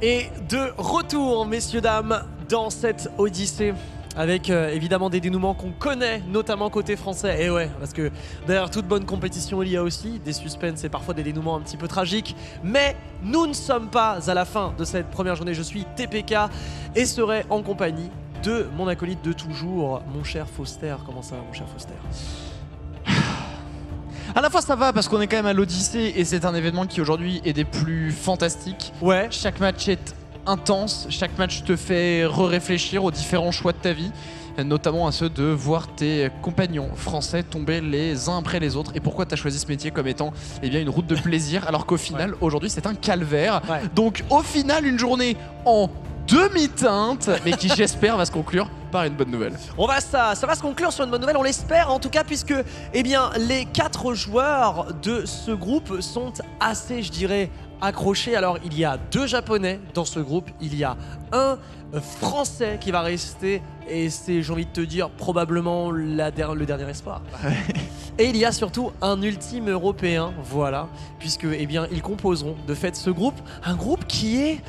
Et de retour, messieurs, dames, dans cette Odyssée. Avec euh, évidemment des dénouements qu'on connaît, notamment côté français. Et ouais, parce que derrière toute bonne compétition, il y a aussi des suspens et parfois des dénouements un petit peu tragiques. Mais nous ne sommes pas à la fin de cette première journée. Je suis TPK et serai en compagnie de mon acolyte de toujours, mon cher Foster. Comment ça, mon cher Foster? À la fois ça va parce qu'on est quand même à l'Odyssée et c'est un événement qui aujourd'hui est des plus fantastiques. Ouais. Chaque match est intense, chaque match te fait re-réfléchir aux différents choix de ta vie, notamment à ceux de voir tes compagnons français tomber les uns après les autres. Et pourquoi tu as choisi ce métier comme étant eh bien, une route de plaisir alors qu'au final aujourd'hui c'est un calvaire. Ouais. Donc au final une journée en demi-teinte, mais qui j'espère va se conclure par une bonne nouvelle. On va ça, ça va se conclure sur une bonne nouvelle, on l'espère en tout cas puisque eh bien les quatre joueurs de ce groupe sont assez, je dirais, accrochés. Alors il y a deux japonais dans ce groupe, il y a un français qui va rester et c'est, j'ai envie de te dire, probablement la der- le dernier espoir. Et il y a surtout un ultime européen, voilà, puisque eh bien ils composeront de fait ce groupe, un groupe qui est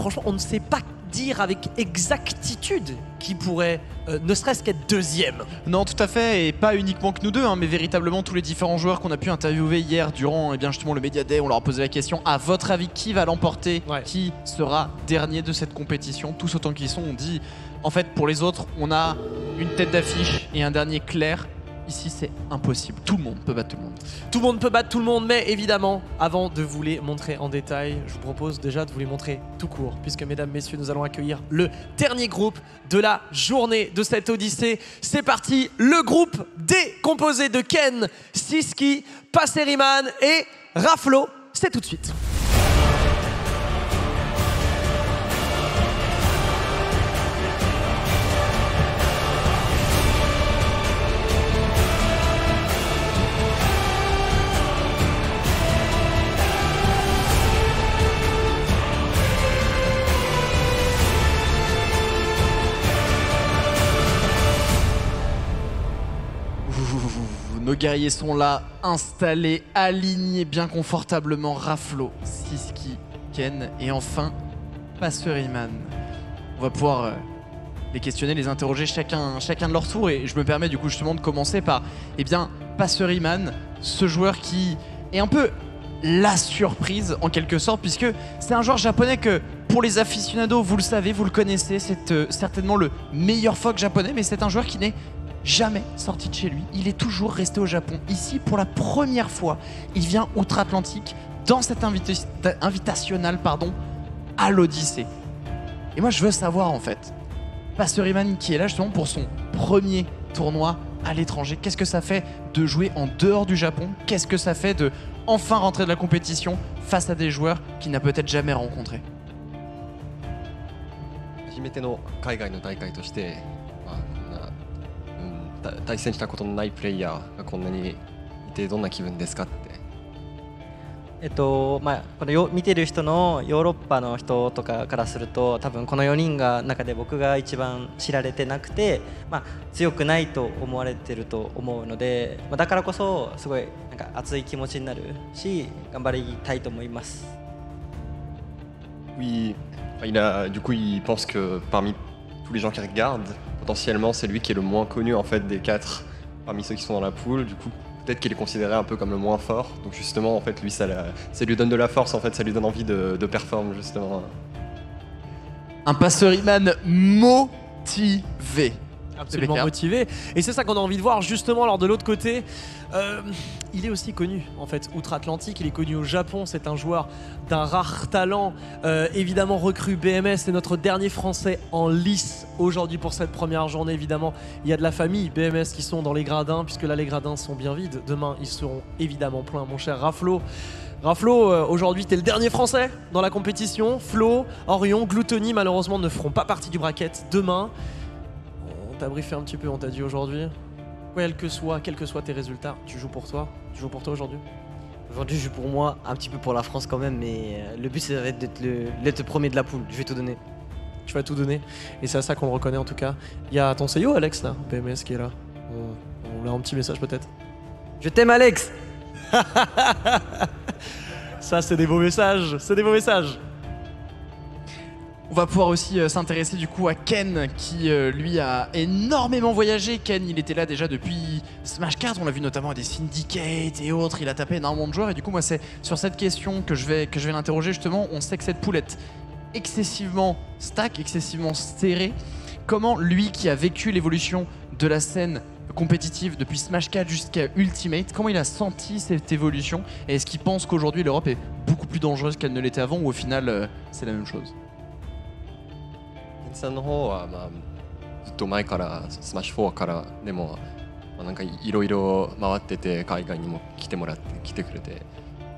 franchement, on ne sait pas dire avec exactitude qui pourrait euh, ne serait-ce qu'être deuxième. Non, tout à fait, et pas uniquement que nous deux, hein, mais véritablement tous les différents joueurs qu'on a pu interviewer hier durant eh bien, justement le Media Day. On leur a posé la question à votre avis, qui va l'emporter? Ouais. Qui sera dernier de cette compétition? Tous autant qu'ils sont, on dit en fait pour les autres, on a une tête d'affiche et un dernier clair. Ici, c'est impossible. Tout le monde peut battre tout le monde. Tout le monde peut battre tout le monde, mais évidemment, avant de vous les montrer en détail, je vous propose déjà de vous les montrer tout court, puisque mesdames, messieurs, nous allons accueillir le dernier groupe de la journée de cette Odyssée. C'est parti, le groupe D, composé de Ken, Siski, Passeriman et Raflo. C'est tout de suite. Guerriers sont là, installés, alignés bien confortablement. Raflo, Siski, Ken et enfin Passeriman. On va pouvoir euh, les questionner, les interroger chacun, chacun de leur tour. Et je me permets du coup justement de commencer par, eh bien, ce joueur qui est un peu la surprise en quelque sorte, puisque c'est un joueur japonais que pour les aficionados, vous le savez, vous le connaissez, c'est euh, certainement le meilleur folk japonais, mais c'est un joueur qui n'est jamais sorti de chez lui. Il est toujours resté au Japon. Ici, pour la première fois, il vient outre-Atlantique dans cette invita- invitationnal pardon, à l'Odyssée. Et moi, je veux savoir en fait, Passeriman qui est là justement pour son premier tournoi à l'étranger, qu'est-ce que ça fait de jouer en dehors du Japon Qu'est-ce que ça fait de enfin rentrer de la compétition face à des joueurs qu'il n'a peut-être jamais rencontrés 初めての海外の大会として、まあ、こんな、うんた 対戦したことのないプレイヤーがこんなにいてどんな気分ですかってえっとまあ、このよ見てる人のヨーロッパの人とかからすると多分この4人が中で僕が一番知られてなくて、まあ、強くないと思われてると思うので、まあ、だからこそすごいなんか熱い気持ちになるし頑張りたいと思います。Oui, il a, du coup, il pense que parmi tous les gens qui regardent, potentiellement, c'est lui qui est le moins connu en fait des quatre parmi ceux qui sont dans la poule. Du coup, peut-être qu'il est considéré un peu comme le moins fort. Donc justement, en fait, lui, ça, la- ça lui donne de la force. En fait, ça lui donne envie de, de performer justement. Un Passeriman motivé. Absolument motivé. Et c'est ça qu'on a envie de voir justement. Alors de l'autre côté, euh, il est aussi connu en fait outre-Atlantique. Il est connu au Japon. C'est un joueur d'un rare talent. Euh, évidemment recrue BMS. C'est notre dernier Français en lice aujourd'hui pour cette première journée. Évidemment, il y a de la famille BMS qui sont dans les gradins puisque là les gradins sont bien vides. Demain, ils seront évidemment pleins. Mon cher Raflo. Raflo, euh, aujourd'hui, t'es le dernier français dans la compétition. Flo, Orion, Gluttony, malheureusement, ne feront pas partie du bracket demain. On t'a briefé un petit peu, on t'a dit aujourd'hui. Quel que soit, quels que soient tes résultats, tu joues pour toi. Tu joues pour toi aujourd'hui? Aujourd'hui, je joue pour moi, un petit peu pour la France quand même, mais euh, le but, c'est d'être le, d'être le premier de la poule. Je vais tout donner. Tu vas tout donner. Et c'est à ça qu'on le reconnaît en tout cas. Il y a ton Seyo, Alex, là, BMS, qui est là. On, on a un petit message peut-être. Je t'aime, Alex Ça, c'est des beaux messages. C'est des beaux messages. On va pouvoir aussi euh, s'intéresser du coup à Ken qui euh, lui a énormément voyagé. Ken il était là déjà depuis Smash 4, on l'a vu notamment à des Syndicate et autres, il a tapé énormément de joueurs et du coup moi c'est sur cette question que je vais, l'interroger justement. On sait que cette poule est excessivement stack, excessivement serrée. Comment lui qui a vécu l'évolution de la scène compétitive depuis Smash 4 jusqu'à Ultimate, comment il a senti cette évolution? Et est-ce qu'il pense qu'aujourd'hui l'Europe est beaucoup plus dangereuse qu'elle ne l'était avant ou au final euh, c'est la même chose? さんの方は、まあ、ずっと前からスマッシュ4からでも、まあ、なんかいろいろ回ってて海外にも来てもらって来てくれて。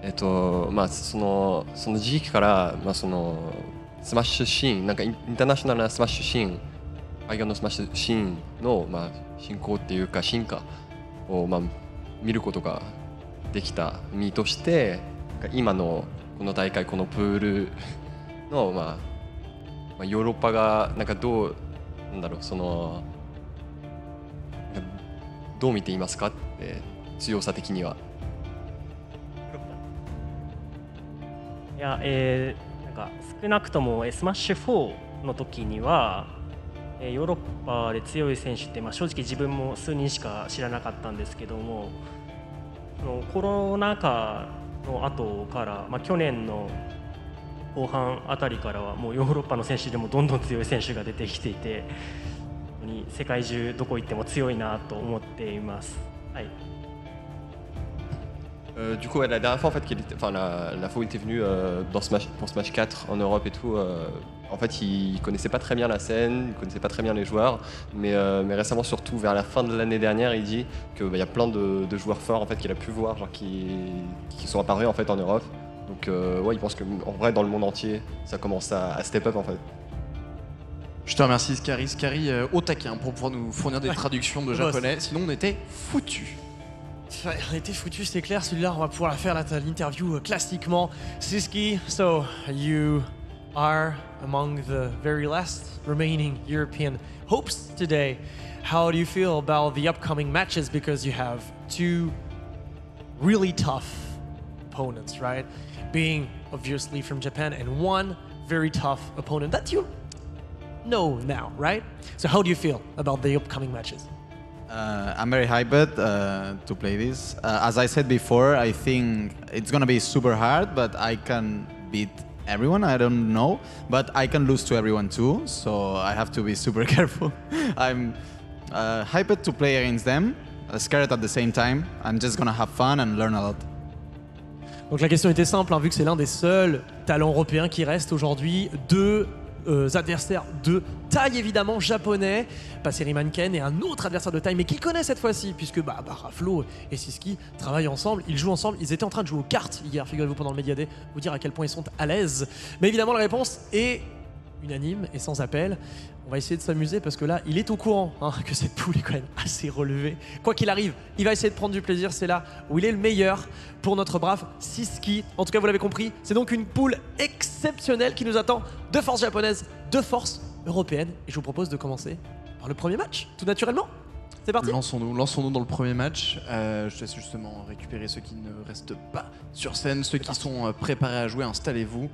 えっとまあそのその時期から、まあ、そのスマッシュシーンなんかインターナショナルなスマッシュシーン海外のスマッシュシーンの、まあ、進行っていうか進化を、まあ、見ることができた身として今のこの大会このプールの、まあ、まあ、ヨーロッパがなんかどうなんだろうそのどう見ていますか？って強さ的には。いや、えーなんか少なくともスマッシュ4の時には、ヨーロッパで強い選手って、まあ、正直自分も数人しか知らなかったんですけどもコロナ禍の後から、まあ、去年の後半あたりからはもうヨーロッパの選手でもどんどん強い選手が出てきていて本当に世界中どこ行っても強いなと思っています。はい Euh, du coup, ouais, la dernière fois, en fait, qu'il était- enfin, la, la fois où il était venu euh, dans Smash, pour Smash 4 en Europe et tout, euh, en fait, il connaissait pas très bien la scène, il connaissait pas très bien les joueurs, mais, euh, mais récemment, surtout vers la fin de l'année dernière, il dit qu'il y a plein de, de joueurs forts en fait qu'il a pu voir, genre qui, qui sont apparus en fait en Europe. Donc, euh, ouais, il pense que en vrai, dans le monde entier, ça commence à, à step up en fait. Je te remercie Scary, Scary euh, au taquin pour pouvoir nous fournir des traductions de japonais, sinon on était foutus. On était foutus, c'est clair. Celui-là, on va pouvoir la faire l'interview euh, classiquement. Siski, so you are among the very last remaining European hopes today. How do you feel about the upcoming matches? Because you have two really tough opponents, right? Being obviously from Japan, and one very tough opponent that you know now, right? So, how do you feel about the upcoming matches? Uh, I'm very hyped uh, to play this. Uh, as I said before, I think it's gonna be super hard, but I can beat everyone. I don't know, but I can lose to everyone too. So I have to be super careful. I'm uh, hyped to play against them, uh, scared at the same time. I'm just gonna have fun and learn a lot. Donc la question était simple, hein, vu que c'est l'un des seuls talents européens qui reste aujourd'hui, deux euh, adversaires de taille évidemment japonais, Passeri Manken et un autre adversaire de taille, mais qu'il connaît cette fois-ci, puisque bah, bah, et Siski travaillent ensemble, ils jouent ensemble, ils étaient en train de jouer aux cartes hier, figurez-vous, pendant le Media Day, vous dire à quel point ils sont à l'aise. Mais évidemment la réponse est unanime et sans appel. On va essayer de s'amuser parce que là, il est au courant hein, que cette poule est quand même assez relevée. Quoi qu'il arrive, il va essayer de prendre du plaisir. C'est là où il est le meilleur pour notre brave Siski. En tout cas, vous l'avez compris, c'est donc une poule exceptionnelle qui nous attend de force japonaise, de force européenne. Et je vous propose de commencer par le premier match, tout naturellement. C'est parti Lançons-nous, lançons-nous dans le premier match. Euh, je te laisse justement récupérer ceux qui ne restent pas sur scène, ceux qui sont euh, préparés à jouer, installez-vous.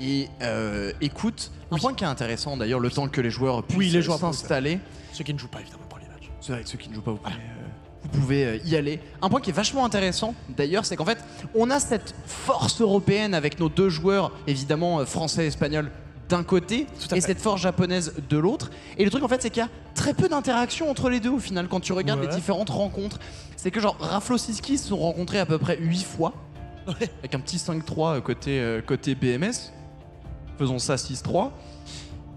Et euh, écoute, un Oui. point qui est intéressant d'ailleurs, le temps que les joueurs puissent Oui, les joueurs s'installer. Ceux qui ne jouent pas évidemment le premier match. C'est vrai que ceux qui ne jouent pas, vous pouvez, euh, vous pouvez, euh, y aller. Un point qui est vachement intéressant, d'ailleurs, c'est qu'en fait, on a cette force européenne avec nos deux joueurs, évidemment euh, français et espagnols, d'un côté, et cette force japonaise de l'autre. Et le truc, en fait, c'est qu'il y a très peu d'interaction entre les deux, au final, quand tu regardes Ouais. les différentes rencontres. C'est que, genre, Raflo Siski se sont rencontrés à peu près 8 fois, Ouais. avec un petit 5-3 euh, côté, euh, côté BMS. Faisons ça 6-3.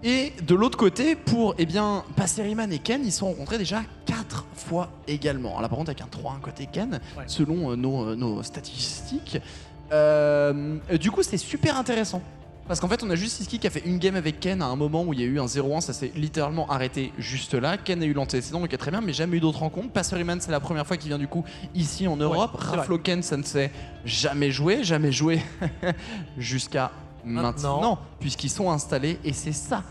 Et de l'autre côté, pour eh bien, Passeriman et Ken, ils se sont rencontrés déjà 4 fois également. Alors là, par contre, avec un 3-1 côté Ken, Ouais. selon euh, nos, euh, nos statistiques. Euh, du coup, c'est super intéressant. Parce qu'en fait, on a juste Siski qui a fait une game avec Ken à un moment où il y a eu un 0-1, ça s'est littéralement arrêté juste là. Ken a eu l'antécédent, donc très bien, mais jamais eu d'autres rencontres. Passeriman, c'est la première fois qu'il vient du coup ici en Europe. c'est vrai. Raflo Ken, ça ne s'est jamais joué, jamais joué jusqu'à Maintenant. maintenant, puisqu'ils sont installés. Et c'est ça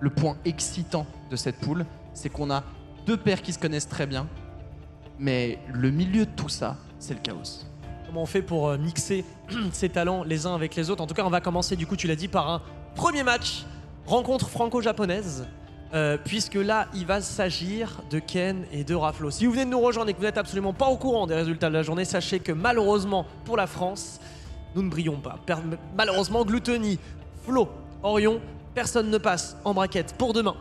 le point excitant de cette poule, c'est qu'on a deux paires qui se connaissent très bien, mais le milieu de tout ça, c'est le chaos. Comment on fait pour euh, mixer ces talents les uns avec les autres? En tout cas, on va commencer, du coup, tu l'as dit, par un premier match rencontre franco-japonaise. euh, puisque là, il va s'agir de Ken et de Raflo. Si vous venez de nous rejoindre et que vous n'êtes absolument pas au courant des résultats de la journée, sachez que malheureusement pour la France, nous ne brillons pas. Per- malheureusement, Gluttony, Flo, Orion, personne ne passe en braquette pour demain.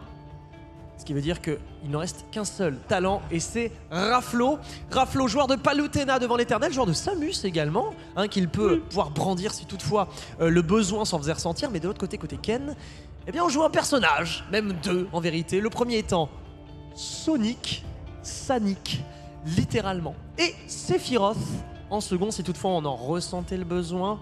Ce qui veut dire qu'il n'en reste qu'un seul talent et c'est Raflo. Raflo, joueur de Palutena devant l'éternel, joueur de Samus également, hein, qu'il peut pouvoir brandir si toutefois euh, le besoin s'en faisait ressentir. Mais de l'autre côté, côté Ken, eh bien on joue un personnage, même deux en vérité. Le premier étant Sonic, Sanic, littéralement. Et Sephiroth en second si toutefois on en ressentait le besoin.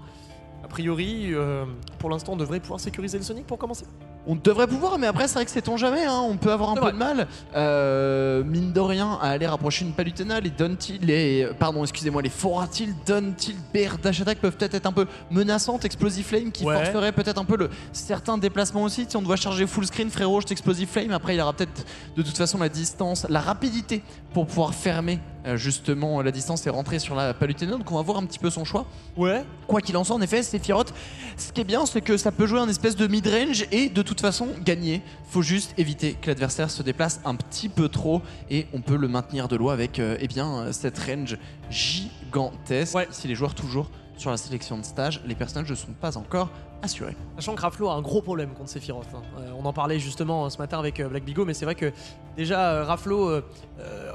A priori, euh, pour l'instant, on devrait pouvoir sécuriser le Sonic pour commencer. On devrait pouvoir, mais après, c'est vrai que c'est on jamais. hein, On peut avoir un peu vrai. de mal. Euh, mine de rien, à aller rapprocher une Palutena, les Dontil, les. Pardon, excusez-moi, les Foratil, Dontil, BR Dash Attack peuvent peut-être être un peu menaçantes. Explosive Flame qui Ouais. forcerait peut-être un peu le certain déplacement aussi. Si on doit charger full screen, frérot, je t'Explosive Flame. Après, il aura peut-être de toute façon la distance, la rapidité pour pouvoir fermer justement la distance et rentrer sur la Palutena. Donc, on va voir un petit peu son choix. Ouais. Quoi qu'il en soit, en effet, Sephiroth, ce qui est bien, c'est que ça peut jouer un espèce de mid-range et de toute façon gagner. Faut juste éviter que l'adversaire se déplace un petit peu trop et on peut le maintenir de loin avec euh, eh bien, euh, cette range gigantesque. Ouais. Si les joueurs toujours sur la sélection de stage, les personnages ne sont pas encore assurés. Sachant que Raflo a un gros problème contre Sephiroth. hein. Euh, on en parlait justement ce matin avec euh, Black Bigo, mais c'est vrai que déjà euh, Raflo,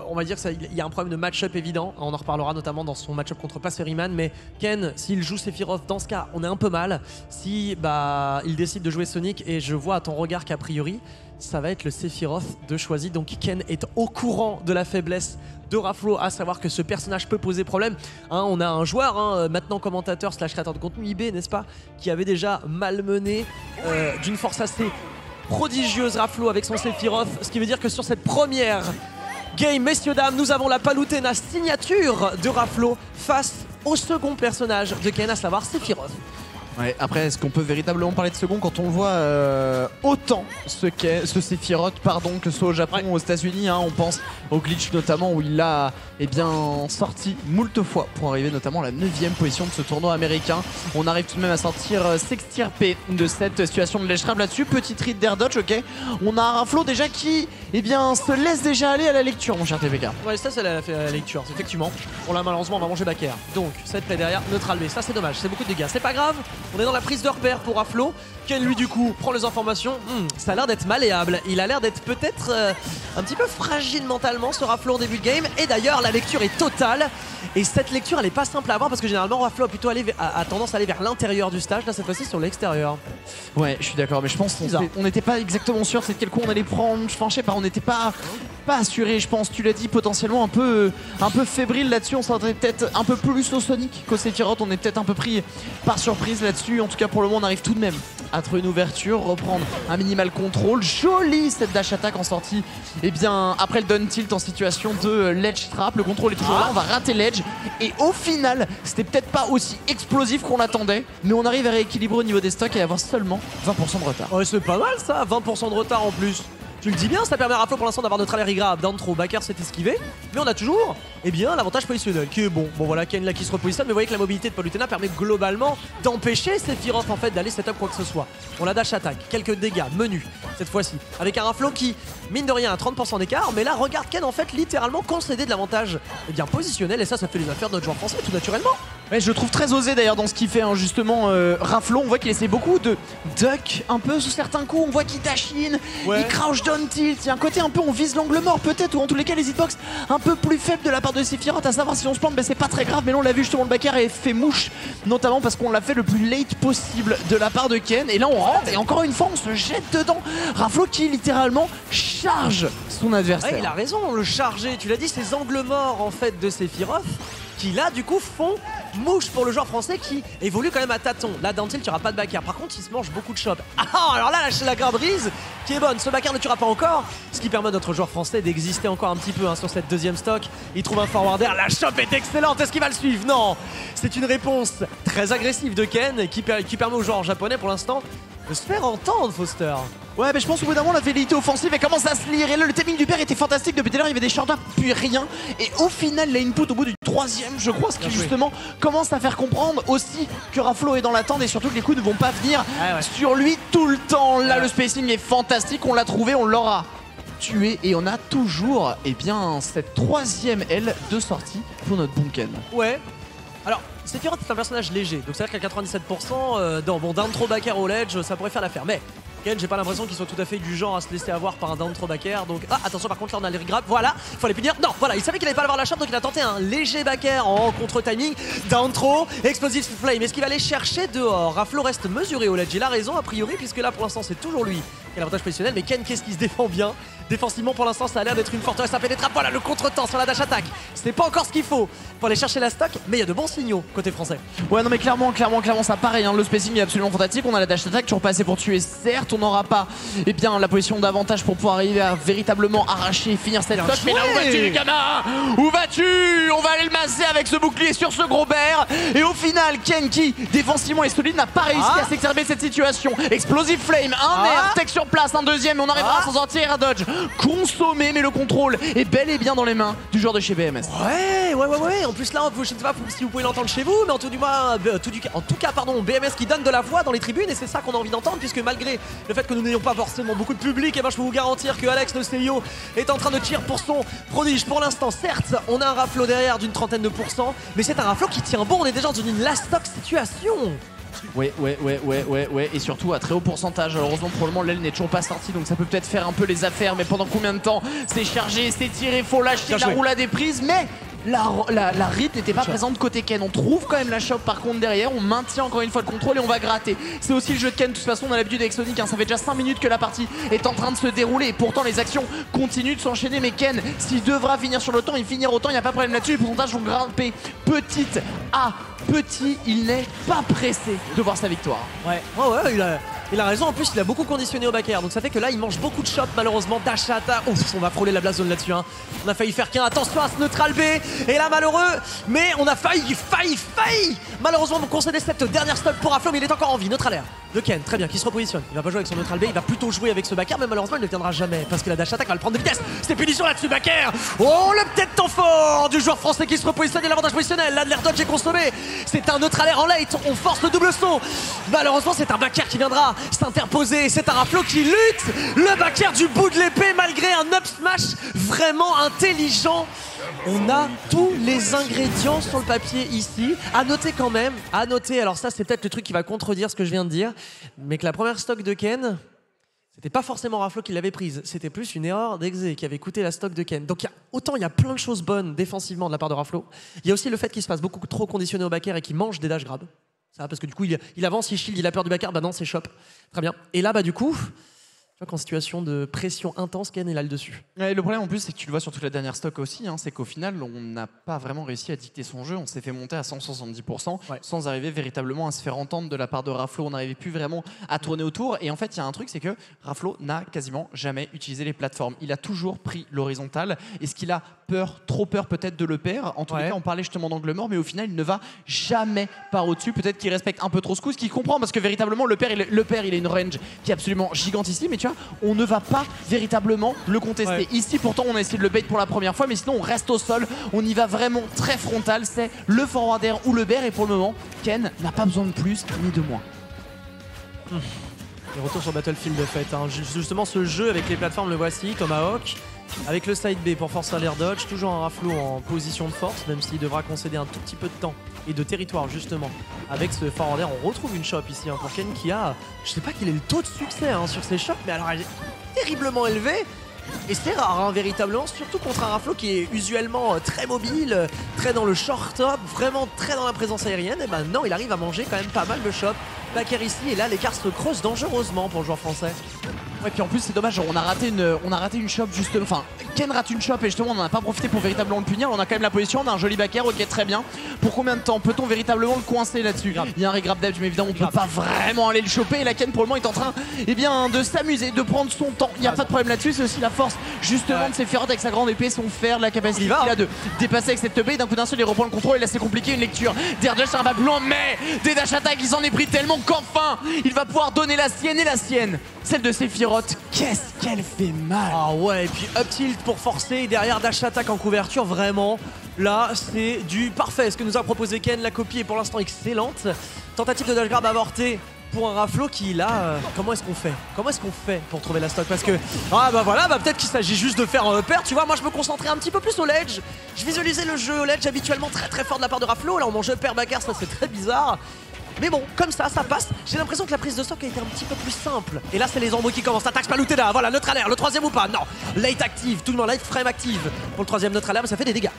on va dire qu'il y a un problème de match-up évident. On en reparlera notamment dans son match-up contre Passerryman. Mais Ken, s'il joue Sephiroth, dans ce cas, on est un peu mal. Si bah il décide de jouer Sonic, et je vois à ton regard qu'a priori, ça va être le Sephiroth de choisi. Donc Ken est au courant de la faiblesse de Raflo, à savoir que ce personnage peut poser problème. Hein, on a un joueur, hein, maintenant commentateur slash créateur de contenu IB, n'est-ce pas, qui avait déjà malmené euh, d'une force assez prodigieuse Raflo avec son Sephiroth, ce qui veut dire que sur cette première game, messieurs dames, nous avons la Palutena signature de Raflo face au second personnage de Ken, à savoir Sephiroth. Ouais, après, est-ce qu'on peut véritablement parler de second quand on voit euh, autant ce, qu'est- ce Sephiroth, pardon, que ce soit au Japon ou aux États-Unis hein, On pense au glitch notamment où il l'a eh bien, sorti moult fois pour arriver notamment à la 9 position de ce tournoi américain. On arrive tout de même à sortir euh, s'extirper de cette situation de lèche là-dessus. Petite ride d'air dodge, ok. On a un flow déjà qui eh bien, se laisse déjà aller à la lecture, mon cher TPK. Ouais, ça, c'est la, la lecture, effectivement. Bon, là, malheureusement, on va manger Baker. Donc, cette plaie derrière, neutral B. Ça, c'est dommage, c'est beaucoup de dégâts. C'est pas grave, on est dans la prise de repère pour Aflo. Ken, lui, du coup, prend les informations. Hmm, ça a l'air d'être malléable. Il a l'air d'être peut-être euh, un petit peu fragile mentalement, ce Raflo en début de game. Et d'ailleurs, la lecture est totale. Et cette lecture, elle est pas simple à avoir parce que généralement, Raflo a plutôt a, a tendance à aller vers l'intérieur du stage. Là, cette fois-ci, sur l'extérieur. Ouais, je suis d'accord, mais je pense qu'on n'était pas exactement sûr c'est de quel coup on allait prendre. Enfin, je sais pas, on n'était pas pas assuré, je pense. Tu l'as dit, potentiellement un peu un peu fébrile là-dessus. On s'attendait peut-être un peu plus au Sonic qu'au Sephiroth. On est peut-être un peu pris par surprise là-dessus. En tout cas, pour le moment, on arrive tout de même à trouver une ouverture, reprendre un minimal contrôle. Joli cette dash attack en sortie. Et bien, après le down tilt en situation de ledge trap, le contrôle est toujours là. On va rater l'edge. Et au final, c'était peut-être pas aussi explosif qu'on l'attendait, mais on arrive à rééquilibrer au niveau des stocks et avoir seulement 20% de retard. Ouais, c'est pas mal ça, 20% de retard en plus. Tu le dis bien, ça permet à Raflo pour l'instant d'avoir notre aller grave d'intro. Backer s'est esquivé, mais on a toujours eh bien, l'avantage positionnel qui est bon. Bon voilà, Ken là qui se repositionne, mais vous voyez que la mobilité de Palutena permet globalement d'empêcher Sephiroth en fait d'aller setup quoi que ce soit. On la dash attaque, quelques dégâts, menus cette fois-ci, avec un Raflo qui, mine de rien, a 30% d'écart, mais là regarde Ken en fait littéralement concéder de l'avantage eh bien positionnel, et ça, ça fait les affaires de notre joueur français tout naturellement. Ouais, je le trouve très osé d'ailleurs dans ce qu'il fait, hein, justement. Euh, Raflo, on voit qu'il essaie beaucoup de duck un peu sous certains coups. On voit qu'il dash in, Ouais. il crouch Il y a un côté un peu, on vise l'angle mort peut-être, ou en tous les cas les hitbox un peu plus faibles de la part de Sephiroth. À savoir si on se plante, ben, c'est pas très grave. Mais là, on l'a vu justement, le backer est fait mouche, notamment parce qu'on l'a fait le plus late possible de la part de Ken. Et là, on rentre et encore une fois, on se jette dedans. Raflo qui littéralement charge son adversaire. Il a raison, le chargé, tu l'as dit, ces angles morts en fait de Sephiroth qui là du coup font mouche pour le joueur français qui évolue quand même à tâtons. Là tilt, tu n'auras pas de backer. Par contre, il se mange beaucoup de chop. Ah, alors là, la, la brise qui est bonne. Ce backer ne tuera pas encore, ce qui permet à notre joueur français d'exister encore un petit peu hein, sur cette deuxième stock. Il trouve un forwarder, la chop est excellente. Est-ce qu'il va le suivre? Non C'est une réponse très agressive de Ken qui, per- qui permet aux joueurs japonais pour l'instant de se faire entendre, Foster. Ouais, mais je pense qu'au bout d'un moment, la velléité offensive, elle commence à se lire. Et le timing du père était fantastique. Depuis tout à l'heure, il y avait des short puis rien. Et au final, l'input au bout du troisième, je crois, ce qui justement commence à faire comprendre aussi que Raflo est dans l'attente et surtout que les coups ne vont pas venir ouais. sur lui tout le temps. Là, Ouais. le spacing est fantastique, on l'a trouvé, on l'aura tué et on a toujours eh bien, cette troisième aile de sortie pour notre Bunken. Ouais. Alors, Sephiroth est un personnage léger, donc c'est-à-dire qu'à 97%, euh, dans, bon, down throw back air au ledge, ça pourrait faire l'affaire. Mais Ken, j'ai pas l'impression qu'il soit tout à fait du genre à se laisser avoir par un down throw back air. Donc, ah, attention, par contre, là on a les grab. Voilà, les punir. Non, voilà, il savait qu'il allait pas avoir la shot, donc il a tenté un léger back air en contre-timing. Down throw, explosive flame. Est-ce qu'il va aller chercher dehors? Raflo reste mesuré au ledge. Il a raison, a priori, puisque là pour l'instant c'est toujours lui qui a l'avantage positionnel. Mais Ken, qu'est-ce qui se défend bien Défensivement, pour l'instant, ça a l'air d'être une forteresse impénétrable. Voilà le contre-temps sur la dash attack. C'est pas encore ce qu'il faut pour aller chercher la stock, mais il y a de bons signaux côté français. Ouais non mais clairement clairement clairement ça pareil hein, le spacing est absolument fantastique on a la dash attack toujours pas assez pour tuer certes on n'aura pas eh bien la position d'avantage pour pouvoir arriver à véritablement arracher et finir cette stock mais là où vas-tu les gamins où vas-tu? On va aller le masser avec ce bouclier sur ce gros bear et au final Ken qui défensivement est solide n'a pas réussi Ah. à s'exerber cette situation explosive flame un Ah. air sur place un deuxième et on arrivera Ah. à s'en sortir à dodge consommé mais le contrôle est bel et bien dans les mains du joueur de chez BMS Ouais, ouais, ouais, ouais. En plus là, je ne sais pas si vous pouvez l'entendre chez vous, mais en tout, du moins, euh, tout du- en tout cas, pardon, BMS qui donne de la voix dans les tribunes et c'est ça qu'on a envie d'entendre, puisque malgré le fait que nous n'ayons pas forcément beaucoup de public, et ben je peux vous garantir que Alex Noceio est en train de tirer pour son prodige. Pour l'instant, certes, on a un raflo derrière d'une trentaine de pourcents, mais c'est un raflo qui tient bon. On est déjà dans une last stock situation. Ouais, ouais, ouais, ouais, ouais, ouais, et surtout à très haut pourcentage. Heureusement, probablement l'aile n'est toujours pas sortie, donc ça peut peut-être faire un peu les affaires. Mais pendant combien de temps C'est chargé, c'est tiré, faut lâcher, Bien la joué. roulade est prise, mais la, la, la rite n'était pas présente côté Ken. On trouve quand même la chope par contre derrière, on maintient encore une fois le contrôle et on va gratter. C'est aussi le jeu de Ken, de toute façon, on a l'habitude avec Sonic, hein, ça fait déjà 5 minutes que la partie est en train de se dérouler. Et pourtant, les actions continuent de s'enchaîner, mais Ken, s'il devra finir sur le temps, il finira autant, il n'y a pas de problème là-dessus. Les pourcentages vont grimper petite à petit, il n'est pas pressé de voir sa victoire. Ouais, ouais, ouais, il il a raison. En plus, il a beaucoup conditionné au back air. Donc ça fait que là, il mange beaucoup de shots, malheureusement. Dash attack. Ouf, on va frôler la blast là-dessus. hein. On a failli faire qu'un. Attention à ce neutral B. Et là, malheureux. Mais on a failli, failli, failli. Malheureusement, vous concédez cette dernière stock pour Aflo, il est encore en vie. Neutral air. De Ken, très bien, qui se repositionne. Il va pas jouer avec son neutral B. Il va plutôt jouer avec ce back air, mais malheureusement, il ne tiendra jamais. Parce que la dash attack va le prendre de vitesse. C'était punition là-dessus, back air. Oh, le peut-être temps fort du joueur français qui se repositionne et l'avantage positionnel. Là, de l'air dodge est consommé. C'est un neutral air en late. On force le double saut. Malheureusement, c'est un back air qui viendra s'interposer. C'est un Raflo qui lutte. Le back air du bout de l'épée, malgré un up smash vraiment intelligent. On a tous les ingrédients sur le papier ici. À noter quand même, à noter, alors ça c'est peut-être le truc qui va contredire ce que je viens de dire, mais que la première stock de Ken, c'était pas forcément Raflo qui l'avait prise, c'était plus une erreur d'Exe qui avait coûté la stock de Ken. Donc y a- autant il y a plein de choses bonnes défensivement de la part de Raflo, il y a aussi le fait qu'il se fasse beaucoup trop conditionner au back air et qu'il mange des dash grab. Ça, parce que du coup il, avance, il shield, il a peur du back air, bah non c'est shop. Très bien. Et là bah du coup, tu vois qu'en situation de pression intense, Ken a le dessus. Ouais, le problème en plus, c'est que tu le vois sur toute la dernière stock aussi, hein, c'est qu'au final, on n'a pas vraiment réussi à dicter son jeu. On s'est fait monter à 170% Ouais. sans arriver véritablement à se faire entendre de la part de Raflo. On n'arrivait plus vraiment à tourner autour. Et en fait, il y a un truc, c'est que Raflo n'a quasiment jamais utilisé les plateformes. Il a toujours pris l'horizontale. Est-ce qu'il a peur, trop peur peut-être de le perdre? En tous Ouais. cas, on parlait justement d'angle mort, mais au final, il ne va jamais par au-dessus. Peut-être qu'il respecte un peu trop ce coup, ce qu'il comprend, parce que véritablement, le père, il, le père, il a une range qui est absolument gigantissime. Tu on ne va pas véritablement le contester. Ouais. Ici, pourtant, on a essayé de le bait pour la première fois, mais sinon, on reste au sol. On y va vraiment très frontal. C'est le forward air ou le bear. Et pour le moment, Ken n'a pas besoin de plus ni de moins. Et retour sur Battlefield de fait. hein. Ju- Justement, ce jeu avec les plateformes, le voici, Tomahawk. Avec le side B pour forcer l'air dodge, toujours un Raflo en position de force, même s'il devra concéder un tout petit peu de temps et de territoire justement. Avec ce forward air, on retrouve une shop ici hein, pour Ken qui a, je sais pas quel est le taux de succès hein, sur ses shops, mais alors elle est terriblement élevée. Et c'est rare, hein, véritablement, surtout contre un Raflo qui est usuellement euh, très mobile, euh, très dans le short top, vraiment très dans la présence aérienne. Et ben non, il arrive à manger quand même pas mal de shops. Backer ici, et là l'écart se creuse dangereusement pour le joueur français. Ouais, puis en plus, c'est dommage, on a raté une, on a raté une shop justement. Enfin, Ken rate une shop et justement, on n'en a pas profité pour véritablement le punir. On a quand même la position, on a un joli backer, ok, très bien. Pour combien de temps peut-on véritablement le coincer là-dessus Il y a un regrab d'edge, mais évidemment, on peut pas vraiment aller le choper. Et la Ken, pour le moment, est en train eh bien, de s'amuser, de prendre son temps. Il n'y a pas de problème là-dessus, c'est aussi la force justement Ouais. de ses ferrantes avec sa grande épée, son fer, la capacité qu'il a hein. de dépasser avec cette épée. D'un coup d'un seul, il reprend le contrôle et là, c'est compliqué. Une lecture d'Erdge, ça va plus loin, mais des dash attack, il s'en est pris tellement qu'enfin, il va pouvoir donner la sienne et la sienne, celle de Sephiroth. Qu'est-ce qu'elle fait mal Ah ouais, et puis up tilt pour forcer, derrière dash attack en couverture, vraiment. Là, c'est du parfait. Ce que nous a proposé Ken, la copie est pour l'instant excellente. Tentative de dash grab avortée pour un Raflo qui là, euh, comment est-ce qu'on fait? Comment est-ce qu'on fait pour trouver la stock? Parce que ah bah voilà, bah peut-être qu'il s'agit juste de faire un upper. Tu vois, moi je me concentrais un petit peu plus au ledge. Je visualisais le jeu au ledge habituellement très très fort de la part de Raflo. Là, on mange upper bagarre, ça c'est très bizarre. Mais bon, comme ça, ça passe. J'ai l'impression que la prise de stock a été un petit peu plus simple. Et là, c'est les embrouilles qui commencent. Attaque Palutena, voilà, neutre alert, le troisième ou pas? Non, late active, tout le monde, late frame active. Pour le troisième neutre mais ça fait des dégâts.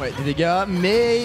Ouais, des dégâts, mais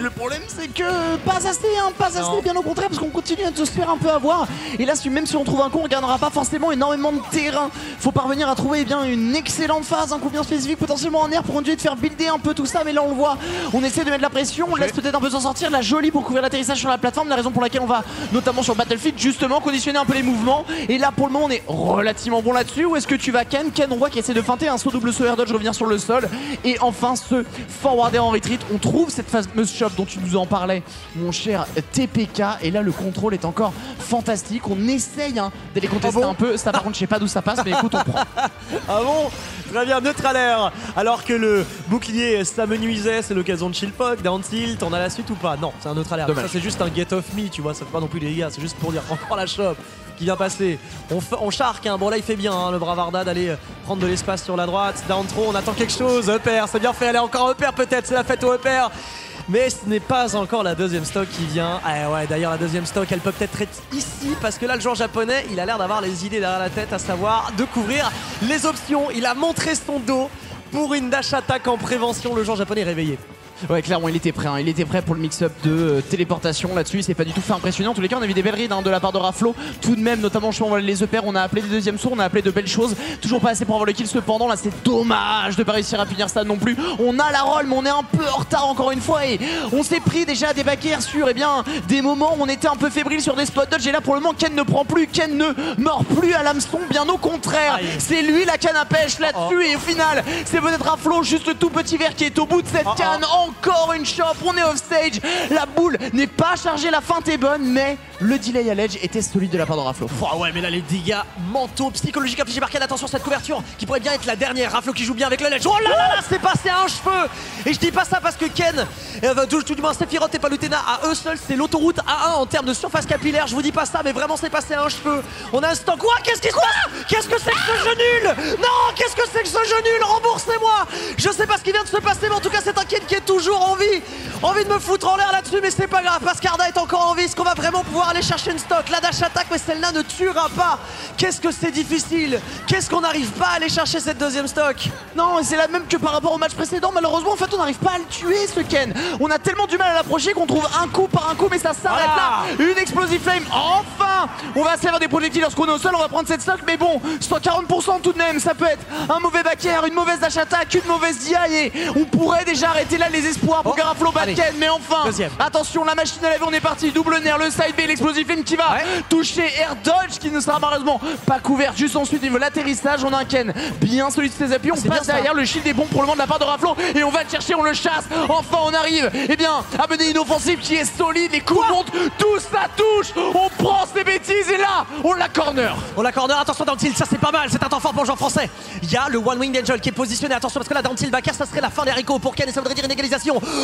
le problème c'est que pas assez, hein, pas assez, bien au contraire, parce qu'on continue à se faire un peu avoir. Et là, même si on trouve un coup, on gagnera pas forcément énormément de terrain. Faut parvenir à trouver eh bien une excellente phase, un coup bien spécifique, potentiellement en air pour continuer de faire builder un peu tout ça. Mais là, on le voit, on essaie de mettre la pression, on laisse peut-être un peu s'en sortir. La jolie pour couvrir l'atterrissage sur la plateforme, la raison pour laquelle on va, notamment sur Battlefield, justement conditionner un peu les mouvements. Et là, pour le moment, on est relativement bon là-dessus. Où est-ce que tu vas, Ken? Ken, on voit qu'il essaie de feinter un saut double saut air dodge, revenir sur le sol. Et enfin, ce forwarder en retreat. On trouve cette fameuse shop dont tu nous en parlais, mon cher TPK. Et là, le contrôle est encore fantastique. On essaye hein, d'aller contester Ah bon un peu. Ça, par contre, je sais pas d'où ça passe, mais écoute, on prend. Ah bon Très bien, neutre alert Alors que le bouclier s'amenuisait, c'est l'occasion de chill poke, down tilt, on a la suite ou pas? Non, c'est un neutre. Ça c'est juste un get off me, tu vois, ça fait pas non plus des dégâts, c'est juste pour dire encore la shop qui vient passer. On charque, hein. bon là il fait bien, hein, le bravarda d'aller euh, prendre de l'espace sur la droite, down throw, on attend quelque chose, upper, c'est bien fait, allez encore upper peut-être, c'est la fête au upper mais ce n'est pas encore la deuxième stock qui vient. Ah ouais, d'ailleurs la deuxième stock, elle peut peut-être être ici parce que là le joueur japonais, il a l'air d'avoir les idées derrière la tête, à savoir de couvrir les options. Il a montré son dos pour une dash attack en prévention. Le joueur japonais est réveillé. Ouais, clairement, il était prêt. hein. Il était prêt pour le mix-up de euh, téléportation là-dessus. Il s'est pas du tout fait impressionnant. En tous les cas, on a vu des belles rides hein, de la part de Raflo. Tout de même, notamment, je pense, les EPR, on a appelé des deuxièmes sauts, on a appelé de belles choses. Toujours pas assez pour avoir le kill. Cependant, là, c'est dommage de pas réussir à punir ça non plus. On a la roll, mais on est un peu en retard encore une fois. Et on s'est pris déjà des backers sur eh bien, des moments où on était un peu fébrile sur des spot dodge. Et là, pour le moment, Ken ne prend plus. Ken ne mord plus à l'hameçon. Bien au contraire. C'est lui la canne à pêche là-dessus. Et au final, c'est peut-être Raflo, juste le tout petit verre qui est au bout de cette Oh, oh. Encore une shop, on est off stage. La boule n'est pas chargée, la feinte est bonne, mais le delay à l'edge était solide de la part de Raflo. Oh ouais, mais là les dégâts mentaux, psychologiques infligés par Ken. Attention, cette couverture qui pourrait bien être la dernière. Raflo qui joue bien avec le ledge. Oh là là là, c'est passé à un cheveu. Et je dis pas ça parce que Ken, euh, tout, tout du moins Sephiroth et Palutena, à eux seuls, c'est l'autoroute A1 en termes de surface capillaire. Je vous dis pas ça, mais vraiment c'est passé à un cheveu. On a un stock. Quoi? Qu'est-ce qui se passe? Qu'est-ce que c'est que ce jeu nul? Non, qu'est-ce que c'est que ce jeu nul? Remboursez-moi Je sais pas ce qui vient de se passer, mais en tout cas, c'est un Ken qui est toujours en vie. Envie de me foutre en l'air là-dessus, mais c'est pas grave. Pascarda est encore en vie. Est-ce qu'on va vraiment pouvoir aller chercher une stock? La dash attaque, mais celle-là ne tuera pas. Qu'est-ce que c'est difficile? Qu'est-ce qu'on n'arrive pas à aller chercher cette deuxième stock? Non, c'est la même que par rapport au match précédent. Malheureusement, en fait, on n'arrive pas à le tuer, ce Ken. On a tellement du mal à l'approcher qu'on trouve un coup par un coup, mais ça s'arrête là. Une explosive flame. Enfin On va servir des projectiles lorsqu'on est au sol. On va prendre cette stock, mais bon, 140% tout de même. Ça peut être un mauvais backer, une mauvaise dash attack, une mauvaise DI. Et on pourrait déjà arrêter là les espoirs pour Oh, Garaflo bat allez. Ken. Mais enfin, Deuxième. attention, la machine à laver, on est parti. Double nerf, le side B, l'explosive flame qui va Ouais. toucher Air Dodge qui ne sera malheureusement pas couvert. Juste ensuite, niveau l'atterrissage, on a un Ken bien solide de ses appuis. On passe ça. derrière, le shield est bon pour le moment de la part de Raflon et on va le chercher, on le chasse. Enfin, on arrive eh bien, à mener une offensive qui est solide. Les coups montent, tout ça touche. On prend ses bêtises et là, on la corner. On la corner, attention tilt, ça c'est pas mal, c'est un temps fort pour le joueur français. Il y a le One Winged Angel qui est positionné, attention parce que là down tilt backer, ça serait la fin des haricots pour Ken et ça voudrait dire une égalisation.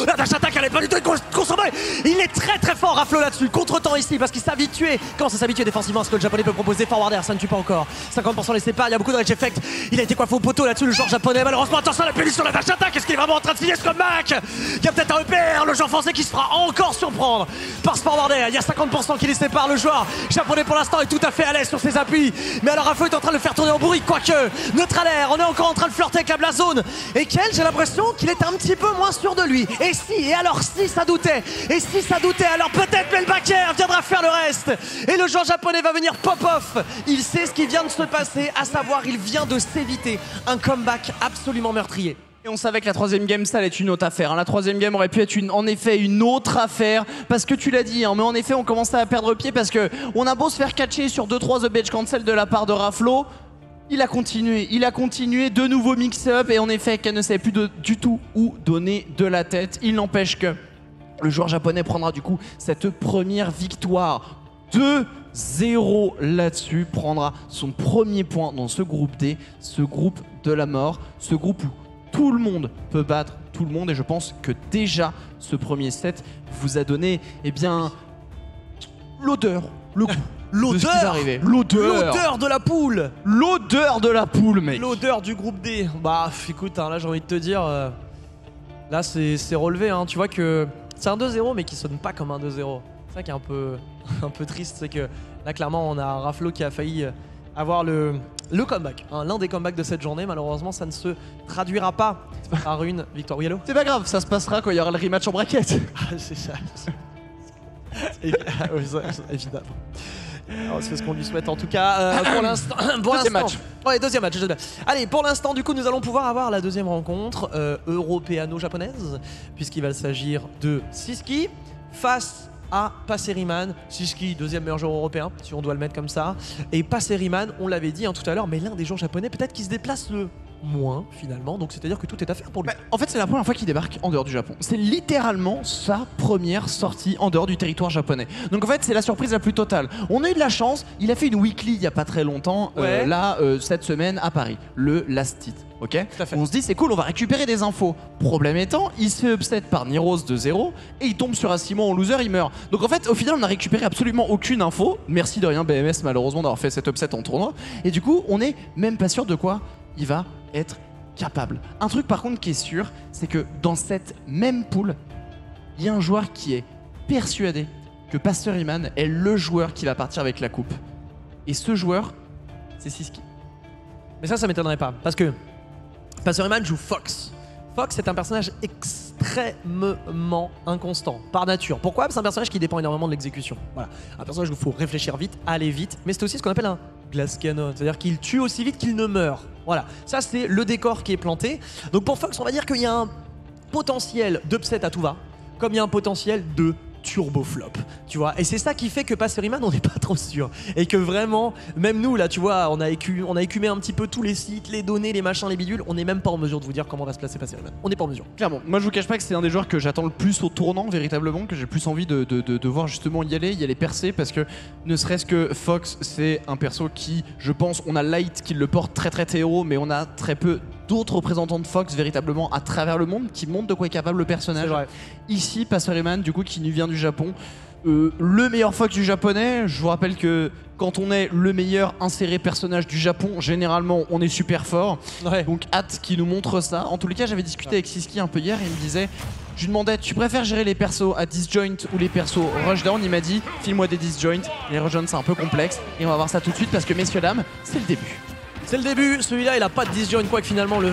La dash attack, elle est pas du tout consommée. Il est très très fort Raflo là-dessus, contre-temps ici parce qu'il habitué. Comment ça s'habituer défensivement à ce que le japonais peut proposer Forwarder, ça ne tue pas encore. 50% les sépare, il y a beaucoup de rage effect. Il a été coiffé au poteau là-dessus, le joueur japonais. Malheureusement, attention à la péniche sur la dash attack, est-ce qu'il est vraiment en train de signer ce comeback? Il y a peut-être un EPR, le joueur français qui se fera encore surprendre par ce Forwarder. Il y a 50% qui les sépare, le joueur japonais pour l'instant est tout à fait à l'aise sur ses appuis. Mais alors Raflo est en train de le faire tourner en bourrique, quoique l'air, on est encore en train de flirter avec la blazone. Et Ken, j'ai l'impression qu'il est un petit peu moins sûr lui. Et si, et alors si ça doutait, et si ça doutait, alors peut-être Melbaker viendra faire le reste. Et le joueur japonais va venir pop-off. Il sait ce qui vient de se passer, à savoir, il vient de s'éviter un comeback absolument meurtrier. Et on savait que la troisième game, ça allait être une autre affaire. hein. La troisième game aurait pu être une, en effet une autre affaire. Parce que tu l'as dit, hein, mais en effet, on commençait à perdre pied parce que on a beau se faire catcher sur 2-3 The Badge Cancel de la part de Raflo. Il a continué, il a continué, de nouveaux mix-up, et en effet, qu'elle ne savait plus du tout où donner de la tête. Il n'empêche que le joueur japonais prendra du coup cette première victoire. 2 0 là-dessus, prendra son premier point dans ce groupe D, ce groupe de la mort, ce groupe où tout le monde peut battre tout le monde et je pense que déjà ce premier set vous a donné eh bien l'odeur, le goût. L'odeur. L'odeur L'odeur de la poule L'odeur de la poule, mec L'odeur du groupe D. Bah écoute, hein, là j'ai envie de te dire, euh, là c'est relevé. Hein. Tu vois que c'est un 2-0 mais qui sonne pas comme un 2-0. C'est ça qui est un peu, un peu triste, c'est que là clairement on a Raflo qui a failli avoir le, le comeback. hein, L'un des comebacks de cette journée. Malheureusement ça ne se traduira pas par une victoire. Oui allô C'est pas grave, ça se passera quand il y aura le rematch en braquette. Ah, c'est ça, évidemment. Alors, C'est ce qu'on lui souhaite en tout cas euh, pour l'instant. Deuxième match. Ouais, deuxième match. Allez, pour l'instant, du coup, nous allons pouvoir avoir la deuxième rencontre euh, européano-japonaise, puisqu'il va s'agir de Siski face à Passeriman. Siski, deuxième meilleur joueur européen, si on doit le mettre comme ça. Et Passeriman, on l'avait dit hein, tout à l'heure, mais l'un des joueurs japonais peut-être qui se déplace le moins finalement. Donc c'est-à-dire que tout est à faire pour lui. Bah, en fait, c'est la première fois qu'il débarque en dehors du Japon. C'est littéralement sa première sortie en dehors du territoire japonais. Donc en fait, c'est la surprise la plus totale. On a eu de la chance, il a fait une weekly il y a pas très longtemps, euh, là, euh, cette semaine à Paris, le Last Hit. Ok? À fait. On se dit, c'est cool, on va récupérer des infos. Problème étant, il se fait upset par Niros de 0 et il tombe sur un Simon en loser, il meurt. Donc en fait, au final, on n'a récupéré absolument aucune info. Merci de rien, BMS, malheureusement, d'avoir fait cet upset en tournoi. Et du coup, on n'est même pas sûr de quoi il va être capable. Un truc par contre qui est sûr, c'est que dans cette même poule, il y a un joueur qui est persuadé que Pasteur Iman est le joueur qui va partir avec la coupe. Et ce joueur, c'est Siski. Mais ça, ça m'étonnerait pas. Parce que Passerman joue Fox. Fox est un personnage extrêmement inconstant, par nature. Pourquoi? C'est un personnage qui dépend énormément de l'exécution. Voilà. Un personnage où il faut réfléchir vite, aller vite, mais c'est aussi ce qu'on appelle un glass cannon. C'est-à-dire qu'il tue aussi vite qu'il ne meurt. Voilà. Ça, c'est le décor qui est planté. Donc pour Fox, on va dire qu'il y a un potentiel d'upset à tout va, comme il y a un potentiel de turbo flop, tu vois. Et c'est ça qui fait que Passeriman, on n'est pas trop sûr. Et que vraiment, même nous, là, tu vois, on a, écumé un petit peu tous les sites, les données, les machins, les bidules. On n'est même pas en mesure de vous dire comment va se placer Passeriman. On n'est pas en mesure. Clairement, moi je vous cache pas que c'est un des joueurs que j'attends le plus au tournant, véritablement, que j'ai plus envie de voir justement y aller, y aller percer, parce que ne serait-ce que Fox, c'est un perso qui, je pense, on a Light qui le porte très très héros, mais on a très peu d'autres représentants de Fox véritablement à travers le monde qui montrent de quoi est capable le personnage. Ici, Passereman, du coup, qui nous vient du Japon. Euh, le meilleur Fox du japonais, je vous rappelle que quand on est le meilleur inséré personnage du Japon, généralement on est super fort. Ouais. Donc hâte qui nous montre ça. En tous les cas, j'avais discuté avec Siski un peu hier et il me disait je lui demandais tu préfères gérer les persos à disjoint ou les persos rushdown? Il m'a dit file-moi des disjoint. Les rushdown c'est un peu complexe et on va voir ça tout de suite parce que messieurs dames, c'est le début. C'est le début, celui-là il a pas de disjoint, quoi que finalement le,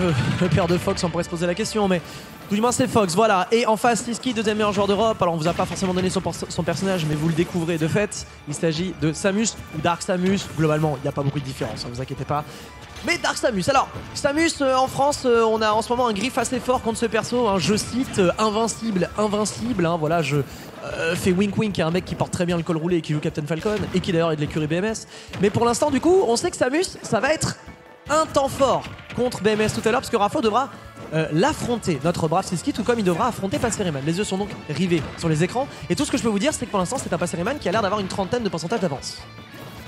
père de Fox on pourrait se poser la question, mais tout du moins c'est Fox, voilà. Et en face, Siski, deuxième meilleur joueur d'Europe, alors on vous a pas forcément donné son, son personnage, mais vous le découvrez de fait. Il s'agit de Samus ou Dark Samus, globalement il n'y a pas beaucoup de différence, ne vous inquiétez pas. Mais Dark Samus, alors Samus euh, en France, euh, on a en ce moment un griffe assez fort contre ce perso, hein, je cite euh, invincible, invincible, hein, voilà, je fais Wink Wink, est un mec qui porte très bien le col roulé et qui joue Captain Falcon, et qui d'ailleurs est de l'écurie BMS. Mais pour l'instant, du coup, on sait que Samus, ça va être un temps fort contre BMS tout à l'heure, parce que Raflo devra l'affronter, notre brave Siski, tout comme il devra affronter Passeriman. Les yeux sont donc rivés sur les écrans, et tout ce que je peux vous dire, c'est que pour l'instant, c'est un Passeriman qui a l'air d'avoir une trentaine de pourcentage d'avance.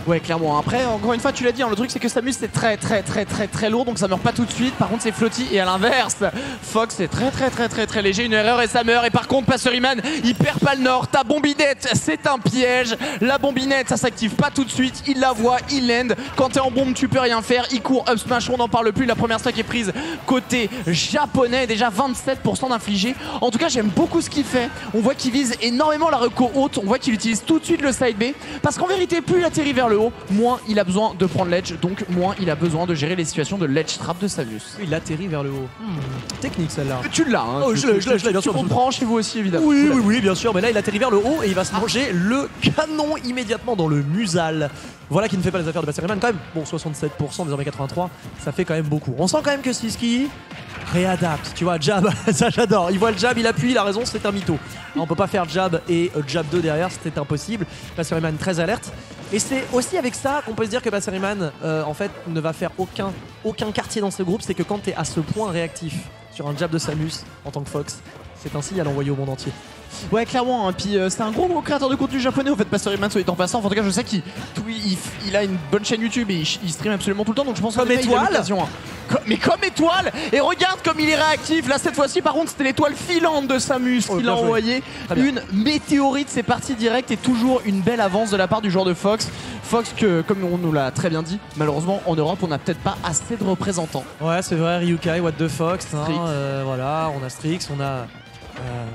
Ouais, clairement. Après, encore une fois, tu l'as dit, hein, le truc c'est que Samus c'est très très très très très lourd, donc ça meurt pas tout de suite. Par contre, c'est flotti et à l'inverse, Fox c'est très très très très très léger. Une erreur et ça meurt. Et par contre, Passeriman, il perd pas le nord. Ta bombinette, c'est un piège. La bombinette, ça s'active pas tout de suite. Il la voit, il land. Quand t'es en bombe, tu peux rien faire. Il court up smash, on n'en parle plus. La première stack est prise côté japonais, déjà 27% d'infligé. En tout cas, j'aime beaucoup ce qu'il fait. On voit qu'il vise énormément la reco haute. On voit qu'il utilise tout de suite le side B. Parce qu'en vérité, plus il atterrit vers le haut, moins il a besoin de prendre l'edge. Donc, moins il a besoin de gérer les situations de ledge trap de Samus. Il atterrit vers le haut. Hmm, Technique celle-là. Tu l'as, hein. Oh, tu- je l'ai, tu- je l'ai, bien tu sûr, comprends chez vous aussi, évidemment. Oui, oui, oui, bien sûr, mais là il atterrit vers le haut et il va se manger le canon immédiatement dans le musal. Voilà qui ne fait pas les affaires de Passeriman quand même. Bon, 67%, désormais 83, ça fait quand même beaucoup. On sent quand même que Siski réadapte, tu vois, jab, ça j'adore. Il voit le jab, il appuie, il a raison, c'est un mytho. On peut pas faire jab et euh, jab 2 derrière, c'était impossible. Passeriman très alerte. Et c'est aussi avec ça qu'on peut se dire que Passeriman, euh, en fait, ne va faire aucun, aucun quartier dans ce groupe. C'est que quand tu es à ce point réactif sur un jab de Samus en tant que Fox, c'est un signal envoyé au monde entier. Ouais, clairement. hein. Puis euh, c'est un gros, gros créateur de contenu japonais, au fait, Pastor Iman, soit en passant. Enfin, en tout cas, je sais qu'il il, il a une bonne chaîne YouTube et il, il stream absolument tout le temps. Donc je pense Comme étoile. hein. Mais comme étoile Et regarde comme il est réactif. Là, cette fois-ci, par contre, c'était l'étoile filante de Samus Oh, l'a envoyé. Une météorite, c'est parti direct et toujours une belle avance de la part du joueur de Fox. Fox, que, comme on nous l'a très bien dit, malheureusement, en Europe, on n'a peut-être pas assez de représentants. Ouais, c'est vrai, Ryukai, What the Fox, hein, euh, voilà, on a Strix, on a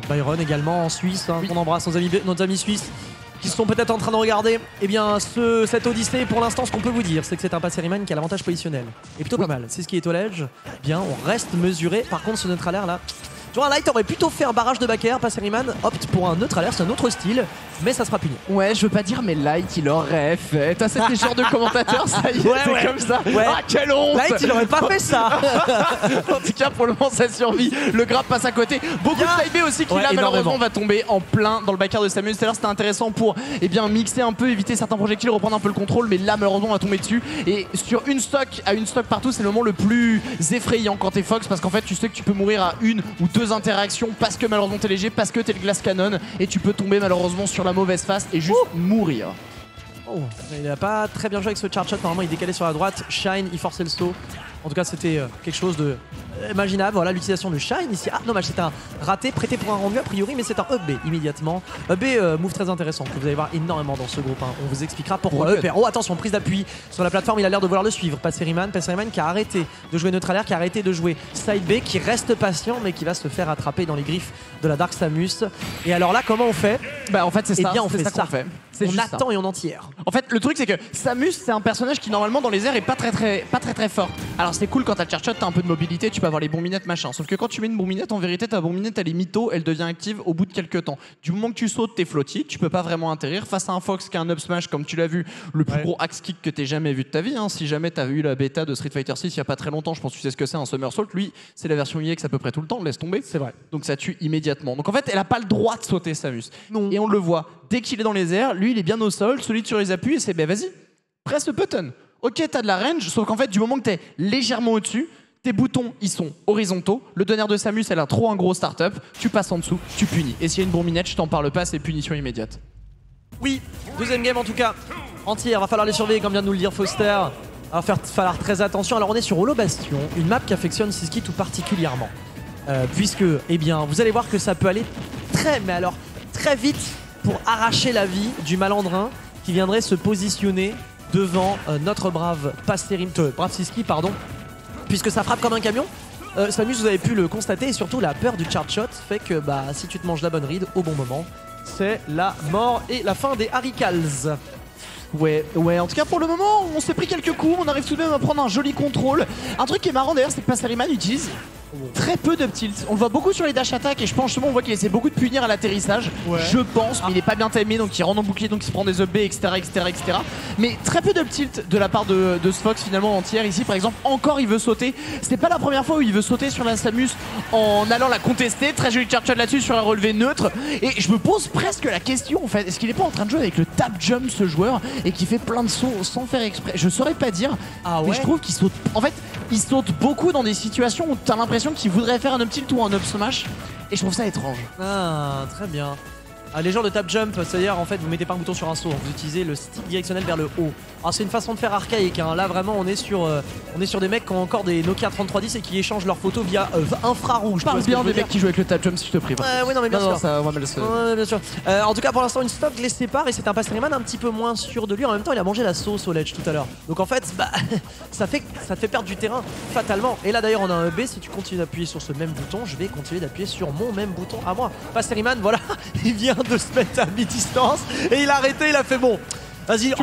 Byron également en Suisse, hein, qu'on embrasse nos amis, nos amis suisses qui sont peut-être en train de regarder. Eh bien, ce, cette Odyssée, pour l'instant, ce qu'on peut vous dire, c'est que c'est un Passeriman qui a l'avantage positionnel. Et plutôt pas mal. C'est ce qui est au ledge. Bien, on reste mesuré. Par contre, ce neutral air là. Tu vois, Light aurait plutôt fait un barrage de backer. Passeriman opte pour un neutral air, c'est un autre style, mais ça sera puni. Ouais, je veux pas dire, mais Light, il aurait fait. T'as cette genre de commentateur, ça y est, Ouais, c'est ouais. comme ça. Ouais. Ah, quelle honte Light, il aurait pas fait ça En tout cas, pour le moment, ça survit. Le grab passe à côté. Beaucoup Bien. de B aussi qui, là, malheureusement, va tomber en plein dans le backer de Samuel. Tout à l'heure, c'était intéressant pour eh bien, mixer un peu, éviter certains projectiles, reprendre un peu le contrôle. Mais là, malheureusement, on va tomber dessus. Et sur une stock à une stock partout, c'est le moment le plus effrayant quand t'es Fox. Parce qu'en fait, tu sais que tu peux mourir à une ou deux interactions parce que malheureusement t'es léger, parce que t'es le glass cannon. Et tu peux tomber malheureusement sur la mauvaise face et juste mourir. Oh, il a pas très bien joué avec ce charge shot. Normalement, il décalait sur la droite. Shine, il forçait le saut. En tout cas, c'était euh, quelque chose de euh, imaginable. Voilà l'utilisation de Shine ici. Ah, dommage, c'est un raté prêté pour un rendu a priori, mais c'est un up B immédiatement. Up B, euh, move très intéressant que vous allez voir énormément dans ce groupe. hein. On vous expliquera pourquoi. Up air. Oh, attention, prise d'appui sur la plateforme. Il a l'air de vouloir le suivre. Passeriman, Passeriman qui a arrêté de jouer neutral air, qui a arrêté de jouer side B, qui reste patient, mais qui va se faire attraper dans les griffes de la Dark Samus. Et alors là, comment on fait? Bah, en fait, c'est Eh ça. bien, on fait ça ça. qu'on fait. C'est On ça. attend et on en tire. En fait, le truc c'est que Samus, c'est un personnage qui normalement dans les airs est pas très très pas très très fort. Alors c'est cool quand t'as le charge shot, t'as un peu de mobilité, tu peux avoir les bombinettes machin. Sauf que quand tu mets une bombinette, en vérité, ta bombinette elle est mytho, elle devient active au bout de quelques temps. Du moment que tu sautes, t'es flotti, tu peux pas vraiment atterrir face à un Fox qui a un up smash comme tu l'as vu, le plus Ouais. gros axe kick que t'aies jamais vu de ta vie. hein. Si jamais t'as vu la bêta de Street Fighter 6 il y a pas très longtemps, je pense que tu sais ce que c'est un somersault. Lui, c'est la version EX à peu près tout le temps, laisse tomber. C'est vrai. Donc ça tue immédiatement. Donc en fait, elle a pas le droit de sauter Samus. Non. Et on le voit. Dès qu'il est dans les airs, lui, il est bien au sol, solide sur les appuis, et c'est ben vas-y, presse le button. Ok, t'as de la range, sauf qu'en fait, du moment que t'es légèrement au-dessus, tes boutons, ils sont horizontaux. Le donner de Samus, elle a trop un gros start-up. Tu passes en dessous, tu punis. Et s'il y a une bombinette, je t'en parle pas, c'est punition immédiate. Oui, deuxième game en tout cas. Entière, va falloir les surveiller comme vient de nous le dire Foster. Va falloir très attention. Alors on est sur Holo Bastion, une map qui affectionne Siski tout particulièrement. Euh, puisque, eh bien, vous allez voir que ça peut aller très, mais alors très vite pour arracher la vie du malandrin qui viendrait se positionner devant euh, notre brave Pasterim, euh, brave Siski, pardon, puisque ça frappe comme un camion. Euh, Samus, vous avez pu le constater, et surtout la peur du charge shot fait que bah, si tu te manges la bonne ride au bon moment, c'est la mort et la fin des Haricals. Ouais, ouais, en tout cas pour le moment, on s'est pris quelques coups, on arrive tout de même à prendre un joli contrôle. Un truc qui est marrant d'ailleurs, c'est que Passeriman utilise très peu de tilt. On le voit beaucoup sur les dash attack et je pense justement on voit qu'il essaie beaucoup de punir à l'atterrissage. Ouais. Je pense, mais il est pas bien timé donc il rentre en bouclier donc il se prend des up B, etc., etc., etc. Mais très peu de tilt de la part de, de Sfox finalement entière. Ici par exemple, encore il veut sauter. C'est pas la première fois où il veut sauter sur la Samus en allant la contester. Très joli charge là-dessus sur un relevé neutre. Et je me pose presque la question en fait, est-ce qu'il est pas en train de jouer avec le tap jump ce joueur et qui fait plein de sauts sans faire exprès? Je saurais pas dire. Ah Mais je trouve qu'il saute. En fait, il saute beaucoup dans des situations où t'as l'impression qu'il voudrait faire un up tilt ou un up smash. Et je trouve ça étrange. Ah, très bien. Ah, les genres de tap jump, c'est-à-dire en fait vous mettez pas un bouton sur un saut, vous utilisez le stick directionnel vers le haut. Alors c'est une façon de faire archaïque, hein. là vraiment on est sur euh, on est sur des mecs qui ont encore des Nokia 3310 et qui échangent leurs photos via euh, infrarouge. Parle bien des mecs qui jouent avec le tap jump si je te prie. Ouais, oui, non mais bien sûr. non, ça mal se. Ouais, bien sûr. Euh, en tout cas, pour l'instant, une stock les sépare et c'est un Passeriman un petit peu moins sûr de lui. En même temps, il a mangé la sauce au ledge tout à l'heure. Donc en fait, bah, ça, fait, ça te fait perdre du terrain fatalement. Et là d'ailleurs, on a un B. Si tu continues d'appuyer sur ce même bouton, je vais continuer d'appuyer sur mon même bouton à moi. Passeriman, voilà, il vient de se mettre à mi-distance et il a arrêté. Il a fait bon. Vas-y,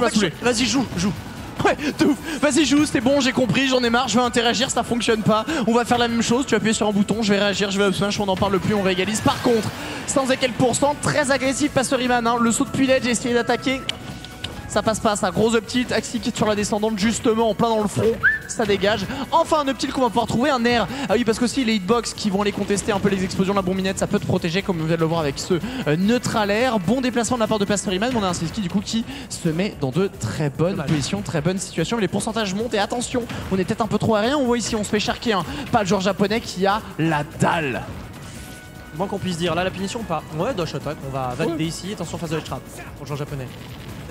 vas-y, joue, joue. Ouais, de ouf. Vas-y, joue, c'est bon, j'ai compris, j'en ai marre, je veux interagir, ça fonctionne pas. On va faire la même chose, tu appuies sur un bouton, je vais réagir, je vais up smash, on n'en parle plus, on régalise. Par contre, sans et quel pourcent, très agressif, Passeriman, hein, le saut de ledge, essayer d'attaquer. Ça passe pas, ça gros up tilt, axe kick sur la descendante justement en plein dans le front, ça dégage. Enfin un up tilt qu'on va pouvoir trouver, un air. Ah oui parce qu'aussi les hitbox qui vont aller contester un peu les explosions de la bombinette, ça peut te protéger comme on vient de le voir avec ce euh, neutral air. Bon déplacement de la part de Passeriman, mais on a un Siski du coup qui se met dans de très bonnes positions, très bonnes situations. Les pourcentages montent et attention, on est peut-être un peu trop aérien, on voit ici on se fait charquer un pas le joueur japonais qui a la dalle. moins qu'on puisse dire. Là, la punition ou pas Ouais, dash attack, on va valider ici. Attention, face de l'edge trap pour le joueur japonais.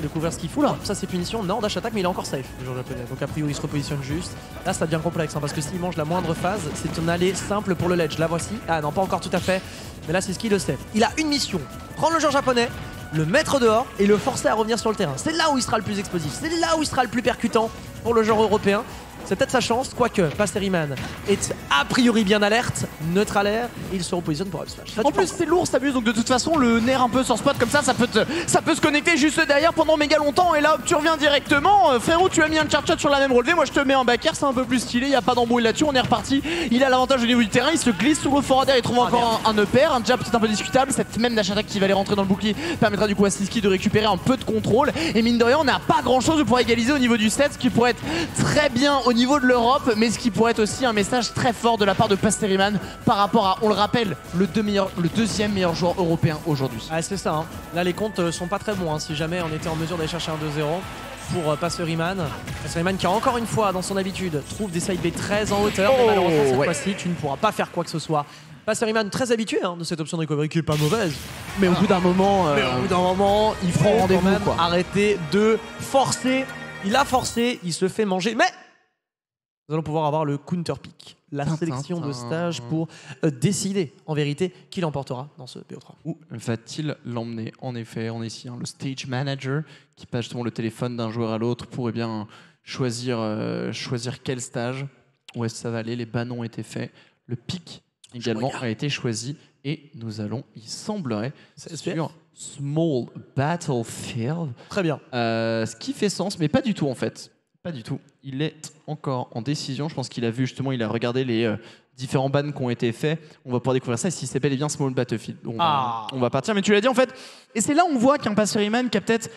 Découvrir ce qu'il fout là. Ça, c'est punition. Non, dash attack, mais il est encore safe, le joueur japonais. Donc, a priori, il se repositionne juste. Là, ça devient complexe hein, parce que s'il mange la moindre phase, c'est une allée simple pour le ledge. La voici. Ah non, pas encore tout à fait. Mais là, c'est ce qu'il le sait. Il a une mission prendre le joueur japonais, le mettre dehors et le forcer à revenir sur le terrain. C'est là où il sera le plus explosif. C'est là où il sera le plus percutant pour le joueur européen. C'est peut-être sa chance, quoique Pasteriman est a priori bien alerte, neutralaire, et il se repositionne pour up smash. Ça, En plus c'est lourd, ça abuse donc de toute façon le nerf un peu sans spot comme ça, ça peut, te- ça peut se connecter juste derrière pendant méga longtemps et là tu reviens directement. Euh, frérot, tu as mis un charge shot sur la même relevée, moi je te mets un back air, c'est un peu plus stylé, y a pas d'embrouille là-dessus, on est reparti. Il a l'avantage au niveau du terrain, il se glisse sur le air, il trouve Ah, encore un, un up air, un jab peut-être un peu discutable, cette même dash attack qui va aller rentrer dans le bouclier permettra du coup à Siski de récupérer un peu de contrôle et mine de rien on n'a pas grand chose pour égaliser au niveau du set, ce qui pourrait être très bien au niveau de l'Europe, mais ce qui pourrait être aussi un message très fort de la part de Pasteriman par rapport à, on le rappelle, le, deux meilleur- le deuxième meilleur joueur européen aujourd'hui. Ah, c'est ça. hein. Là, les comptes euh, sont pas très bons. hein, si jamais on était en mesure d'aller chercher un 2-0 pour euh, Passeriman. Passeriman qui, encore une fois, dans son habitude, trouve des side B très en hauteur. mais Oh, malheureusement, cette ouais. fois-ci, tu ne pourras pas faire quoi que ce soit. Passeriman, très habitué hein, de cette option de recovery qui est pas mauvaise. Mais au bout d'un moment, euh, Mais au bout d'un moment, il faut rendez-vous arrêter de forcer. Il a forcé, il se fait manger. Mais nous allons pouvoir avoir le counter pick, la Tintin, sélection de stage pour euh, décider en vérité qui l'emportera dans ce BO3. Où va-t-il l'emmener En effet, on est ici hein, le stage manager qui passe justement le téléphone d'un joueur à l'autre pour eh bien, choisir, euh, choisir quel stage, où est-ce que ça va aller. Les bannons ont été faits, le pic également a été choisi et nous allons, il semblerait, sur Small Battlefield. Très bien. Euh, ce qui fait sens, mais pas du tout en fait. Pas du tout. Il est encore en décision. Je pense qu'il a vu justement, il a regardé les euh, différents bans qui ont été faits. On va pouvoir découvrir ça. Et si c'est bel et bien Small Battlefield, on, Ah. va, on va partir. Mais tu l'as dit en fait. Et c'est là où on voit qu'un passeryman qui a peut-être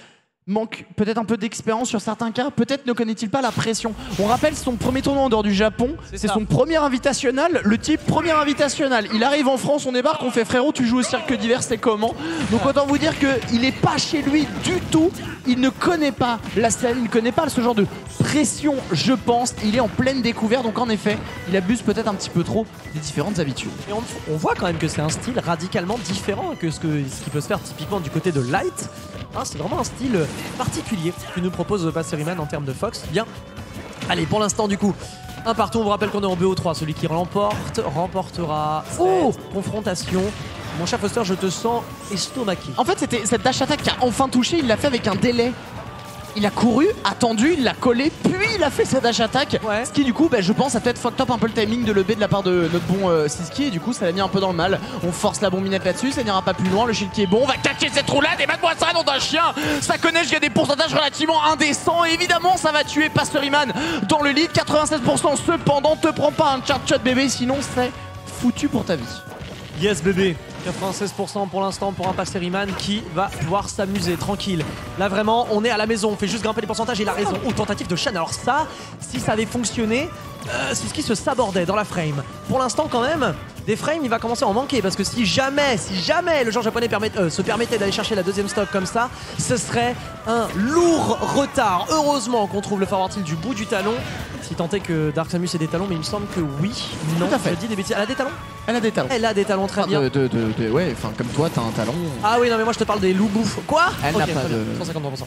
manque peut-être un peu d'expérience sur certains cas, peut-être ne connaît-il pas la pression. On rappelle son premier tournoi en dehors du Japon, C'est son premier invitationnel, le type premier invitationnel. Il arrive en France, on débarque, on fait frérot, tu joues au cirque d'hiver, c'est comment? Donc autant vous dire qu'il n'est pas chez lui du tout, il ne connaît pas la scène, il ne connaît pas ce genre de pression, je pense. Il est en pleine découverte, donc en effet, il abuse peut-être un petit peu trop des différentes habitudes. Et on, voit quand même que c'est un style radicalement différent que ce, que qui peut se faire typiquement du côté de Light. Hein, c'est vraiment un style particulier que nous propose Passeryman en termes de Fox. Bien. Allez, pour l'instant, du coup, un partout. On vous rappelle qu'on est en BO3. Celui qui l'emporte remportera Oh confrontation. Mon cher Foster, je te sens estomaqué. En fait, c'était cette dash attack qui a enfin touché, il l'a fait avec un délai. Il a couru, attendu, il l'a collé, puis il a fait sa dash attack. Ouais. Ce qui, du coup, bah, je pense, a peut-être fucked up un peu le timing de le B de la part de notre bon euh, Siski. Et du coup, ça l'a mis un peu dans le mal. On force la bombinette là-dessus, ça n'ira pas plus loin. Le shield qui est bon, on va catcher cette roulade et maintenant ça nom d'un chien. Ça connaît, il y a des pourcentages relativement indécents. Et évidemment, ça va tuer Pasteriman dans le lead. 96%. Cependant, te prends pas un charge shot bébé, sinon c'est foutu pour ta vie. Yes bébé 96% pour l'instant pour un Passeryman qui va pouvoir s'amuser tranquille. Là vraiment on est à la maison, on fait juste grimper les pourcentages, il a raison. Oh tentative de Shan, alors ça, si ça avait fonctionné, euh, c'est ce qui se sabordait dans la frame. Pour l'instant quand même, des frames il va commencer à en manquer parce que si jamais, si jamais le joueur japonais permet- euh, se permettait d'aller chercher la deuxième stock comme ça, ce serait un lourd retard. Heureusement qu'on trouve le forward tilt du bout du talon. Si tant est que Dark Samus ait des talons, mais il me semble que oui. Non, Tout à fait. je dis des bêtises. Elle a des talons Elle a des talons. Elle a des talons très Enfin, bien. de, de- ouais, enfin comme toi, t'as un talon. Ah oui, non, mais moi je te parle des loups bouffes. Quoi Elle n'a pas de- 153%. Ça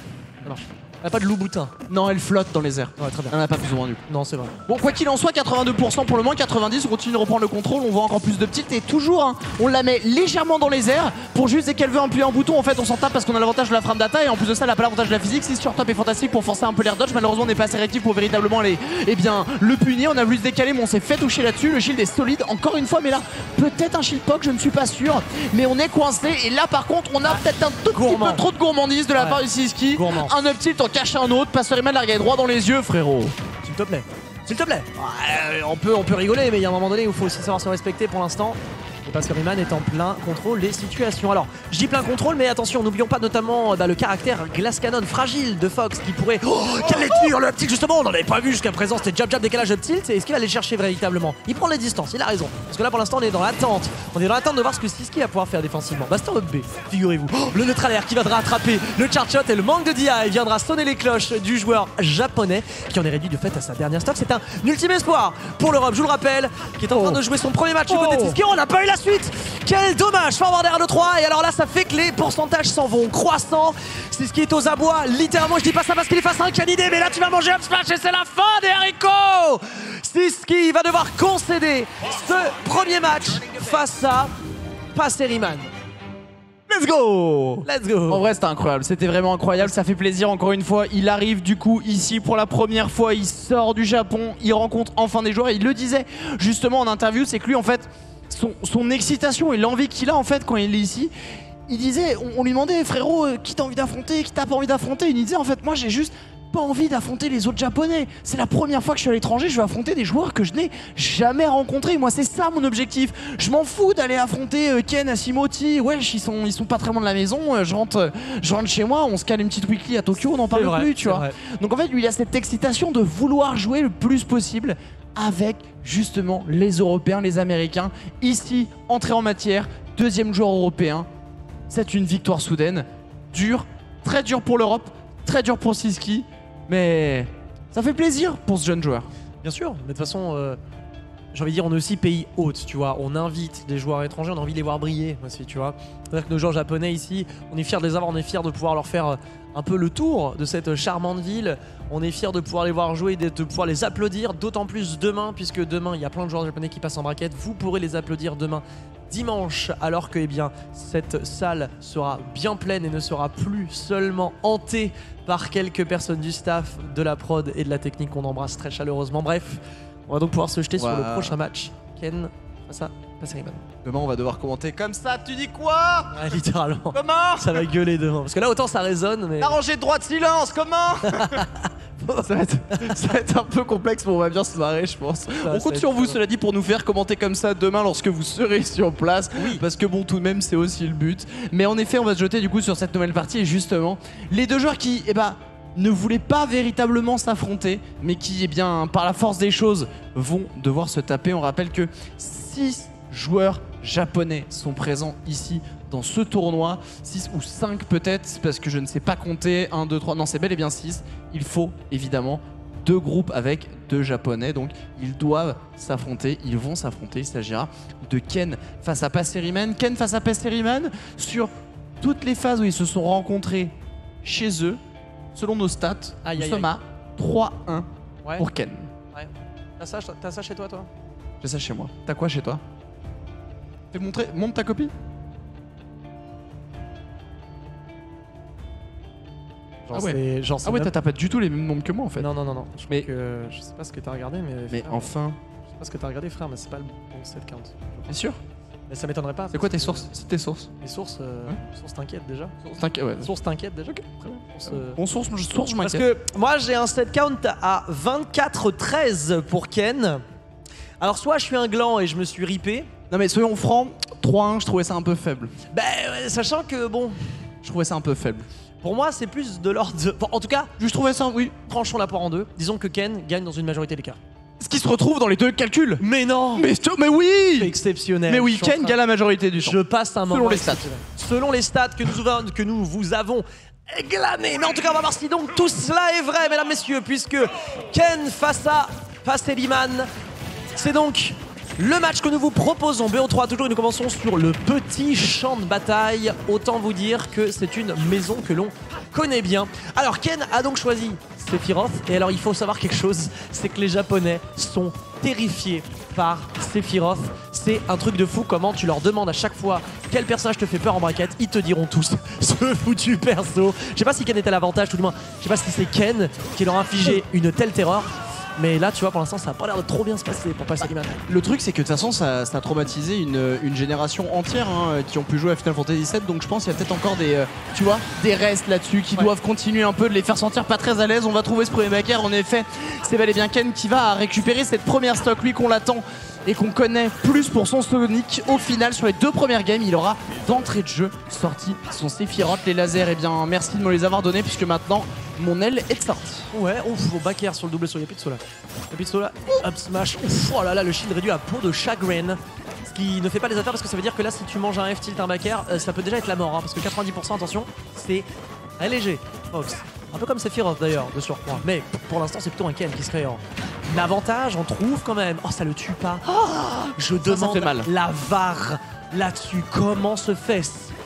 marche. Elle a pas de loup boutin. Non, elle flotte dans les airs. Ouais, très bien. Elle n'a pas besoin du coup. Non, c'est vrai. Bon, quoi qu'il en soit, 82% pour le moins, 90, on continue de reprendre le contrôle, on voit encore plus de petites et toujours, hein, on la met légèrement dans les airs pour juste dès qu'elle veut appuyer un bouton, en fait, on s'en tape parce qu'on a l'avantage de la frame data et en plus de ça, elle a pas l'avantage de la physique. Si sur top est fantastique pour forcer un peu l'air dodge, malheureusement, on n'est pas assez réactif pour véritablement aller, eh bien, le punir. On a voulu se décaler, mais on s'est fait toucher là-dessus. Le shield est solide, encore une fois, mais là, peut-être un shield poke, je ne suis pas sûr, mais on est coincé et là, par contre, on a peut-être un tout petit peu trop de gourmandise de la Ouais. part du Siski. Un up tilt en cache un autre, passerait mal la droit dans les yeux, frérot. S'il te plaît. S'il te plaît. Ouais, on, peut, on peut rigoler, mais il y a un moment donné où il faut aussi savoir se respecter pour l'instant. Et parce que Rayman est en plein contrôle des situations. Alors, je dis plein contrôle, mais attention, n'oublions pas notamment euh, bah, le caractère glace cannon fragile de Fox qui pourrait. Oh, quel est tir le up tilt justement On n'en avait pas vu jusqu'à présent, c'était jab jab décalage up tilt. Et est-ce qu'il va aller le chercher véritablement? Il prend les distances, il a raison. Parce que là pour l'instant on est dans l'attente. On est dans l'attente de voir ce que Siski va pouvoir faire défensivement. C'est un up B, figurez-vous. Oh, le neutralaire qui viendra attraper le charge shot et le manque de DI viendra sonner les cloches du joueur japonais qui en est réduit de fait à sa dernière stock. C'est un ultime espoir pour l'Europe, je vous le rappelle, qui est en train de jouer son premier match du côté de Oh. Siski. On n'a pas eu la la suite Quel dommage Forward derrière le 3 et alors là ça fait que les pourcentages s'en vont croissant. C'est ce qui est aux abois, littéralement je dis pas ça parce qu'il est face à un candidat mais là tu vas manger un splash et c'est la fin des haricots Siski va devoir concéder ce premier match face à Passeriman. Let's go Let's go En vrai, c'était incroyable. C'était vraiment incroyable. Ça fait plaisir. Encore une fois, il arrive du coup ici pour la première fois. Il sort du Japon. Il rencontre enfin des joueurs. Il le disait justement en interview, c'est que lui, en fait, son, son excitation et l'envie qu'il a en fait quand il est ici. Il disait, on, on lui demandait, frérot, euh, qui t'as envie d'affronter, qui t'as pas envie d'affronter? Il disait, en fait, moi, j'ai juste pas envie d'affronter les autres japonais. C'est la première fois que je suis à l'étranger, je vais affronter des joueurs que je n'ai jamais rencontrés. Moi, c'est ça mon objectif. Je m'en fous d'aller affronter euh, Ken, Asimoti. Wesh, ils sont, ils sont pas très loin de la maison. Euh, Je rentre, je rentre chez moi, on se cale une petite weekly à Tokyo, on n'en parle vrai, plus, tu vois. vrai. Donc en fait, lui, il a cette excitation de vouloir jouer le plus possible avec justement les Européens, les Américains. Ici, entrée en matière, deuxième joueur européen. C'est une victoire soudaine, dure, très dure pour l'Europe, très dure pour Siski, mais ça fait plaisir pour ce jeune joueur. Bien sûr, mais de toute façon, euh, j'ai envie de dire, on est aussi pays hôte, tu vois. On invite des joueurs étrangers, on a envie de les voir briller aussi, tu vois. C'est-à-dire que nos joueurs japonais ici, on est fiers de les avoir, on est fiers de pouvoir leur faire euh, un peu le tour de cette charmante ville. On est fiers de pouvoir les voir jouer, de de pouvoir les applaudir, d'autant plus demain, puisque demain, il y a plein de joueurs japonais qui passent en braquette. Vous pourrez les applaudir demain dimanche, alors que eh bien, cette salle sera bien pleine et ne sera plus seulement hantée par quelques personnes du staff, de la prod et de la technique qu'on embrasse très chaleureusement. Bref, on va donc pouvoir se jeter sur le prochain match. Ken, face à Passeriman. Demain, on va devoir commenter comme ça. Tu dis quoi Ouais, littéralement. Comment Ça va gueuler demain. Parce que là, autant ça résonne, mais. La rangée de droite, silence, comment ça, va être, ça va être un peu complexe, mais on va bien se marrer, je pense. on compte sur vous, cela dit, pour nous faire commenter comme ça demain lorsque vous serez sur place. Parce que bon, tout de même, c'est aussi le but. Mais en effet, on va se jeter du coup sur cette nouvelle partie. Et justement, les deux joueurs qui, eh ben, ne voulaient pas véritablement s'affronter, mais qui, eh bien, par la force des choses, vont devoir se taper. On rappelle que 6 joueurs japonais sont présents ici dans ce tournoi. 6 ou 5 peut-être, parce que je ne sais pas compter. 1, 2, 3, non, c'est bel et bien 6. Il faut évidemment deux groupes avec deux japonais, donc ils doivent s'affronter, ils vont s'affronter. Il s'agira de Ken face à Passeriman. Ken face à Passeriman sur toutes les phases où ils se sont rencontrés chez eux. Selon nos stats, Aïe, nous aïe, sommes aïe. à 3-1 Ouais. pour Ken. T'as ça, t'as ça chez toi, toi? J'ai ça chez moi. T'as quoi chez toi? Fais montrer, montre ta copie. Genre, Ah ouais. c'est- genre, c'est Ah ouais, même- t'as t'as pas du tout les mêmes nombres que moi en fait. Non, non, non, non. Je, Mais- crois que, je sais pas ce que t'as regardé, mais. Mais frère, enfin, Je sais pas ce que t'as regardé, frère, mais c'est pas le bon set count. bien sûr? Mais ça m'étonnerait pas. C'est quoi tes sources? C'est tes sources. Les sources, euh, sources t'inquiètent déjà. T'inquiète, ouais. Sources t'inquiètent déjà. Très bien. Sources, euh, Bon, source, je- source, je Parce m'inquiète. que moi j'ai un set count à 24-13 pour Ken. Alors soit je suis un gland et je me suis ripé. Non mais soyons francs, 3-1, je trouvais ça un peu faible. Ouais, sachant que bon, Je trouvais ça un peu faible. pour moi c'est plus de l'ordre de... bon, en tout cas, Je trouvais ça, oui. tranchons la poire en deux. Disons que Ken gagne dans une majorité des cas. Ce qui se retrouve dans les deux calculs. Mais non Mais, mais oui Exceptionnel. Mais oui, Ken gagne la majorité du temps. Je passe un moment Selon les stats. Selon les stats que nous, avons- que nous vous avons glané. Mais en tout cas, on va voir si donc tout cela est vrai, mesdames, messieurs, puisque Ken face à Passeliman, c'est donc le match que nous vous proposons. BO3 toujours, et nous commençons sur le petit champ de bataille. Autant vous dire que c'est une maison que l'on connaît bien. Alors, Ken a donc choisi Sephiroth. Et alors, il faut savoir quelque chose, c'est que les Japonais sont terrifiés par Sephiroth. C'est un truc de fou comment tu leur demandes à chaque fois quel personnage te fait peur en braquette, ils te diront tous ce foutu perso. Je sais pas si Ken était à l'avantage, tout du moins. Je sais pas si c'est Ken qui leur a infligé une telle terreur. Mais là, tu vois, pour l'instant, ça a pas l'air de trop bien se passer pour passer Liman. Le truc, c'est que de toute façon, ça, ça a traumatisé une, une génération entière hein, qui ont pu jouer à Final Fantasy VII. Donc je pense qu'il y a peut-être encore des, euh, tu vois, des restes là-dessus qui Ouais. doivent continuer un peu de les faire sentir pas très à l'aise. On va trouver ce premier backer. En effet, c'est bel et bien Ken qui va récupérer cette première stock, lui qu'on l'attend et qu'on connaît plus pour son Sonic. Au final, sur les deux premières games, il aura d'entrée de jeu sorti son Sephiroth. Les lasers, et bien merci de me les avoir donnés puisque maintenant mon aile est sortie. Ouais, ouf, au back sur le double saut, plus de là. Y'a plus de là. Hop, smash. Ouf, oh là là, le shield réduit à peau de chagrin. Ce qui ne fait pas les affaires parce que ça veut dire que là, si tu manges un F-tilt, un back euh, ça peut déjà être la mort. hein, parce que 90%, attention, c'est léger. Fox. Un peu comme Sephiroth d'ailleurs, de surcroît. Mais pour l'instant, c'est plutôt un Ken qui se crée en l'avantage, on trouve quand même. Oh, ça le tue pas. Oh, je demande fait mal. la VAR là-dessus. Comment se fait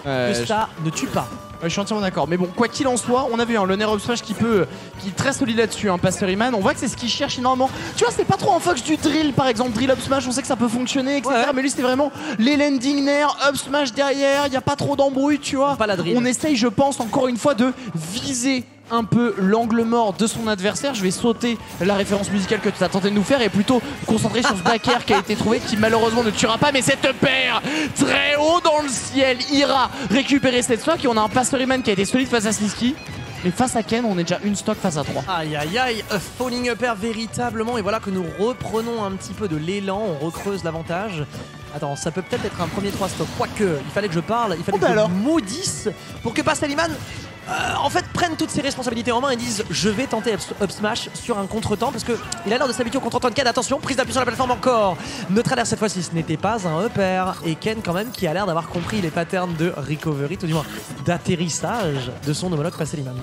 Euh, que ça ne tue pas je suis entièrement d'accord. Mais bon, quoi qu'il en soit, on a vu un le nerf up smash qui peut, qui est très solide là-dessus, un Pasteur Iman. On voit que c'est ce qu'il cherche énormément. Tu vois, c'est pas trop en fox du drill, par exemple, drill up smash. On sait que ça peut fonctionner, etc. Ouais. Mais lui, c'est vraiment les landing nair, up smash derrière. Il y a pas trop d'embrouille, tu vois. Pas la drill. On essaye, je pense, encore une fois, de viser un peu l'angle mort de son adversaire. Je vais sauter la référence musicale que tu as tenté de nous faire et plutôt concentrer sur ce back air qui a été trouvé, qui malheureusement ne tuera pas. Mais cette paire, très haut dans le ciel, ira récupérer cette stock. Et on a un Pastoriman qui a été solide face à Sliski. Mais face à Ken, on est déjà une stock face à 3. Aïe aïe aïe, a falling upper véritablement. Et voilà que nous reprenons un petit peu de l'élan, on recreuse l'avantage. Attends, ça peut peut-être être un premier 3 stop. Quoique, il fallait que je parle, il fallait Oh, bah que alors. je maudisse pour que Pasteliman euh, en fait prenne toutes ses responsabilités en main et dise je vais tenter up, smash sur un contretemps parce que il a l'air de s'habituer au contretemps de Ken. Attention, prise d'appui sur la plateforme encore. Notre alerte cette fois-ci, ce n'était pas un upper. Et Ken quand même qui a l'air d'avoir compris les patterns de recovery, tout du moins d'atterrissage de son homologue Pasteliman.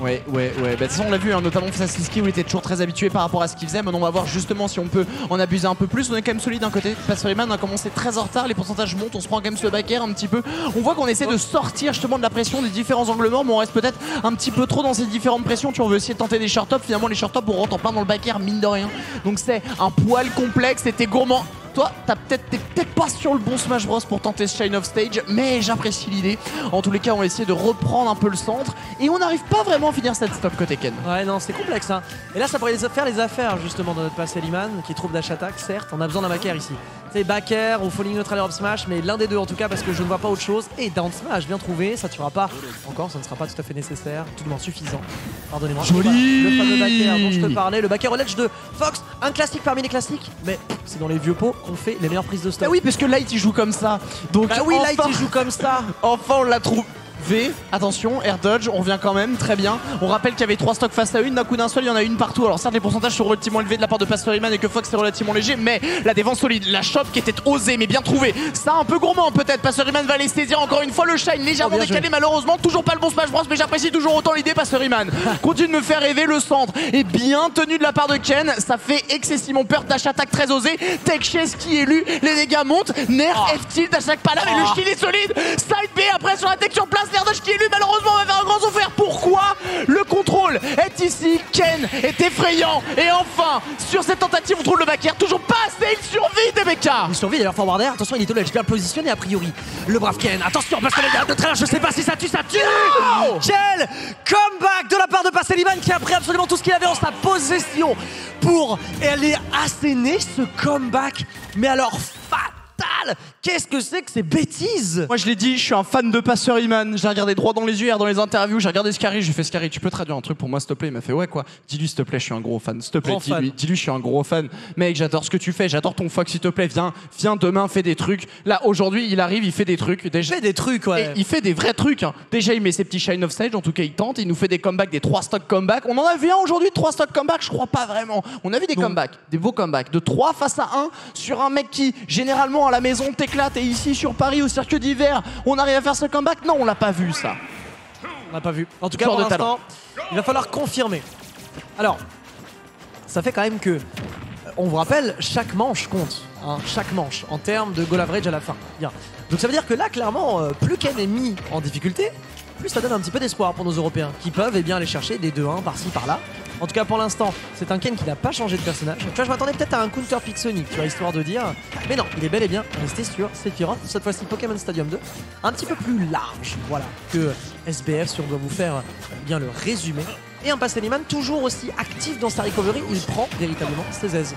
Ouais, ouais, ouais. Bah, de toute façon, on l'a vu, hein, notamment face à Sliski où il était toujours très habitué par rapport à ce qu'il faisait. Maintenant, on va voir justement si on peut en abuser un peu plus. On est quand même solide d'un côté. Pastoriman a commencé très en retard. Les pourcentages montent. On se prend quand même ce back air un petit peu. On voit qu'on essaie de sortir justement de la pression des différents angles morts, mais on reste peut-être un petit peu trop dans ces différentes pressions. Tu vois, on veut essayer de tenter des short tops. Finalement, les short tops, on rentre en plein dans le back air, mine de rien. Donc, c'est un poil complexe. C'était gourmand. Toi, t'es peut-être pas sur le bon Smash Bros pour tenter ce Shine of Stage, mais j'apprécie l'idée. En tous les cas, on va essayer de reprendre un peu le centre et on n'arrive pas vraiment à finir cette stop côté Ken. Ouais, non, c'est complexe. Hein. Et là, ça pourrait faire les affaires justement de notre passe Eliman qui trouve dash attack, certes. On a besoin d'un back air ici. C'est back air ou falling neutral up smash, mais l'un des deux en tout cas parce que je ne vois pas autre chose. Et down smash, bien trouvé. Ça tuera pas encore, ça ne sera pas tout à fait nécessaire, tout du moins suffisant. Pardonnez-moi. Joli Le fameux back air dont je te parlais, le back air au ledge de Fox, un classique parmi les classiques, mais c'est dans les vieux pots qu'on fait les meilleures prises de Bah stop. oui, parce que Light il joue comme ça. Donc Bah oui, enfin, Light il joue comme ça. enfin on l'a trouvé. Attention, air dodge, on revient quand même, très bien. On rappelle qu'il y avait trois stocks face à une, d'un coup d'un seul, il y en a une partout. Alors certes, les pourcentages sont relativement élevés de la part de Pastoryman et que Fox est relativement léger, mais la défense solide, la shop qui était osée mais bien trouvée. Ça un peu gourmand peut-être. Pastoryman va aller saisir encore une fois le shine légèrement Oh, décalé, malheureusement toujours pas le bon Smash Bros, mais j'apprécie toujours autant l'idée Pastoryman. Continue de me faire rêver le centre est bien tenu de la part de Ken. Ça fait excessivement peur. Dash attaque très osé. Tech chase qui est élu. Les dégâts montent. Nerf, F tilt, dash attaque pas là, mais le Oh. shield est solide. Side B après sur la tech sur place. Qui est élu. Malheureusement, on va faire un grand souffert. Pourquoi Le contrôle est ici. Ken est effrayant. Et enfin, sur cette tentative, on trouve le back air. Toujours pas assez. Il survit, DBK. Il survit d'ailleurs forward air, attention il est au ledge, bien positionné a priori. Le brave Ken, attention parce que de trailer, je sais pas si ça tue, ça tue Quel comeback de la part de Passeliman qui a pris absolument tout ce qu'il avait en sa possession pour aller asséner ce comeback. Mais alors Qu'est-ce que c'est que ces bêtises Moi, je l'ai dit, je suis un fan de passeur Iman. J'ai regardé droit dans les yeux hier dans les interviews. J'ai regardé Scary. J'ai fait Scary, tu peux traduire un truc pour moi, s'il te plaît? Il m'a fait ouais, quoi? Dis-lui, s'il te plaît, je suis un gros fan. S'il te plaît, dis-lui. Dis-lui, je suis un gros fan. Mec, j'adore ce que tu fais. J'adore ton Fox, s'il te plaît. Viens, viens demain, fais des trucs. Là, aujourd'hui, il arrive, il fait des trucs. Il Déjà, fait des trucs ouais. et il fait des vrais trucs. hein. Déjà, il met ses petits shine of stage. En tout cas, il tente. Il nous fait des comebacks, des 3 stock comebacks. On en a vu un aujourd'hui 3 stock comebacks? Je crois pas vraiment. On a vu des comebacks, des beaux comebacks. De 3 face à 1 sur un mec qui, généralement, à la maison, t'éclate. Et ici, sur Paris, au circuit d'hiver, on arrive à faire ce comeback? Non, on l'a pas vu, ça. On n'a pas vu. En tout cas, pour l'instant, il va falloir confirmer. Alors, ça fait quand même que, euh, on vous rappelle, chaque manche compte. hein, chaque manche, en termes de goal average à la fin. Bien. Donc ça veut dire que là, clairement, euh, plus Ken est mis en difficulté, plus ça donne un petit peu d'espoir pour nos Européens, qui peuvent eh bien, aller chercher des 2-1 par-ci, par-là. En tout cas, pour l'instant, c'est un Ken qui n'a pas changé de personnage. Tu vois, je m'attendais peut-être à un counter pick Sonic, tu vois, histoire de dire. Mais non, il est bel et bien resté sur Sephiroth, cette fois-ci Pokémon Stadium 2. Un petit peu plus large, voilà, que SBF, si on doit vous faire euh, bien le résumé. Et un Pasteliman toujours aussi actif dans sa recovery, il prend véritablement ses aises.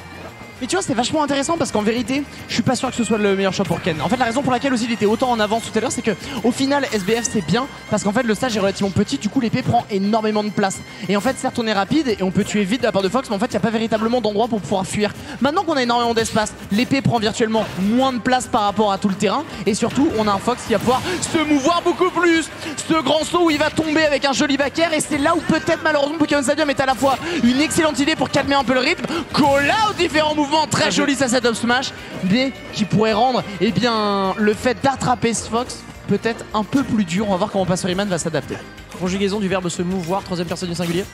Mais tu vois, c'est vachement intéressant parce qu'en vérité, je suis pas sûr que ce soit le meilleur choix pour Ken. En fait, la raison pour laquelle aussi il était autant en avance tout à l'heure, c'est que au final, SBF c'est bien parce qu'en fait, le stage est relativement petit, du coup, l'épée prend énormément de place. Et en fait, certes, on est rapide et on peut tuer vite de la part de Fox, mais en fait, il n'y a pas véritablement d'endroit pour pouvoir fuir. Maintenant qu'on a énormément d'espace, l'épée prend virtuellement moins de place par rapport à tout le terrain et surtout, on a un Fox qui va pouvoir se mouvoir beaucoup plus. Ce grand saut où il va tomber avec un joli back air et c'est là où peut-être malheureusement Pokémon Stadium est à la fois une excellente idée pour calmer un peu le rythme, call out différents mouvements, très joli ça setup smash, mais qui pourrait rendre eh bien, le fait d'attraper ce Fox peut-être un peu plus dur. On va voir comment Passeriman va s'adapter. Conjugaison du verbe se mouvoir, troisième personne du singulier.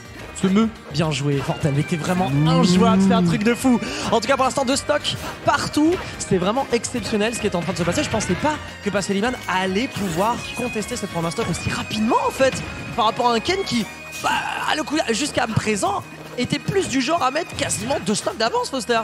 Ce me. Bien joué, Fortel, mais t'es vraiment injouable, c'est un truc de fou. En tout cas, pour l'instant, de stock partout, c'était vraiment exceptionnel ce qui est en train de se passer. Je pensais pas que Passeliman allait pouvoir contester cette première stock aussi rapidement, en fait, par rapport à un Ken qui, bah, à le coup, jusqu'à présent, était plus du genre à mettre quasiment deux stocks d'avance, Foster.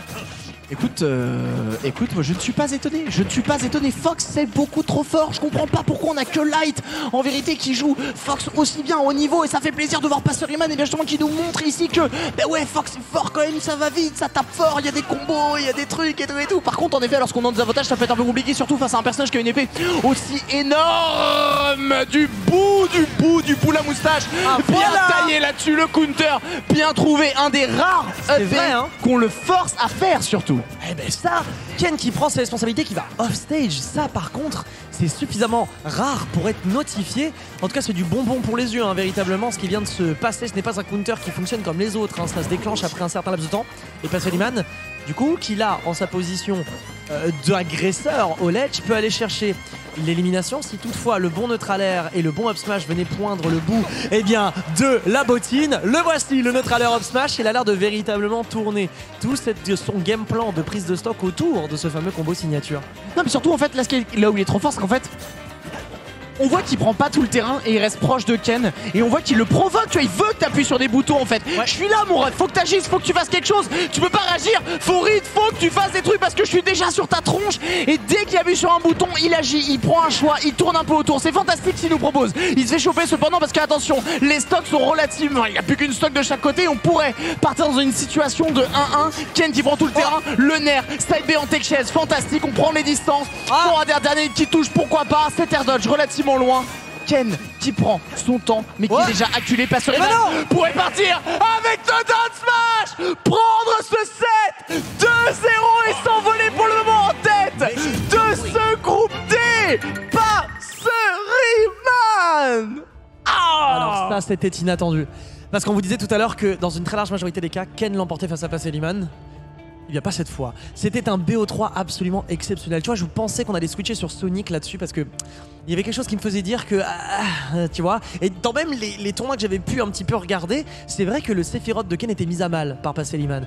Écoute, euh, écoute, je ne suis pas étonné. Je ne suis pas étonné. Fox, c'est beaucoup trop fort. Je comprends pas pourquoi on a que Light, en vérité, qui joue Fox aussi bien au niveau. Et ça fait plaisir de voir Pastor Iman, et bien justement, qui nous montre ici que, ben ouais, Fox est fort quand même, ça va vite, ça tape fort, il y a des combos, il y a des trucs et tout et tout. Par contre, en effet, lorsqu'on a des avantages, ça peut être un peu compliqué, surtout face à un personnage qui a une épée aussi énorme. Du bout, du bout, du bout, la moustache. bien voilà. taillé là-dessus, le counter. Bien trouvé. Un des rares EV hein. qu'on le force à faire, surtout. Eh ben ça, Ken qui prend ses responsabilités, qui va off stage, ça par contre, c'est suffisamment rare pour être notifié. En tout cas, c'est du bonbon pour les yeux, hein, véritablement. Ce qui vient de se passer, ce n'est pas un counter qui fonctionne comme les autres. hein, ça se déclenche après un certain laps de temps. Et Passeliman, du coup, qui là, en sa position euh, d'agresseur au ledge, peut aller chercher l'élimination. Si toutefois le bon neutralaire et le bon up smash venaient poindre le bout, eh bien, de la bottine, le voici, le neutralaire up smash. Il a l'air de véritablement tourner tout son game plan de prise de stock autour de ce fameux combo signature. Non mais surtout en fait là où il est trop fort c'est qu'en fait on voit qu'il prend pas tout le terrain et il reste proche de Ken. Et on voit qu'il le provoque, tu vois, il veut que t'appuies sur des boutons en fait. Je suis là mon ref, faut que t'agisses, faut que tu fasses quelque chose, tu peux pas réagir, faut read, faut que tu fasses des trucs parce que je suis déjà sur ta tronche. Et dès qu'il appuie sur un bouton, il agit, il prend un choix, il tourne un peu autour, c'est fantastique ce qu'il nous propose. Il se fait choper cependant parce que attention, les stocks sont relativement, il n'y a plus qu'une stock de chaque côté, on pourrait partir dans une situation de 1-1, Ken qui prend tout le terrain, le nerf, side B en tech chaise, fantastique, on prend les distances, Ah. pour un der- dernier qui touche, pourquoi pas, c'est air dodge relativement loin. Ken qui prend son temps, mais qui Ouais. est déjà acculé, pas sur Eh ben pourrait partir avec le down smash, prendre ce set 2-0 et s'envoler pour le moment en tête de ce groupe D. Passeriman Alors ça, c'était inattendu. Parce qu'on vous disait tout à l'heure que dans une très large majorité des cas, Ken l'emportait face à Passeliman. Il n'y a pas cette fois. C'était un BO3 absolument exceptionnel. Tu vois, je pensais qu'on allait switcher sur Sonic là-dessus parce que il y avait quelque chose qui me faisait dire que, ah, tu vois, et dans même les, les tournois que j'avais pu un petit peu regarder, c'est vrai que le Sephiroth de Ken était mis à mal par Passeliman.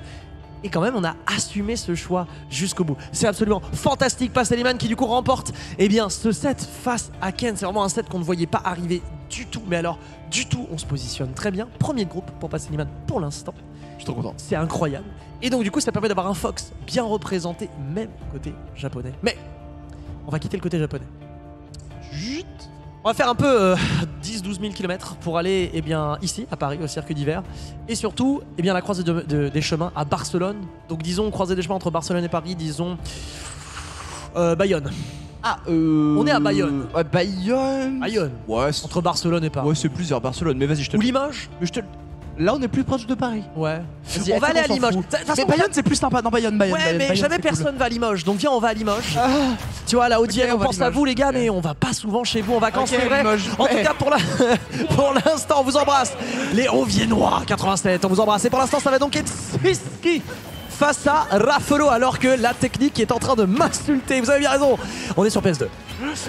Et quand même, on a assumé ce choix jusqu'au bout. C'est absolument fantastique. Passeliman qui du coup remporte eh bien, ce set face à Ken. C'est vraiment un set qu'on ne voyait pas arriver du tout. Mais alors, du tout, on se positionne très bien. Premier groupe pour Passeliman pour l'instant. Je suis trop content. C'est incroyable. Et donc du coup, ça permet d'avoir un Fox bien représenté, même côté japonais. Mais on va quitter le côté japonais. Chut. On va faire un peu euh, 10-12 000 km pour aller eh bien, ici, à Paris, au circuit d'hiver. Et surtout, eh bien, la croisée de- de- des chemins à Barcelone. Donc disons, croisée des chemins entre Barcelone et Paris, disons euh, Bayonne. Ah, euh... On est à Bayonne. Bayonne. Bayonne. Ouais. Entre Barcelone et Paris. ouais, c'est plus vers Barcelone. Mais vas-y, je te Ou Limoges Mais je te Là, on est plus proche de Paris. Ouais. On va aller à Limoges. fout. De toute façon, Mais Bayonne, c'est plus sympa. Non, Bayonne, Bayonne. Ouais, Bayonne, mais Bayonne, jamais cool. personne va à Limoges. Donc viens, on va à Limoges. Tu vois, là, Audi, Ok, on on à pense à vous, les gars, mais on va pas souvent chez vous en vacances, Ok, c'est vrai. Limoges, En tout cas, pour la- pour l'instant, on vous embrasse. Les Viennois 87, on vous embrasse. Et pour l'instant, ça va donc être Siski face à Raffalo, alors que la technique est en train de m'insulter. Vous avez bien raison. On est sur PS2.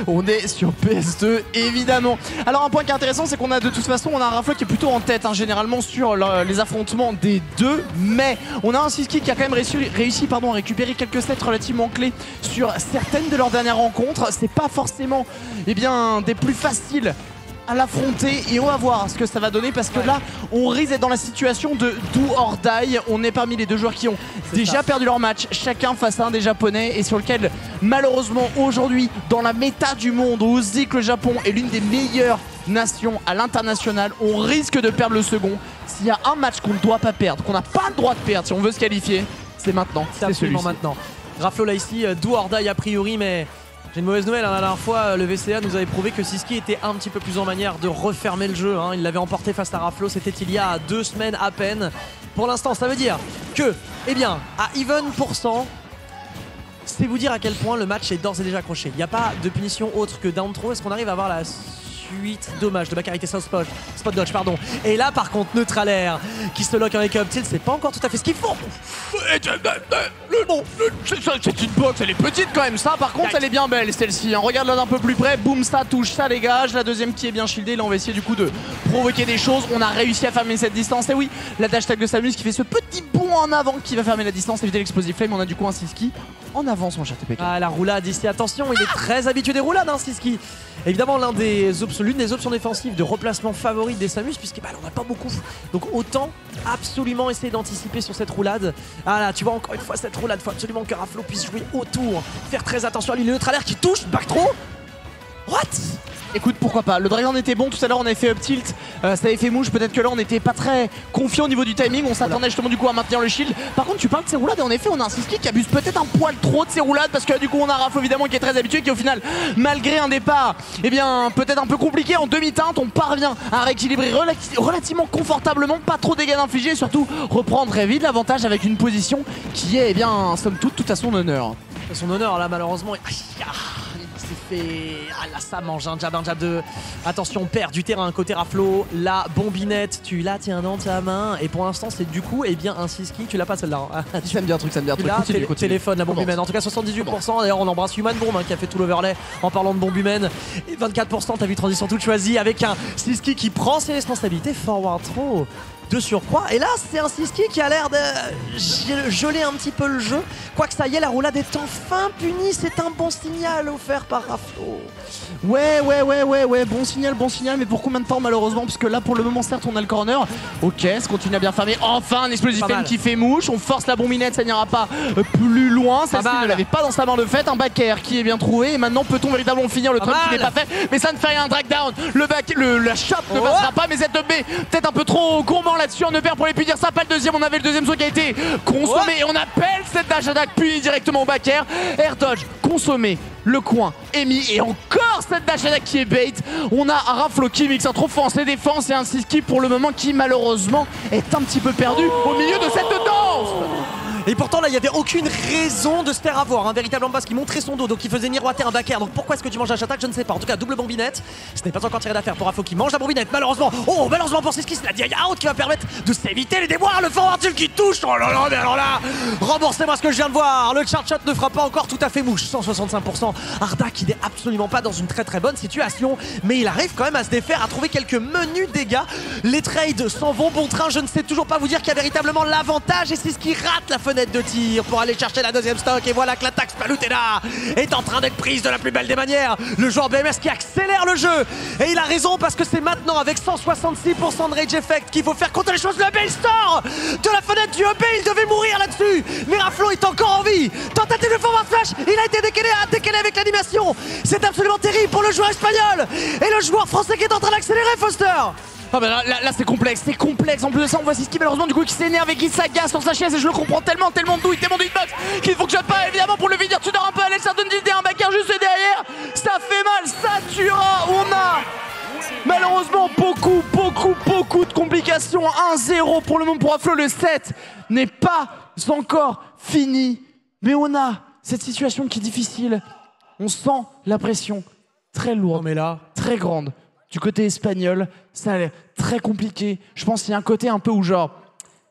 On est sur PS2 évidemment. Alors un point qui est intéressant c'est qu'on a de toute façon on a un Raflo qui est plutôt en tête hein, généralement sur le- les affrontements des deux mais on a un Siski qui a quand même réussi, réussi, pardon, à récupérer quelques sets relativement clés sur certaines de leurs dernières rencontres. C'est pas forcément eh bien, des plus faciles à l'affronter et on va voir ce que ça va donner parce que là on risque d'être dans la situation de do or die. On est parmi les deux joueurs qui ont déjà ça. perdu leur match, chacun face à un des japonais et sur lequel malheureusement aujourd'hui dans la méta du monde où on se dit que le Japon est l'une des meilleures nations à l'international, on risque de perdre le second. S'il y a un match qu'on ne doit pas perdre, qu'on n'a pas le droit de perdre si on veut se qualifier, c'est maintenant. C'est absolument maintenant. Raflo là ici, euh, do or die a priori, mais j'ai une mauvaise nouvelle. hein. La dernière fois, euh, le VCA nous avait prouvé que Siski était un petit peu plus en manière de refermer le jeu. hein. Il l'avait emporté face à Raflo, c'était il y a deux semaines à peine. Pour l'instant, ça veut dire que, eh bien, à even pourcent, c'est vous dire à quel point le match est d'ores et déjà accroché. Il n'y a pas de punition autre que down throw. Est-ce qu'on arrive à avoir la suite. Dommage de Bacarité sans spot, spot dodge, pardon. Et là, par contre, neutral air qui se lock avec up tilt, c'est pas encore tout à fait ce qu'il faut. Le bon, le- c'est- une box, elle est petite quand même. Ça, par contre, elle est bien belle celle-ci. hein. Regarde-la d'un peu plus près. Boum, ça touche, ça dégage. La deuxième qui est bien shieldée. Là, on va essayer du coup de provoquer des choses. On a réussi à fermer cette distance. Et oui, la dash tag de Samus qui fait ce petit bond en avant qui va fermer la distance, éviter l'explosive flame. On a du coup un Siski en avance, mon cher TPK. Ah, la roulade ici, attention, il est très habitué des roulades, hein, Siski. Évidemment, l'un des l'une des options défensives de replacement favorites des Samus, puisqu'il bah, on a pas beaucoup. Donc autant absolument essayer d'anticiper sur cette roulade. Ah là, tu vois encore une fois cette roulade, faut absolument que Raflo puisse jouer autour, faire très attention à lui. Le neutralaire qui touche, back throw. What? Écoute, pourquoi pas. Le Dragon était bon tout à l'heure, on avait fait up tilt, euh, ça avait fait mouche. Peut-être que là, on n'était pas très confiant au niveau du timing. On s'attendait justement du coup à maintenir le shield. Par contre, tu parles de ces roulades et en effet, on a un Siski qui abuse peut-être un poil trop de ces roulades parce que du coup, on a Raph évidemment qui est très habitué, qui au final, malgré un départ, eh bien, peut-être un peu compliqué en demi-teinte, on parvient à rééquilibrer relati- relativement confortablement, pas trop de dégâts infligés et surtout reprendre très vite l'avantage avec une position qui est, eh bien, somme toute, tout à son honneur. À son honneur là malheureusement aïe, il fait ah là ça mange un jab un jab de attention on perd du terrain côté Raflo la bombinette tu la tiens dans ta main et pour l'instant c'est du coup et bien un Siski tu l'as pas celle-là hein. Ça me dit un truc, ça me dit un Tu truc. l'as, Continue, télé- continue. téléphone, la bombe humaine. En tout cas, 78%. D'ailleurs, on embrasse Human Bomb hein, qui a fait tout l'overlay en parlant de bombe humaine. Et 24%, t'as vu transition toute choisie avec un Siski qui prend ses responsabilités. Forward throw de surcroît. Et là, c'est un Siski qui a l'air de gel- geler un petit peu le jeu. Quoique ça y est, la roulade est enfin punie. C'est un bon signal offert par Raflo. Ouais, ouais, ouais, ouais, ouais, bon signal, bon signal, mais pour combien de temps malheureusement? Parce que là, pour le moment, certes, on a le corner. Ok, ça continue à bien fermer. Enfin, un mal. qui fait mouche. On force la bombinette, ça n'ira pas euh, plus loin. Mal. ne l'avait pas dans sa main de fait. Un back air qui est bien trouvé. Et maintenant, peut-on véritablement finir le trump qui n'est pas fait? Mais ça ne fait rien. Un drag down. Le back, le, la chape ne Oh. passera pas. Mais ZB, peut-être un peu trop gourmand là-dessus. On ne perd pour les punir. Ça, pas le deuxième. On avait le deuxième saut qui a été consommé. Et on appelle cette dash attack puni directement au back air. Air dodge, consommé. Le coin est mis. Et encore cette dash attack qui est bait. On a un Raflo qui mixe entre offense et défense. Et un Siski pour le moment qui, malheureusement, est un petit peu perdu au milieu de cette danse. Et pourtant là il n'y avait aucune raison de se faire avoir Un véritable en qui montrait son dos. Donc il faisait miroiter un backer. Donc pourquoi est-ce que tu manges la attaque Je ne sais pas. En tout cas double bombinette. Ce n'est pas encore tiré d'affaire pour Afo qui mange la bombinette Malheureusement. Oh malheureusement pour Siski c'est la DI out qui va permettre de s'éviter les déboires. Le forward qui touche. Oh là là mais alors là Remboursez-moi ce que je viens de voir. Le chart shot ne fera pas encore tout à fait mouche. 165% Arda qui n'est absolument pas dans une très très bonne situation Mais il arrive quand même à se défaire À trouver quelques menus dégâts. Les trades s'en vont bon train. Je ne sais toujours pas vous dire qu'il y a véritablement l'avantage Et c'est ce qui rate la fenêtre de tir pour aller chercher la deuxième stock. Et voilà que l'attaque Spalutena est en train d'être prise de la plus belle des manières. Le joueur BMS qui accélère le jeu. Et il a raison parce que c'est maintenant avec 166% de rage effect qu'il faut faire compter les choses. Le Bale Store de la fenêtre du EP, il devait mourir là-dessus. Mais est encore en vie. Tentative de forward flash, il a été décalé, décalé avec l'animation. C'est absolument terrible pour le joueur espagnol. Et le joueur français qui est en train d'accélérer, Foster. Ah bah là, là- là, c'est complexe, c'est complexe. En plus de ça, on voit Siski malheureusement du coup qui s'énerve et qui s'agace sur sa chaise et je le comprends tellement, tellement de douille, tellement de hitbox qui ne fonctionne pas évidemment pour le vidir. Tu dors un peu Alex Sardone dit un backer juste derrière. Ça fait mal, ça tuera. On a malheureusement beaucoup, beaucoup, beaucoup de complications. 1-0 pour le moment pour Aflo. Le 7 n'est pas encore fini. Mais on a cette situation qui est difficile. On sent la pression très lourde mais là, très grande du côté espagnol. Ça a l'air très compliqué. Je pense qu'il y a un côté un peu où genre,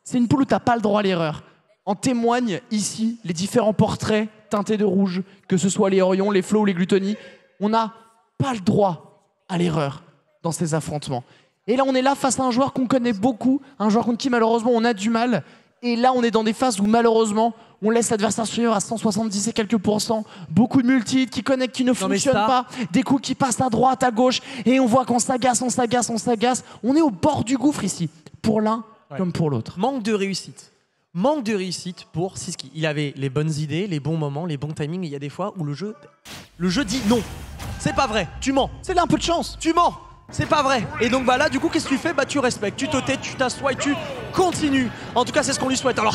c'est une poule où t'as pas le droit à l'erreur. En témoignent ici les différents portraits teintés de rouge, que ce soit les Orions, les Flots ou les Glutonies. On n'a pas le droit à l'erreur dans ces affrontements. Et là, on est là face à un joueur qu'on connaît beaucoup, un joueur contre qui malheureusement on a du mal. Et là, on est dans des phases où malheureusement, on laisse l'adversaire suivre à 170 et quelques pourcents. Beaucoup de multi qui connectent, qui ne Non, fonctionnent ça- pas. Des coups qui passent à droite, à gauche. Et on voit qu'on s'agace, on s'agace, on s'agace. On est au bord du gouffre ici. Pour l'un Ouais. comme pour l'autre. manque de réussite. Manque de réussite pour Siski. Il avait les bonnes idées, les bons moments, les bons timings. Il y a des fois où le jeu, le jeu dit non. C'est pas vrai. Tu mens. C'est là un peu de chance. Tu mens. C'est pas vrai. Et donc bah là, du coup, qu'est-ce que tu fais? Bah tu respectes, tu te tais, tu t'assois et tu continues. En tout cas, c'est ce qu'on lui souhaite. Alors,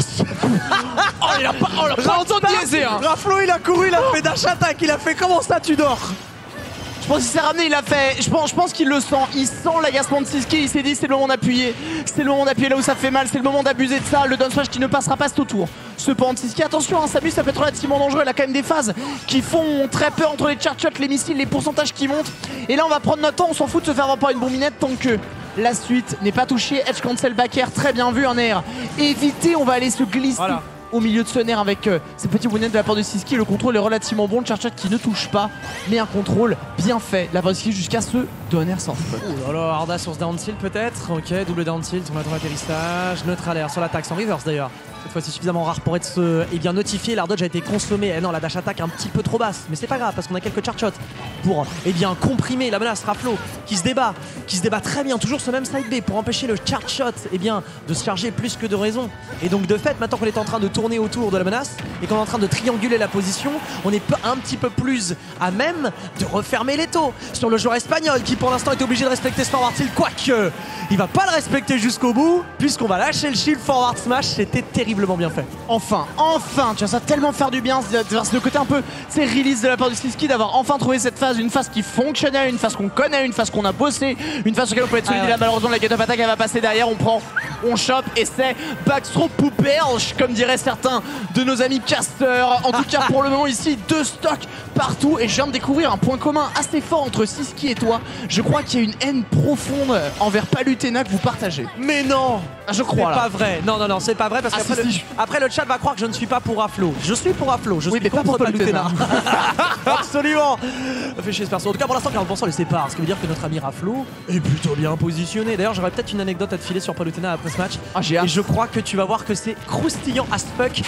Oh, il a pas, oh, il a pas de niaiser, hein. Raflo, il a couru, il a fait dash attack, il a fait comment ça Tu dors? Je pense qu'il s'est ramené, il a fait. Je pense, qu'il le sent. Il sent l'agacement de Siski. Il s'est dit c'est le moment d'appuyer. C'est le moment d'appuyer là où ça fait mal. C'est le moment d'abuser de ça. Le down smash qui ne passera pas ce tour. Cependant, Siski, attention, hein, ça peut être relativement dangereux. Elle a quand même des phases qui font très peur entre les charge les missiles, les pourcentages qui montent. Et là, on va prendre notre temps, on s'en fout de se faire avoir par une bombinette tant que la suite n'est pas touchée. Edge cancel back air, très bien vu en air. Évitez, on va aller se glisser. Au milieu de ce nerf avec euh, ces petits bounettes de la part de Siski, le contrôle est relativement bon. Le Charchat qui ne touche pas, mais un contrôle bien fait la part de Siski jusqu'à ce donner sans. Oh là là, Arda sur ce down tilt peut-être. Ok, double down tilt, on attend l'atterrissage. Neutral air sur l'attaque, sans reverse d'ailleurs. Fois-ci suffisamment rare pour être euh, eh bien notifié. L'Air dodge a été consommé. Eh non, la dash attaque un petit peu trop basse, mais c'est pas grave parce qu'on a quelques charge shots pour eh bien comprimer la menace. Raflo qui se débat, qui se débat très bien, toujours ce même side B pour empêcher le charge shot eh bien, de se charger plus que de raison. Et donc de fait, maintenant qu'on est en train de tourner autour de la menace et qu'on est en train de trianguler la position, on est un petit peu plus à même de refermer les taux sur le joueur espagnol qui pour l'instant est obligé de respecter ce forward tilt, quoique il va pas le respecter jusqu'au bout puisqu'on va lâcher le shield forward smash, c'était terriblement bien fait. Enfin, enfin, tu vas ça tellement faire du bien. C'est le côté un peu, c'est release de la part de Siski d'avoir enfin trouvé cette phase, une phase qui fonctionnait, une phase qu'on connaît, une phase qu'on a bossé, une phase sur laquelle on peut être solide. Ah là, malheureusement, la get up attack elle va passer derrière. On prend, on chope et c'est backstroke poupelge, comme diraient certains de nos amis casters. En tout cas, pour le moment, ici, deux stocks partout. Et je viens de découvrir un point commun assez fort entre Siski et toi. Je crois qu'il y a une haine profonde envers Palutena que vous partagez. Mais non Je C'est crois là. pas vrai. Non, non, non, c'est pas vrai parce Ah, qu'après si, le, si. après, le chat va croire que je ne suis pas pour Aflo. Je suis pour Aflo. Je Oui, suis mais pas contre pour Palutena. Absolument. Fait chier ce perso. En tout cas, pour l'instant, 40% les sépare. Ce qui veut dire que notre ami Raflo est plutôt bien positionné. D'ailleurs, j'aurais peut-être une anecdote à te filer sur Palutena après ce match. Ah. Et je crois que tu vas voir que c'est croustillant as fuck.